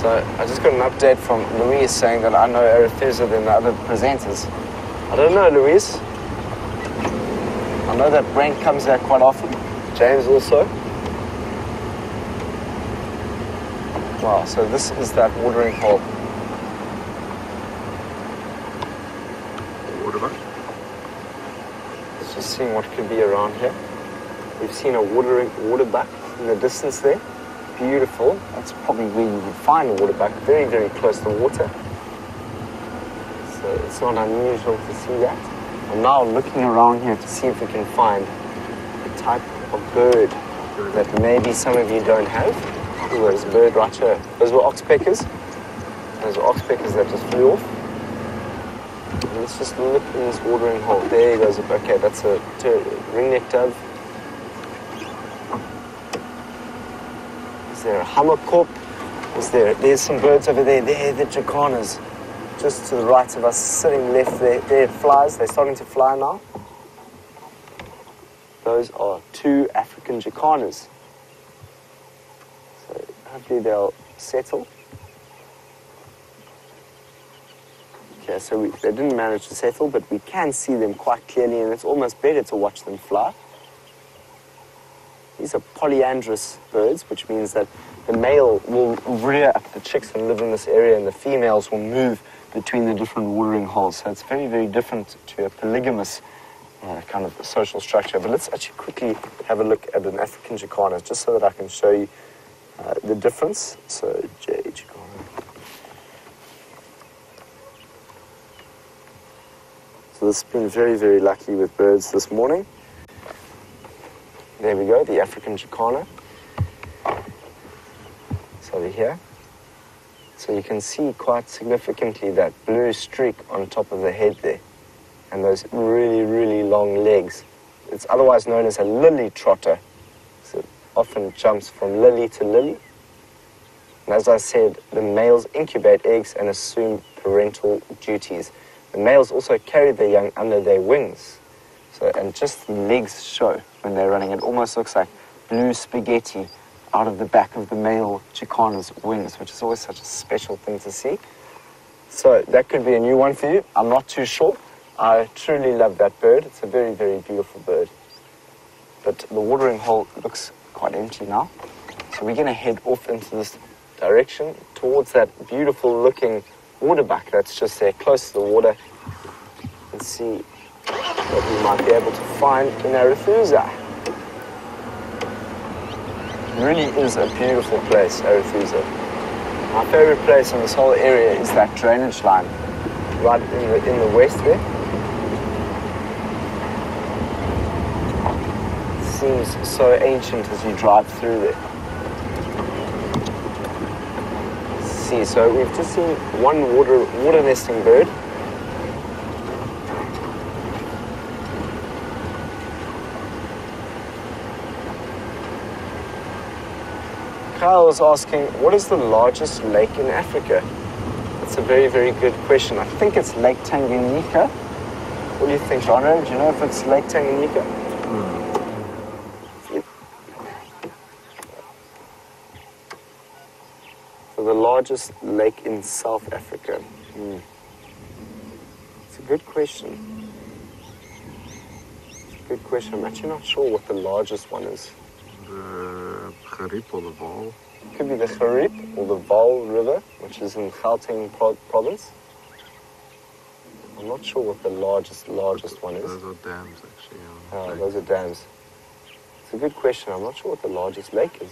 So I just got an update from Louise saying that I know Arathusa than the other presenters. I don't know, Louise. I know that Brent comes out quite often. James also. Wow, so this is that watering hole. Let's just seeing what could be around here. We've seen a watering water buck in the distance there. Beautiful. That's probably where you would find a water buck, very, very close to water. So it's not unusual to see that. I'm now looking around here to see if we can find a type of bird that maybe some of you don't have. Ooh, there's a bird right here. Those were oxpeckers. Those were oxpeckers that just flew off. And let's just look in this watering hole. There he goes. Okay, that's a ringneck dove. Is there a hammerkop? Is there? There's some birds over there. There, the jacanas. Just to the right of us, sitting left there. There, flies. They're starting to fly now. Those are two African jacanas. So hopefully they'll settle. Okay, so we, they didn't manage to settle, but we can see them quite clearly, and it's almost better to watch them fly. These are polyandrous birds, which means that the male will rear up the chicks and live in this area, and the females will move between the different watering holes. So it's very, very different to a polygamous uh, kind of social structure. But let's actually quickly have a look at an African jacana, just so that I can show you uh, the difference. So jacana. So this has been very, very lucky with birds this morning. There we go, the African Jacana. It's over here. So you can see quite significantly that blue streak on top of the head there. And those really, really long legs. It's otherwise known as a lily trotter. So it often jumps from lily to lily. And as I said, the males incubate eggs and assume parental duties. The males also carry their young under their wings. So, and just the legs show when they're running. It almost looks like blue spaghetti out of the back of the male jacana's wings, which is always such a special thing to see. So that could be a new one for you. I'm not too sure. I truly love that bird. It's a very, very beautiful bird. But the watering hole looks quite empty now. So we're going to head off into this direction towards that beautiful looking waterbuck that's just there close to the water and see what we might be able to find in Arathusa. Really is a beautiful place, Arathusa. My favorite place in this whole area is that drainage line right in the, in the west there. It seems so ancient as you drive through there. See, so we've just seen one water, water nesting bird Kyle was asking, what is the largest lake in Africa? That's a very, very good question. I think it's Lake Tanganyika. What do you think, Jandre? Do you know if it's Lake Tanganyika? Mm. So the largest lake in South Africa. Mm. It's a good question. It's a good question. I'm actually not sure what the largest one is. Or the Vaal. Could be the Gariep or the Vaal River, which is in Gauteng pro province. I'm not sure what the largest, largest one is. Those are dams, actually. Oh, those are dams. It's a good question. I'm not sure what the largest lake is.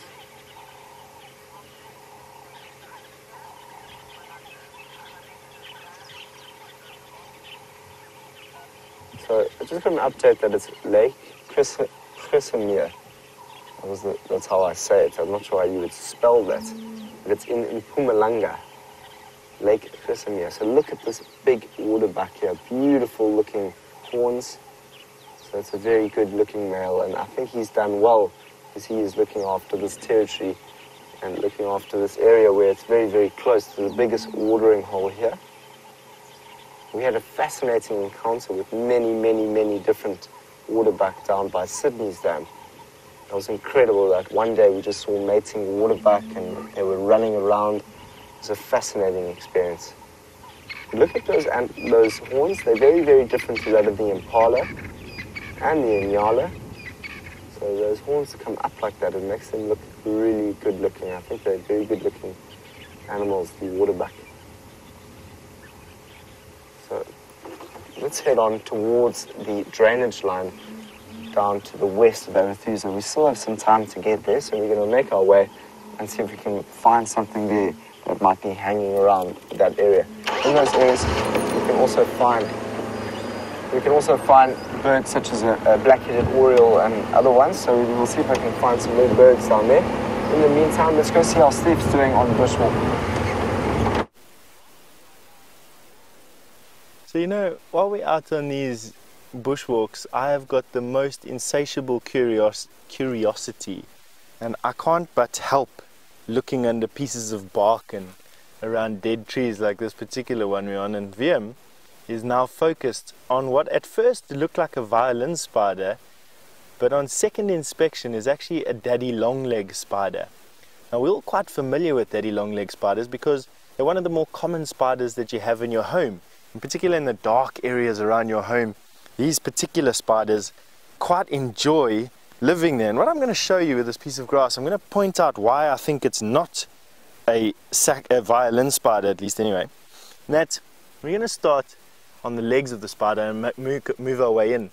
So I just got an update that it's Lake. That was that's how I say it. I'm not sure how you would spell that. But it's in, Mpumalanga, Lake Chrissiesmeer. So look at this big waterbuck here. Beautiful looking horns. So it's a very good looking male. And I think he's done well because he is looking after this territory and looking after this area where it's very, very close to the biggest watering hole here. We had a fascinating encounter with many, many, many different waterbuck down by Sydney's Dam. It was incredible that one day we just saw mating waterbuck and they were running around. It was a fascinating experience. Look at those and those horns, they're very, very different to that of the impala and the inyala. So those horns come up like that, it makes them look really good looking. I think they're very good looking animals, the waterbuck. So let's head on towards the drainage line down to the west of Arathusa. We still have some time to get there, so we're going to make our way and see if we can find something there that might be hanging around that area. In those areas, we can also find we can also find birds such as a, a black-headed oriole and other ones. So we will see if I can find some more birds down there. In the meantime, let's go see how Steve's doing on the bushwalk. So you know, while we're out on these bushwalks, I have got the most insatiable curios curiosity, and I can't but help looking under pieces of bark and around dead trees like this particular one we're on. And Viem is now focused on what at first looked like a violin spider, but on second inspection is actually a daddy longleg spider. Now we're all quite familiar with daddy longleg spiders because they're one of the more common spiders that you have in your home, in particular in the dark areas around your home these particular spiders quite enjoy living there. And what I'm going to show you with this piece of grass, I'm going to point out why I think it's not a, sac a violin spider, at least anyway. And that we're going to start on the legs of the spider and move, move our way in.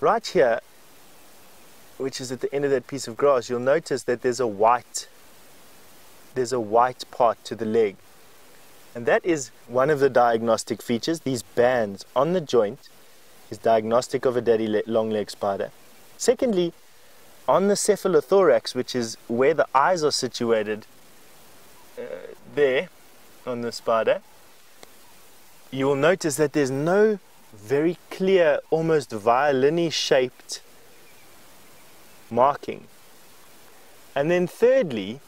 Right here, which is at the end of that piece of grass, you'll notice that there's a white there's a white part to the leg. And that is one of the diagnostic features. These bands on the joint is diagnostic of a daddy le- long leg spider. Secondly, on the cephalothorax, which is where the eyes are situated, uh, there on the spider, you will notice that there's no very clear, almost violin shaped marking. And then, thirdly,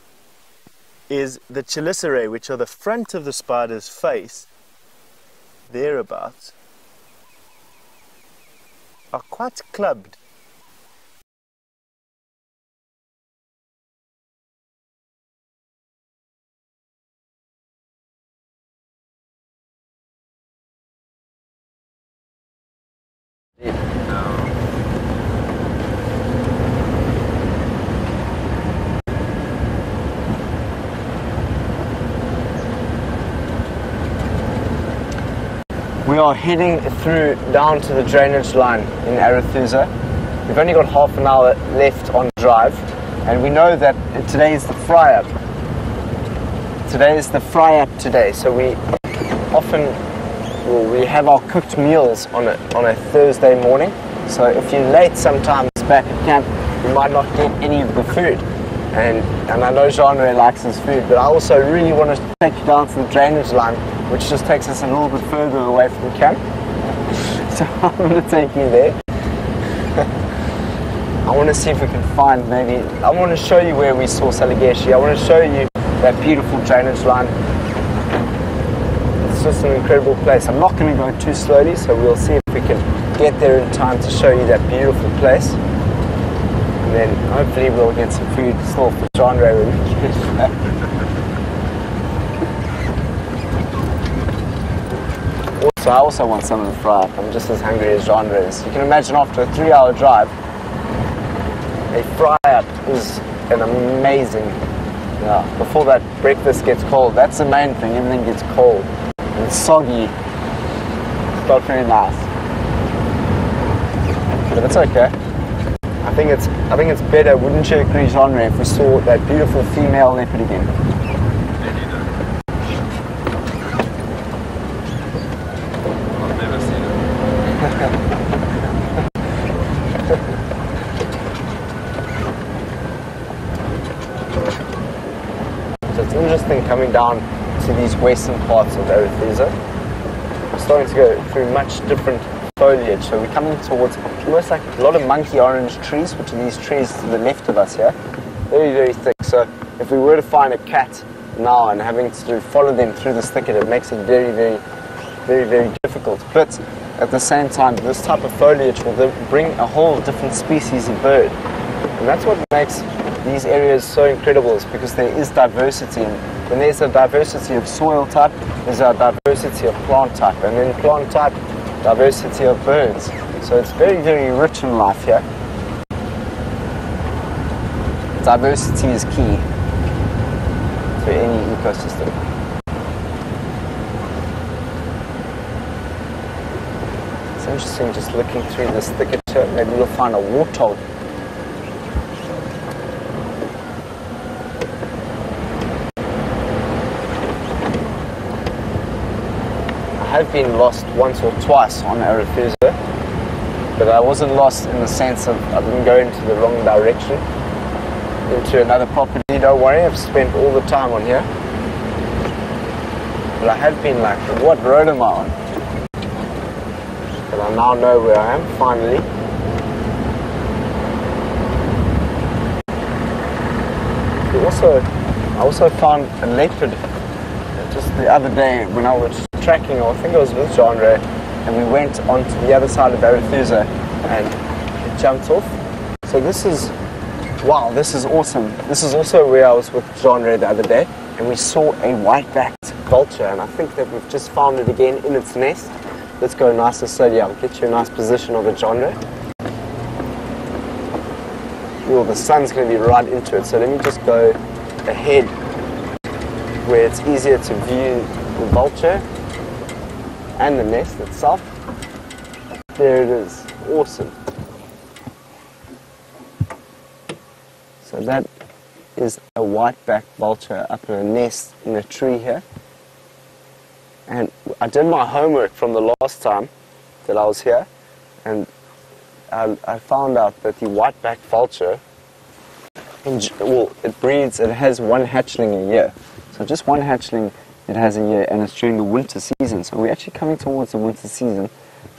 is the chelicerae, which are the front of the spider's face, thereabouts, are quite clubbed. We are heading through down to the drainage line in Arathusa. We've only got half an hour left on drive, and we know that today is the fry up. Today is the fry up today, so we often well, we have our cooked meals on a on a Thursday morning. So if you're late sometimes back at camp, you might not get any of the food. And and I know Jandre likes his food, but I also really want to take you down to the drainage line which just takes us a little bit further away from camp. So I'm going to take you there. I want to see if we can find maybe, I want to show you where we saw Salayexe. I want to show you that beautiful drainage line. It's just an incredible place. I'm not going to go too slowly, so we'll see if we can get there in time to show you that beautiful place. Then hopefully we'll get some food still for Jandre when we get back. So I also want some of the fry up. I'm just as hungry as Jandre is. You can imagine after a three hour drive, a fry up is an amazing, yeah, before that breakfast gets cold, that's the main thing, everything gets cold and soggy. It's not very nice. But it's okay. I think it's I think it's better, wouldn't you agree, Jandre, if we saw that beautiful female leopard again? So it's interesting coming down to these western parts of Arathusa. We're starting to go through much different foliage. So we're coming towards almost like a lot of monkey orange trees, which are these trees to the left of us here. Very, very thick. So if we were to find a cat now and having to follow them through this thicket, it makes it very, very, very, very difficult. But at the same time, this type of foliage will bring a whole different species of bird. And that's what makes these areas so incredible is because there is diversity. And when there's a diversity of soil type, there's a diversity of plant type. And then plant type, diversity of birds. So it's very, very rich in life here. Diversity is key to any ecosystem. It's interesting just looking through this thicket. Maybe we'll find a warthog have been lost once or twice on Arathusa, but I wasn't lost in the sense of I didn't go into the wrong direction, into another property. Don't worry, I've spent all the time on here. But I have been like, what road am I on? But I now know where I am, finally. also, I also found a leopard just the other day when I was tracking, or I think it was with Jandre, and we went onto the other side of Arathusa and it jumped off. So this is, wow, this is awesome. This is also where I was with Jandre the other day, and we saw a white-backed vulture, and I think that we've just found it again in its nest. Let's go nice and slowly. I'll get you a nice position of the Genre. Well, the sun's going to be right into it, so let me just go ahead where it's easier to view the vulture and the nest itself. There it is. Awesome. So that is a white-backed vulture up in a nest in a tree here. And I did my homework from the last time that I was here, and I, I found out that the white-backed vulture, well, it breeds, it has one hatchling a year. So just one hatchling it has a year, and it's during the winter season. So we're actually coming towards the winter season.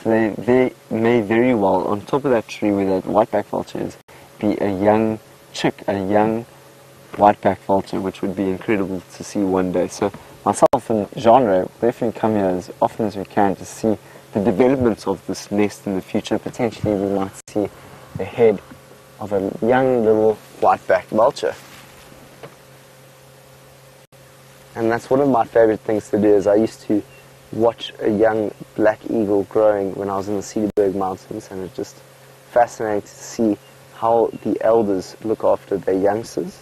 So they, they may very well, on top of that tree where that white-back vulture is, be a young chick, a young white-back vulture, which would be incredible to see one day. So myself and Jandre definitely come here as often as we can to see the development of this nest in the future. Potentially we might see the head of a young little white-backed vulture. And that's one of my favorite things to do is I used to watch a young black eagle growing when I was in the Cederberg Mountains and it's just fascinating to see how the elders look after their youngsters.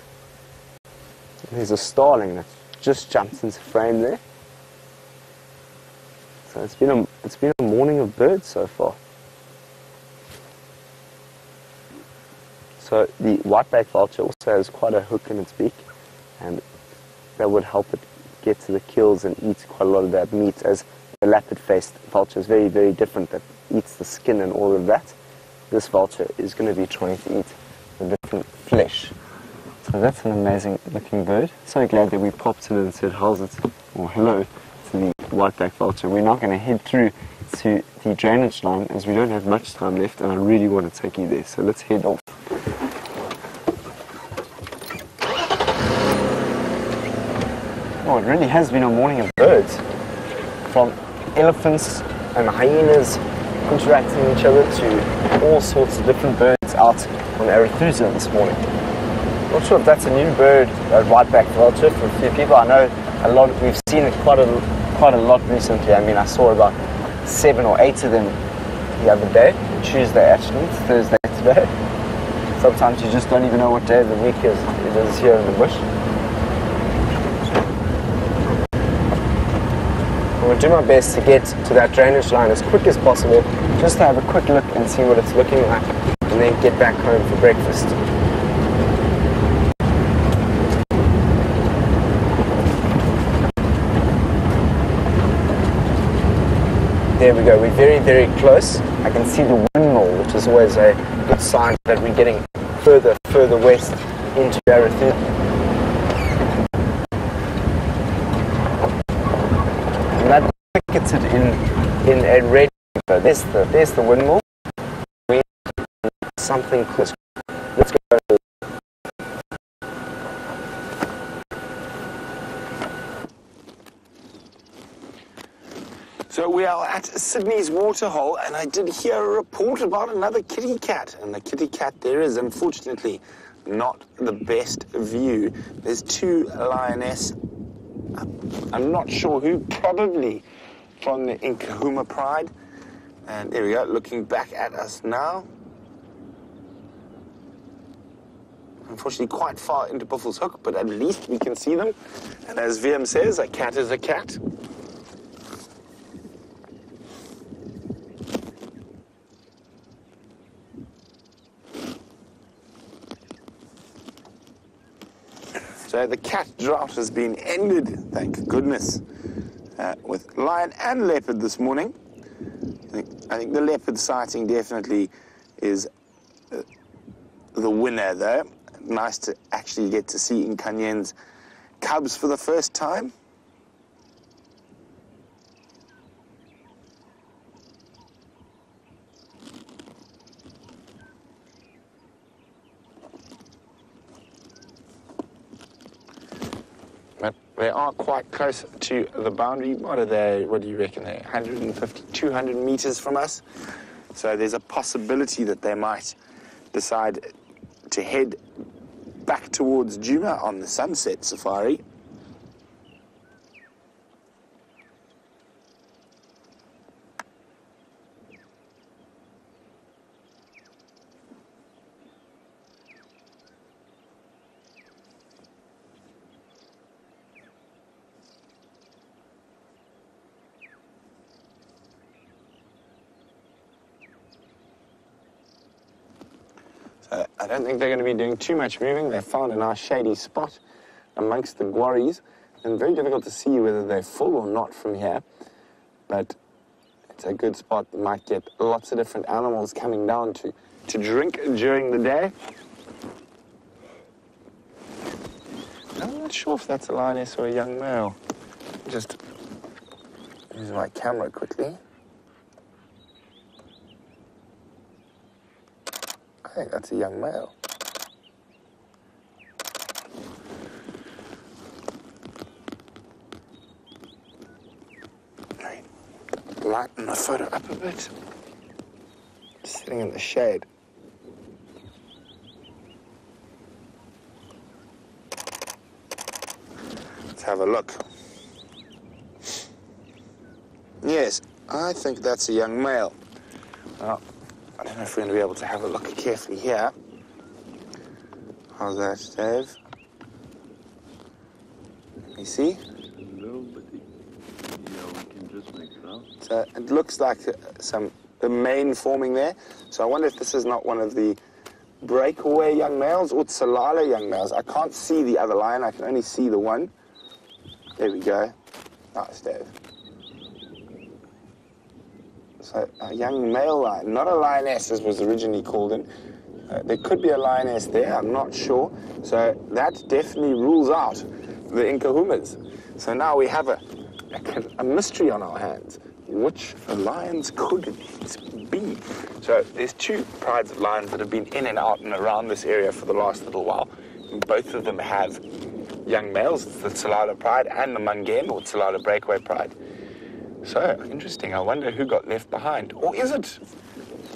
There's a starling that just jumped into frame there. So it's been a it's been a morning of birds so far. So the white-backed vulture also has quite a hook in its beak and that would help it get to the kills and eat quite a lot of that meat as the lappet-faced vulture is very, very different that eats the skin and all of that. This vulture is going to be trying to eat the different flesh. So that's an amazing looking bird. So glad that we popped in and said or hello to the whiteback vulture. We're now going to head through to the drainage line as we don't have much time left and I really want to take you there. So let's head off. Oh, it really has been a morning of birds. From elephants and hyenas interacting with each other to all sorts of different birds out on Arathusa this morning. Not sure if that's a new bird, a whiteback vulture for a few people. I know a lot, we've seen it quite a, quite a lot recently. I mean, I saw about seven or eight of them the other day, Tuesday actually, Thursday today. Sometimes you just don't even know what day of the week is, it is here in the bush. I'm going to do my best to get to that drainage line as quick as possible, just to have a quick look and see what it's looking like, and then get back home for breakfast. There we go, we're very, very close. I can see the windmill, which is always a good sign that we're getting further, further west into Arathusa. And that ticketed in in a red paper. There's the there's the windmill. We something close. Let's go. So we are at Sydney's Waterhole, and I did hear a report about another kitty cat. And the kitty cat there is unfortunately not the best view. There's two lioness. I'm not sure who, probably from the Nkuhuma Pride. And there we go, looking back at us now. Unfortunately, quite far into Buffelshoek, but at least we can see them. And as VM says, a cat is a cat. So the cat drought has been ended, thank goodness, uh, with lion and leopard this morning. I think, I think the leopard sighting definitely is uh, the winner, though. Nice to actually get to see Inkanyeni's cubs for the first time. They are quite close to the boundary. What are they? What do you reckon? They're 150, 200 meters from us. So there's a possibility that they might decide to head back towards Djuma on the sunset safari. So I don't think they're going to be doing too much moving. They found a nice shady spot amongst the quarries, and very difficult to see whether they're full or not from here. But it's a good spot. They might get lots of different animals coming down to, to drink during the day. I'm not sure if that's a lioness or a young male. Just use my camera quickly. Think that's a young male. Lighten the photo up a bit. Sitting in the shade. Let's have a look. Yes, I think that's a young male. I don't know if we're going to be able to have a look carefully here. How's that, Dave? Let me see. No, but it, yeah, we can just make it out. So it looks like uh, some the mane forming there. So I wonder if this is not one of the breakaway young males or Tsalala young males. I can't see the other lion. I can only see the one. There we go. Nice, Dave. So a young male lion, not a lioness as was originally called in. Uh, there could be a lioness there, I'm not sure. So that definitely rules out the Nkuhumas. So now we have a, a, a mystery on our hands. Which lions could it be? So there's two prides of lions that have been in and out and around this area for the last little while. And both of them have young males, the Tsalala pride and the Mangeni or Tsalala breakaway pride. So interesting. I wonder who got left behind. Or is it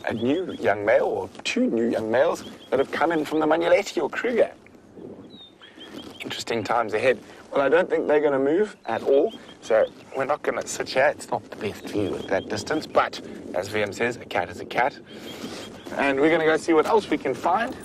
a new young male or two new young males that have come in from the Manyeleti or Kruger? Interesting times ahead. Well, I don't think they're going to move at all. So we're not going to sit here. It's not the best view at that distance. But as VM says, a cat is a cat. And we're going to go see what else we can find.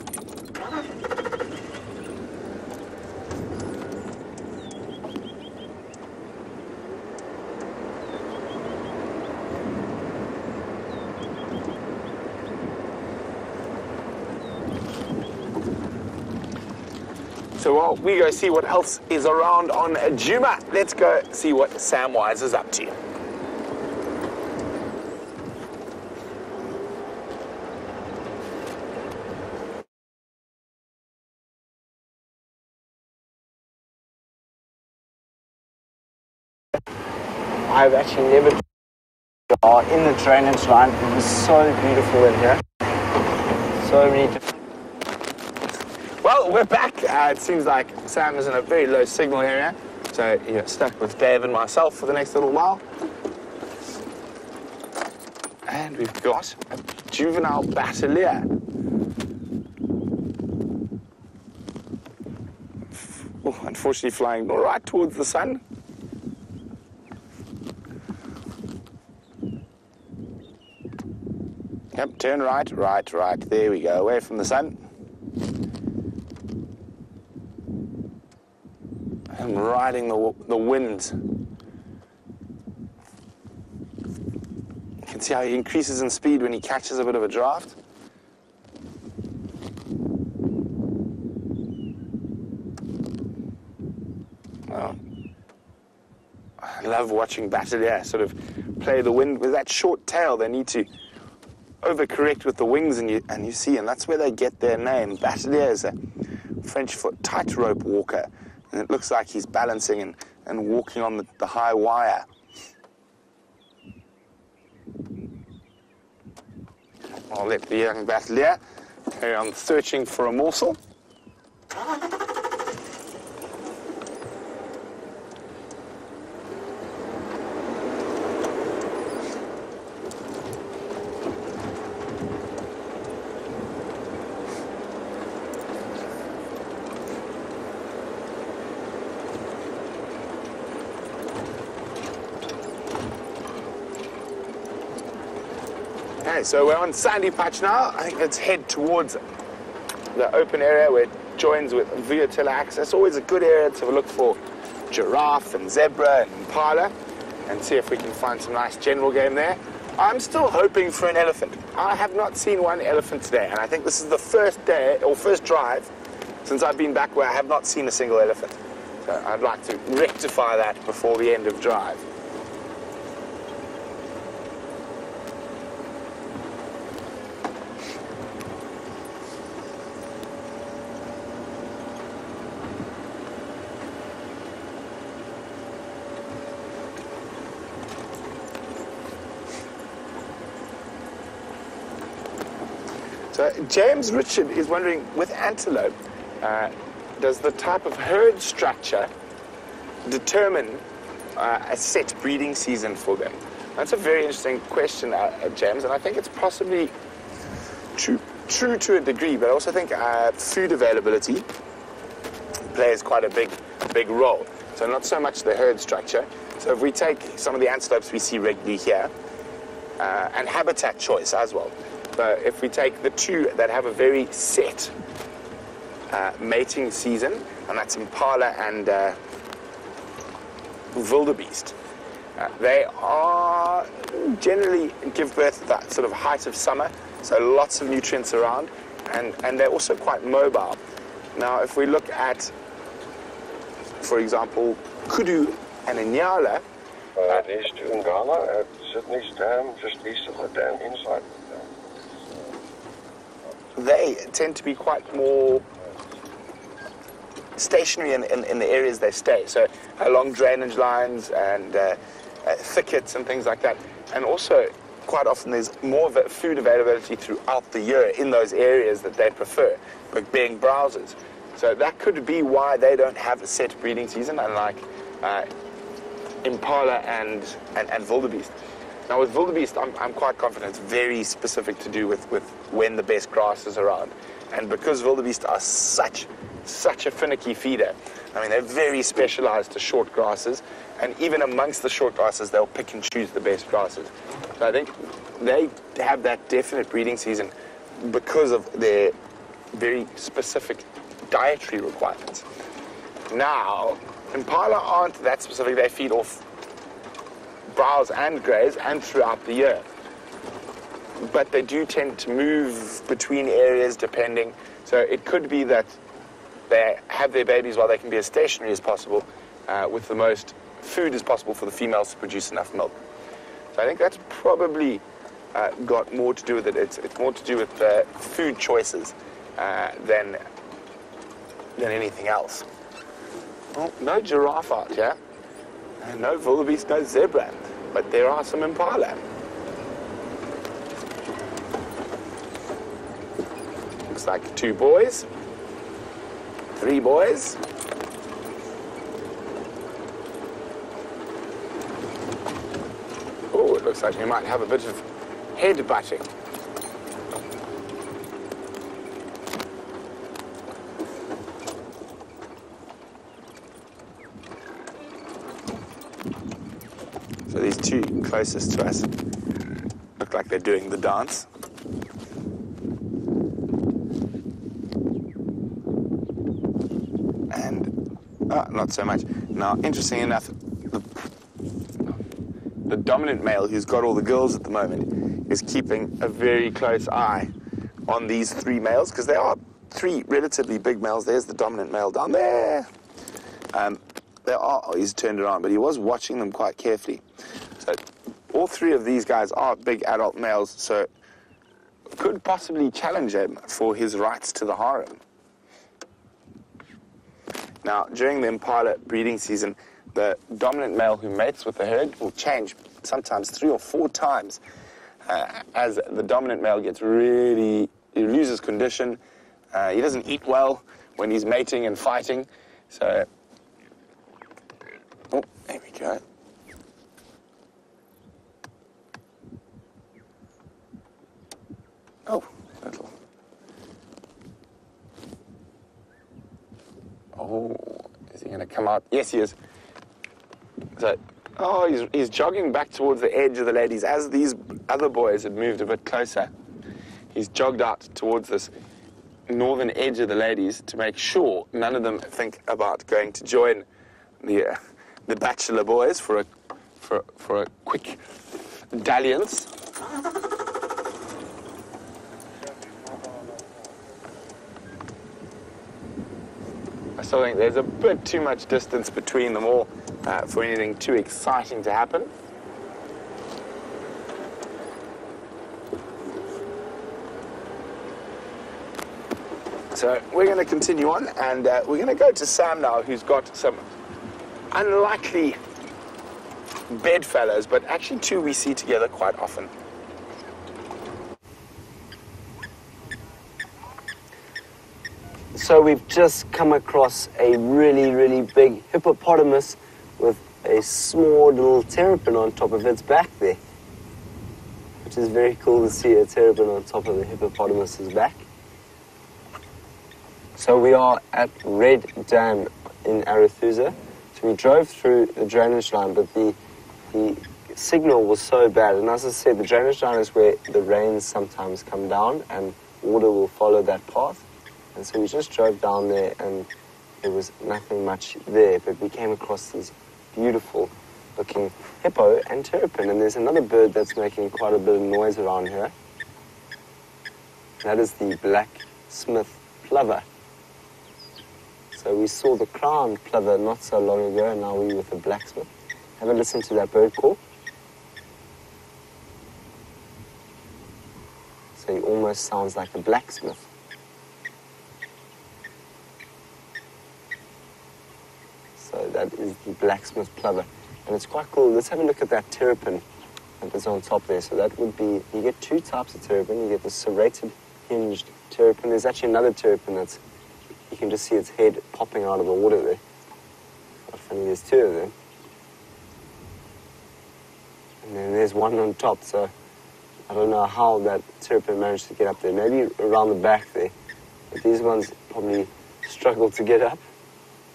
While we go see what else is around on Djuma, let's go see what Samwise is up to. I've actually never been in the drainage line. It was so beautiful in here. So many different we're back. Uh, it seems like Sam is in a very low signal area, so you're stuck with Dave and myself for the next little while. And we've got a juvenile bateleur. Oh, unfortunately, flying right towards the sun. Yep, turn right, right, right. There we go, away from the sun. And riding the, the wind. You can see how he increases in speed when he catches a bit of a draft. Oh. I love watching Bateleur sort of play the wind with that short tail. They need to overcorrect with the wings, and you, and you see, and that's where they get their name. Bateleur is a French foot tightrope walker and it looks like he's balancing and, and walking on the, the high wire. I'll let the young bateleur carry on searching for a morsel. So we're on Sandy Patch now. I think let's head towards the open area where it joins with Vuyatela access. Always a good area to look for giraffe and zebra and impala and see if we can find some nice general game there. I'm still hoping for an elephant. I have not seen one elephant today, and I think this is the first day or first drive since I've been back where I have not seen a single elephant. So I'd like to rectify that before the end of drive. So James Richard is wondering, with antelope, uh, does the type of herd structure determine uh, a set breeding season for them? That's a very interesting question, uh, uh, James, and I think it's possibly true, true to a degree, but I also think uh, food availability plays quite a big, big role. So not so much the herd structure. So if we take some of the antelopes we see regularly here, uh, and habitat choice as well. So if we take the two that have a very set uh, mating season, and that's Impala and uh, Wildebeest. Uh, they are generally give birth at that sort of height of summer, so lots of nutrients around, and, and they're also quite mobile. Now, if we look at, for example, Kudu and Inyala, Uh, two in Ghana at Sydney's Dam, just east of the dam, inside. They tend to be quite more stationary in, in, in the areas they stay. So along drainage lines and uh, uh, thickets and things like that. And also, quite often there's more of a food availability throughout the year in those areas that they prefer, like being browsers. So that could be why they don't have a set breeding season, unlike uh, Impala and, and, and Wildebeest. Now with Wildebeest, I'm, I'm quite confident it's very specific to do with, with when the best grass is around. And because Wildebeest are such, such a finicky feeder, I mean, they're very specialized to short grasses, and even amongst the short grasses, they'll pick and choose the best grasses. So I think they have that definite breeding season because of their very specific dietary requirements. Now, Impala aren't that specific. They feed off browse and graze and throughout the year. But they do tend to move between areas depending. So it could be that they have their babies while they can be as stationary as possible uh, with the most food as possible for the females to produce enough milk. So I think that's probably uh, got more to do with it. It's, it's more to do with uh, food choices uh, than, than anything else. Well, no giraffe out here. And no wildebeest, no zebra, but there are some impala. Looks like two boys, three boys. Oh, it looks like we might have a bit of head butting. So these two closest to us look like they're doing the dance. Ah, not so much. Now, interesting enough, the, the dominant male who's got all the girls at the moment is keeping a very close eye on these three males because they are three relatively big males. There's the dominant male down there. Um, there are, oh, he's turned around, but he was watching them quite carefully. So all three of these guys are big adult males, so could possibly challenge him for his rights to the harem. Now, during the impala breeding season, the dominant male who mates with the herd will change sometimes three or four times uh, as the dominant male gets really, he loses condition. Uh, he doesn't eat well when he's mating and fighting. So, oh, there we go. Oh, little. Oh, is he going to come out? Yes, he is. So, oh, he's, he's jogging back towards the edge of the ladies as these other boys have moved a bit closer. He's jogged out towards this northern edge of the ladies to make sure none of them think about going to join the uh, the bachelor boys for a for for a quick dalliance. I still think there's a bit too much distance between them all uh, for anything too exciting to happen. So we're going to continue on and uh, we're going to go to Sam now, who's got some unlikely bedfellows, but actually two we see together quite often. So we've just come across a really, really big hippopotamus with a small little terrapin on top of its back there. Which is very cool to see a terrapin on top of the hippopotamus's back. So we are at Red Dam in Arathusa. So we drove through the drainage line, but the, the signal was so bad. And as I said, the drainage line is where the rains sometimes come down and water will follow that path. And so we just drove down there and there was nothing much there, but we came across these beautiful looking hippo and terrapin. And there's another bird that's making quite a bit of noise around here. That is the black smith plover. So we saw the crown plover not so long ago, and now we're with the blacksmith. Have a listen to that bird call. So he almost sounds like a blacksmith. So that is the blacksmith plover. And it's quite cool. Let's have a look at that terrapin that's on top there. So that would be, you get two types of terrapin. You get the serrated hinged terrapin. There's actually another terrapin that's, you can just see its head popping out of the water there. Funny, there's two of them. And then there's one on top, so I don't know how that terrapin managed to get up there. Maybe around the back there. But these ones probably struggle to get up.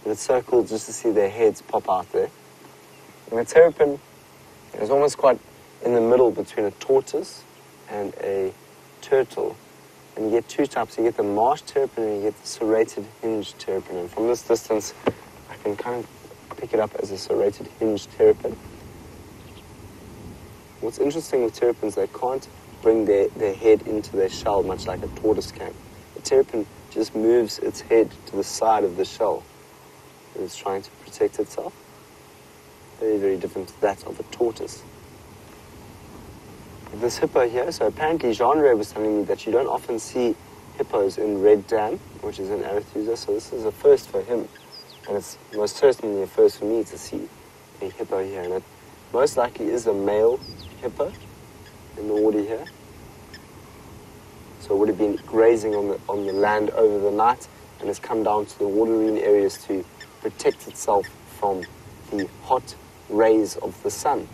And it's just to see their heads pop out there. And the terrapin is almost quite in the middle between a tortoise and a turtle. And you get two types. You get the marsh terrapin and you get the serrated hinged terrapin. And from this distance, I can kind of pick it up as a serrated hinged terrapin. What's interesting with terrapins, they can't bring their, their head into their shell much like a tortoise can. A terrapin just moves its head to the side of the shell. It's trying to protect itself. Very, very different to that of a tortoise. This hippo here, so apparently Jandre was telling me that you don't often see hippos in Red Dam, which is in Arathusa, so this is a first for him. And it's most certainly a first for me to see a hippo here. And it most likely is a male hippo in the water here. So it would have been grazing on the, on the land over the night and has come down to the waterine areas to protect itself from the hot rays of the sun.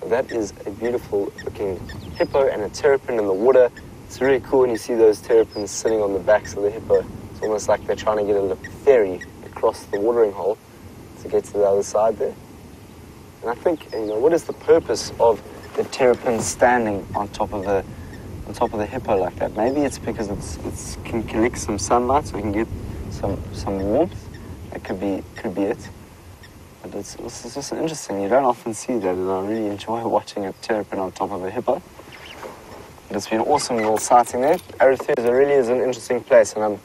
So that is a beautiful looking hippo and a terrapin in the water. It's really cool when you see those terrapins sitting on the backs of the hippo. It's almost like they're trying to get a little ferry across the watering hole to get to the other side there. And I think, you know, what is the purpose of the terrapin standing on top of the on top of the hippo like that? Maybe it's because it's it's can collect some sunlight so we can get some some warmth. That could be could be it. But it's, it's just interesting. You don't often see that, and I really enjoy watching a terrapin on top of a hippo. But it's been awesome little sighting there. Arathusa really is an interesting place, and I'm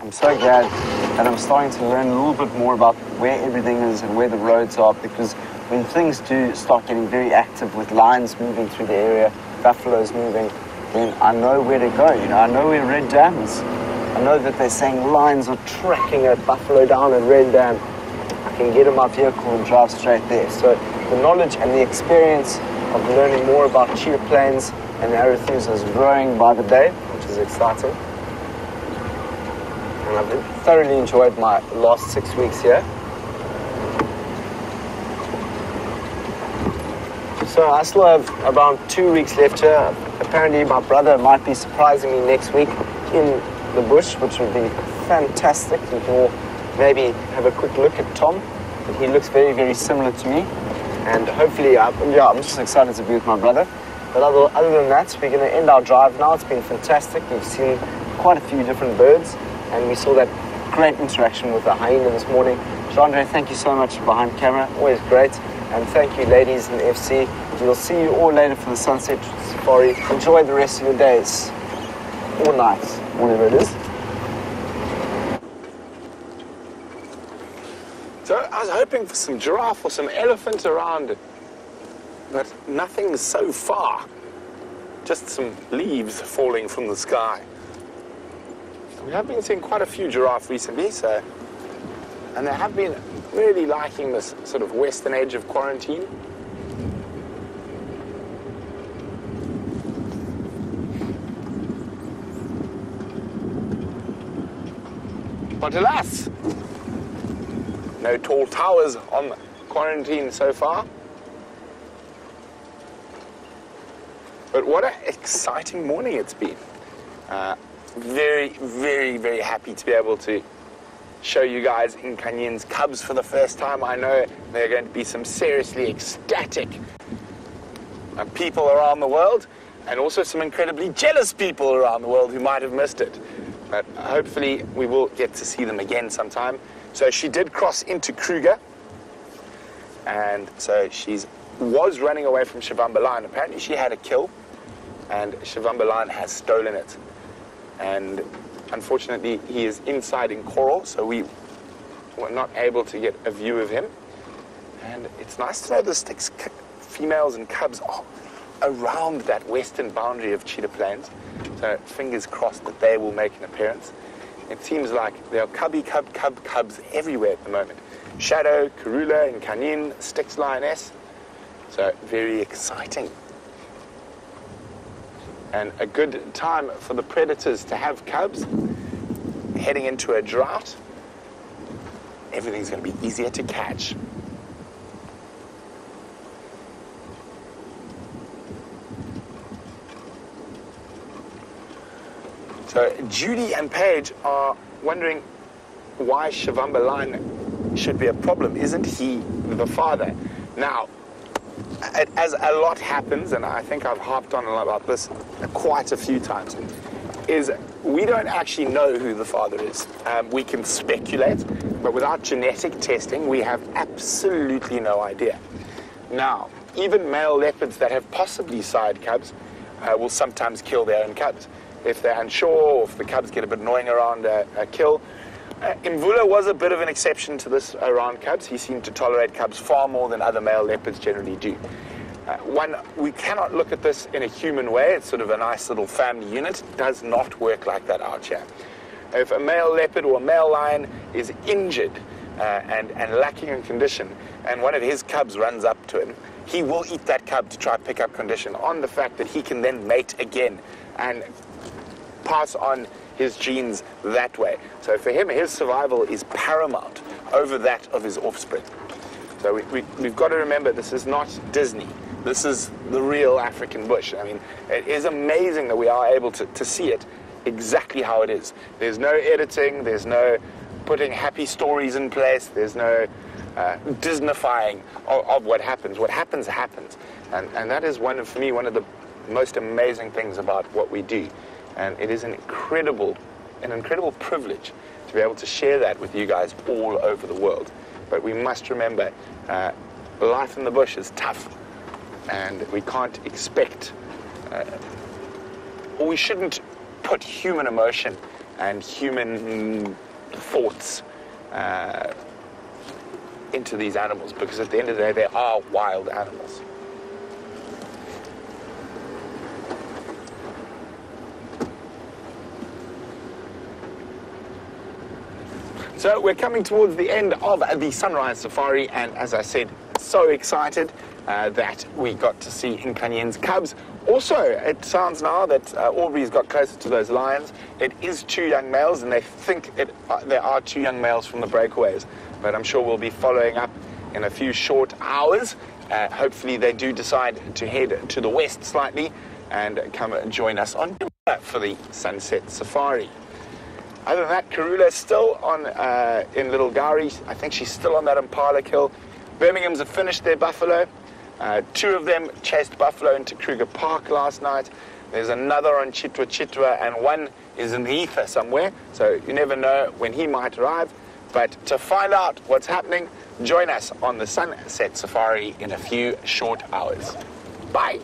I'm so glad that I'm starting to learn a little bit more about where everything is and where the roads are because when things do start getting very active with lions moving through the area, buffaloes moving, then I know where to go. You know, I know where Red Dam is. I know that they're saying lions are tracking a buffalo down at Red Dam. I can get in my vehicle and drive straight there. So the knowledge and the experience of learning more about cheetah plains and Arathusa is growing by the day, which is exciting and I've thoroughly enjoyed my last six weeks here. So I still have about two weeks left here. Apparently my brother might be surprising me next week in the bush, which would be fantastic. You can all maybe have a quick look at Tom. He looks very, very similar to me. And hopefully, I, yeah, I'm just excited to be with my brother. But other, other than that, we're going to end our drive now. It's been fantastic. We've seen quite a few different birds and we saw that great interaction with the hyena this morning. Jandre, thank you so much behind camera, always great. And thank you, ladies in FC. We'll see you all later for the sunset safari. Enjoy the rest of your days. Or nights, whatever it is. So I was hoping for some giraffe or some elephant around it, but nothing so far. Just some leaves falling from the sky. We have been seeing quite a few giraffe recently, so, and they have been really liking this sort of western edge of quarantine. But alas, no tall towers on quarantine so far. But what an exciting morning it's been. Uh, very, very, very happy to be able to show you guys Inkanyeni's cubs for the first time. I know there are going to be some seriously ecstatic uh, people around the world and also some incredibly jealous people around the world who might have missed it. But hopefully we will get to see them again sometime. So she did cross into Kruger. And so she's was running away from Shivamba Lion. Apparently she had a kill and Shivamba Lion has stolen it. And unfortunately he is inside in coral, so we were not able to get a view of him. And it's nice to know the Styx females and cubs are around that western boundary of Cheetah Plains. So fingers crossed that they will make an appearance. It seems like there are cubby, cub, cub, cubs everywhere at the moment. Shadow, Karula, and Kanyin, Styx Lioness. So very exciting. And a good time for the predators to have cubs. Heading into a drought, everything's going to be easier to catch. So Judy and Paige are wondering why Shivamba Lion should be a problem. Isn't he the father? Now, as a lot happens, and I think I've harped on a lot about this quite a few times, is we don't actually know who the father is. Um, we can speculate, but without genetic testing, we have absolutely no idea. Now, even male leopards that have possibly sired cubs uh, will sometimes kill their own cubs if they're unsure or if the cubs get a bit annoying around a, a kill. Uh, Imvula was a bit of an exception to this around cubs. He seemed to tolerate cubs far more than other male leopards generally do. Uh, one, we cannot look at this in a human way. It's sort of a nice little family unit. It does not work like that out here. If a male leopard or a male lion is injured uh, and, and lacking in condition, and one of his cubs runs up to him, he will eat that cub to try and pick up condition on the fact that he can then mate again and pass on his genes that way. So for him, his survival is paramount over that of his offspring. So we, we, we've got to remember this is not Disney. This is the real African bush. I mean, it is amazing that we are able to, to see it exactly how it is. There's no editing, there's no putting happy stories in place, there's no uh, Disneyfying of, of, what happens. What happens, happens. And, and that is one of, for me, one of the most amazing things about what we do. And it is an incredible, an incredible privilege to be able to share that with you guys all over the world. But we must remember, uh, life in the bush is tough, and we can't expect, uh, or we shouldn't put human emotion and human thoughts uh, into these animals, because at the end of the day, they are wild animals. So we're coming towards the end of the Sunrise Safari, and as I said, so excited uh, that we got to see Inkanyeni's cubs. Also, it sounds now that uh, Aubrey's got closer to those lions. It is two young males, and they think it, uh, there are two young males from the breakaways. But I'm sure we'll be following up in a few short hours. Uh, hopefully, they do decide to head to the west slightly and come and join us on for the Sunset Safari. Other than that, Karula's still on uh, in Little Gowrie. I think she's still on that Impala kill. Birmingham's have finished their buffalo. Uh, two of them chased buffalo into Kruger Park last night. There's another on Chitwa Chitwa, and one is in the ether somewhere. So you never know when he might arrive. But to find out what's happening, join us on the Sunset Safari in a few short hours. Bye.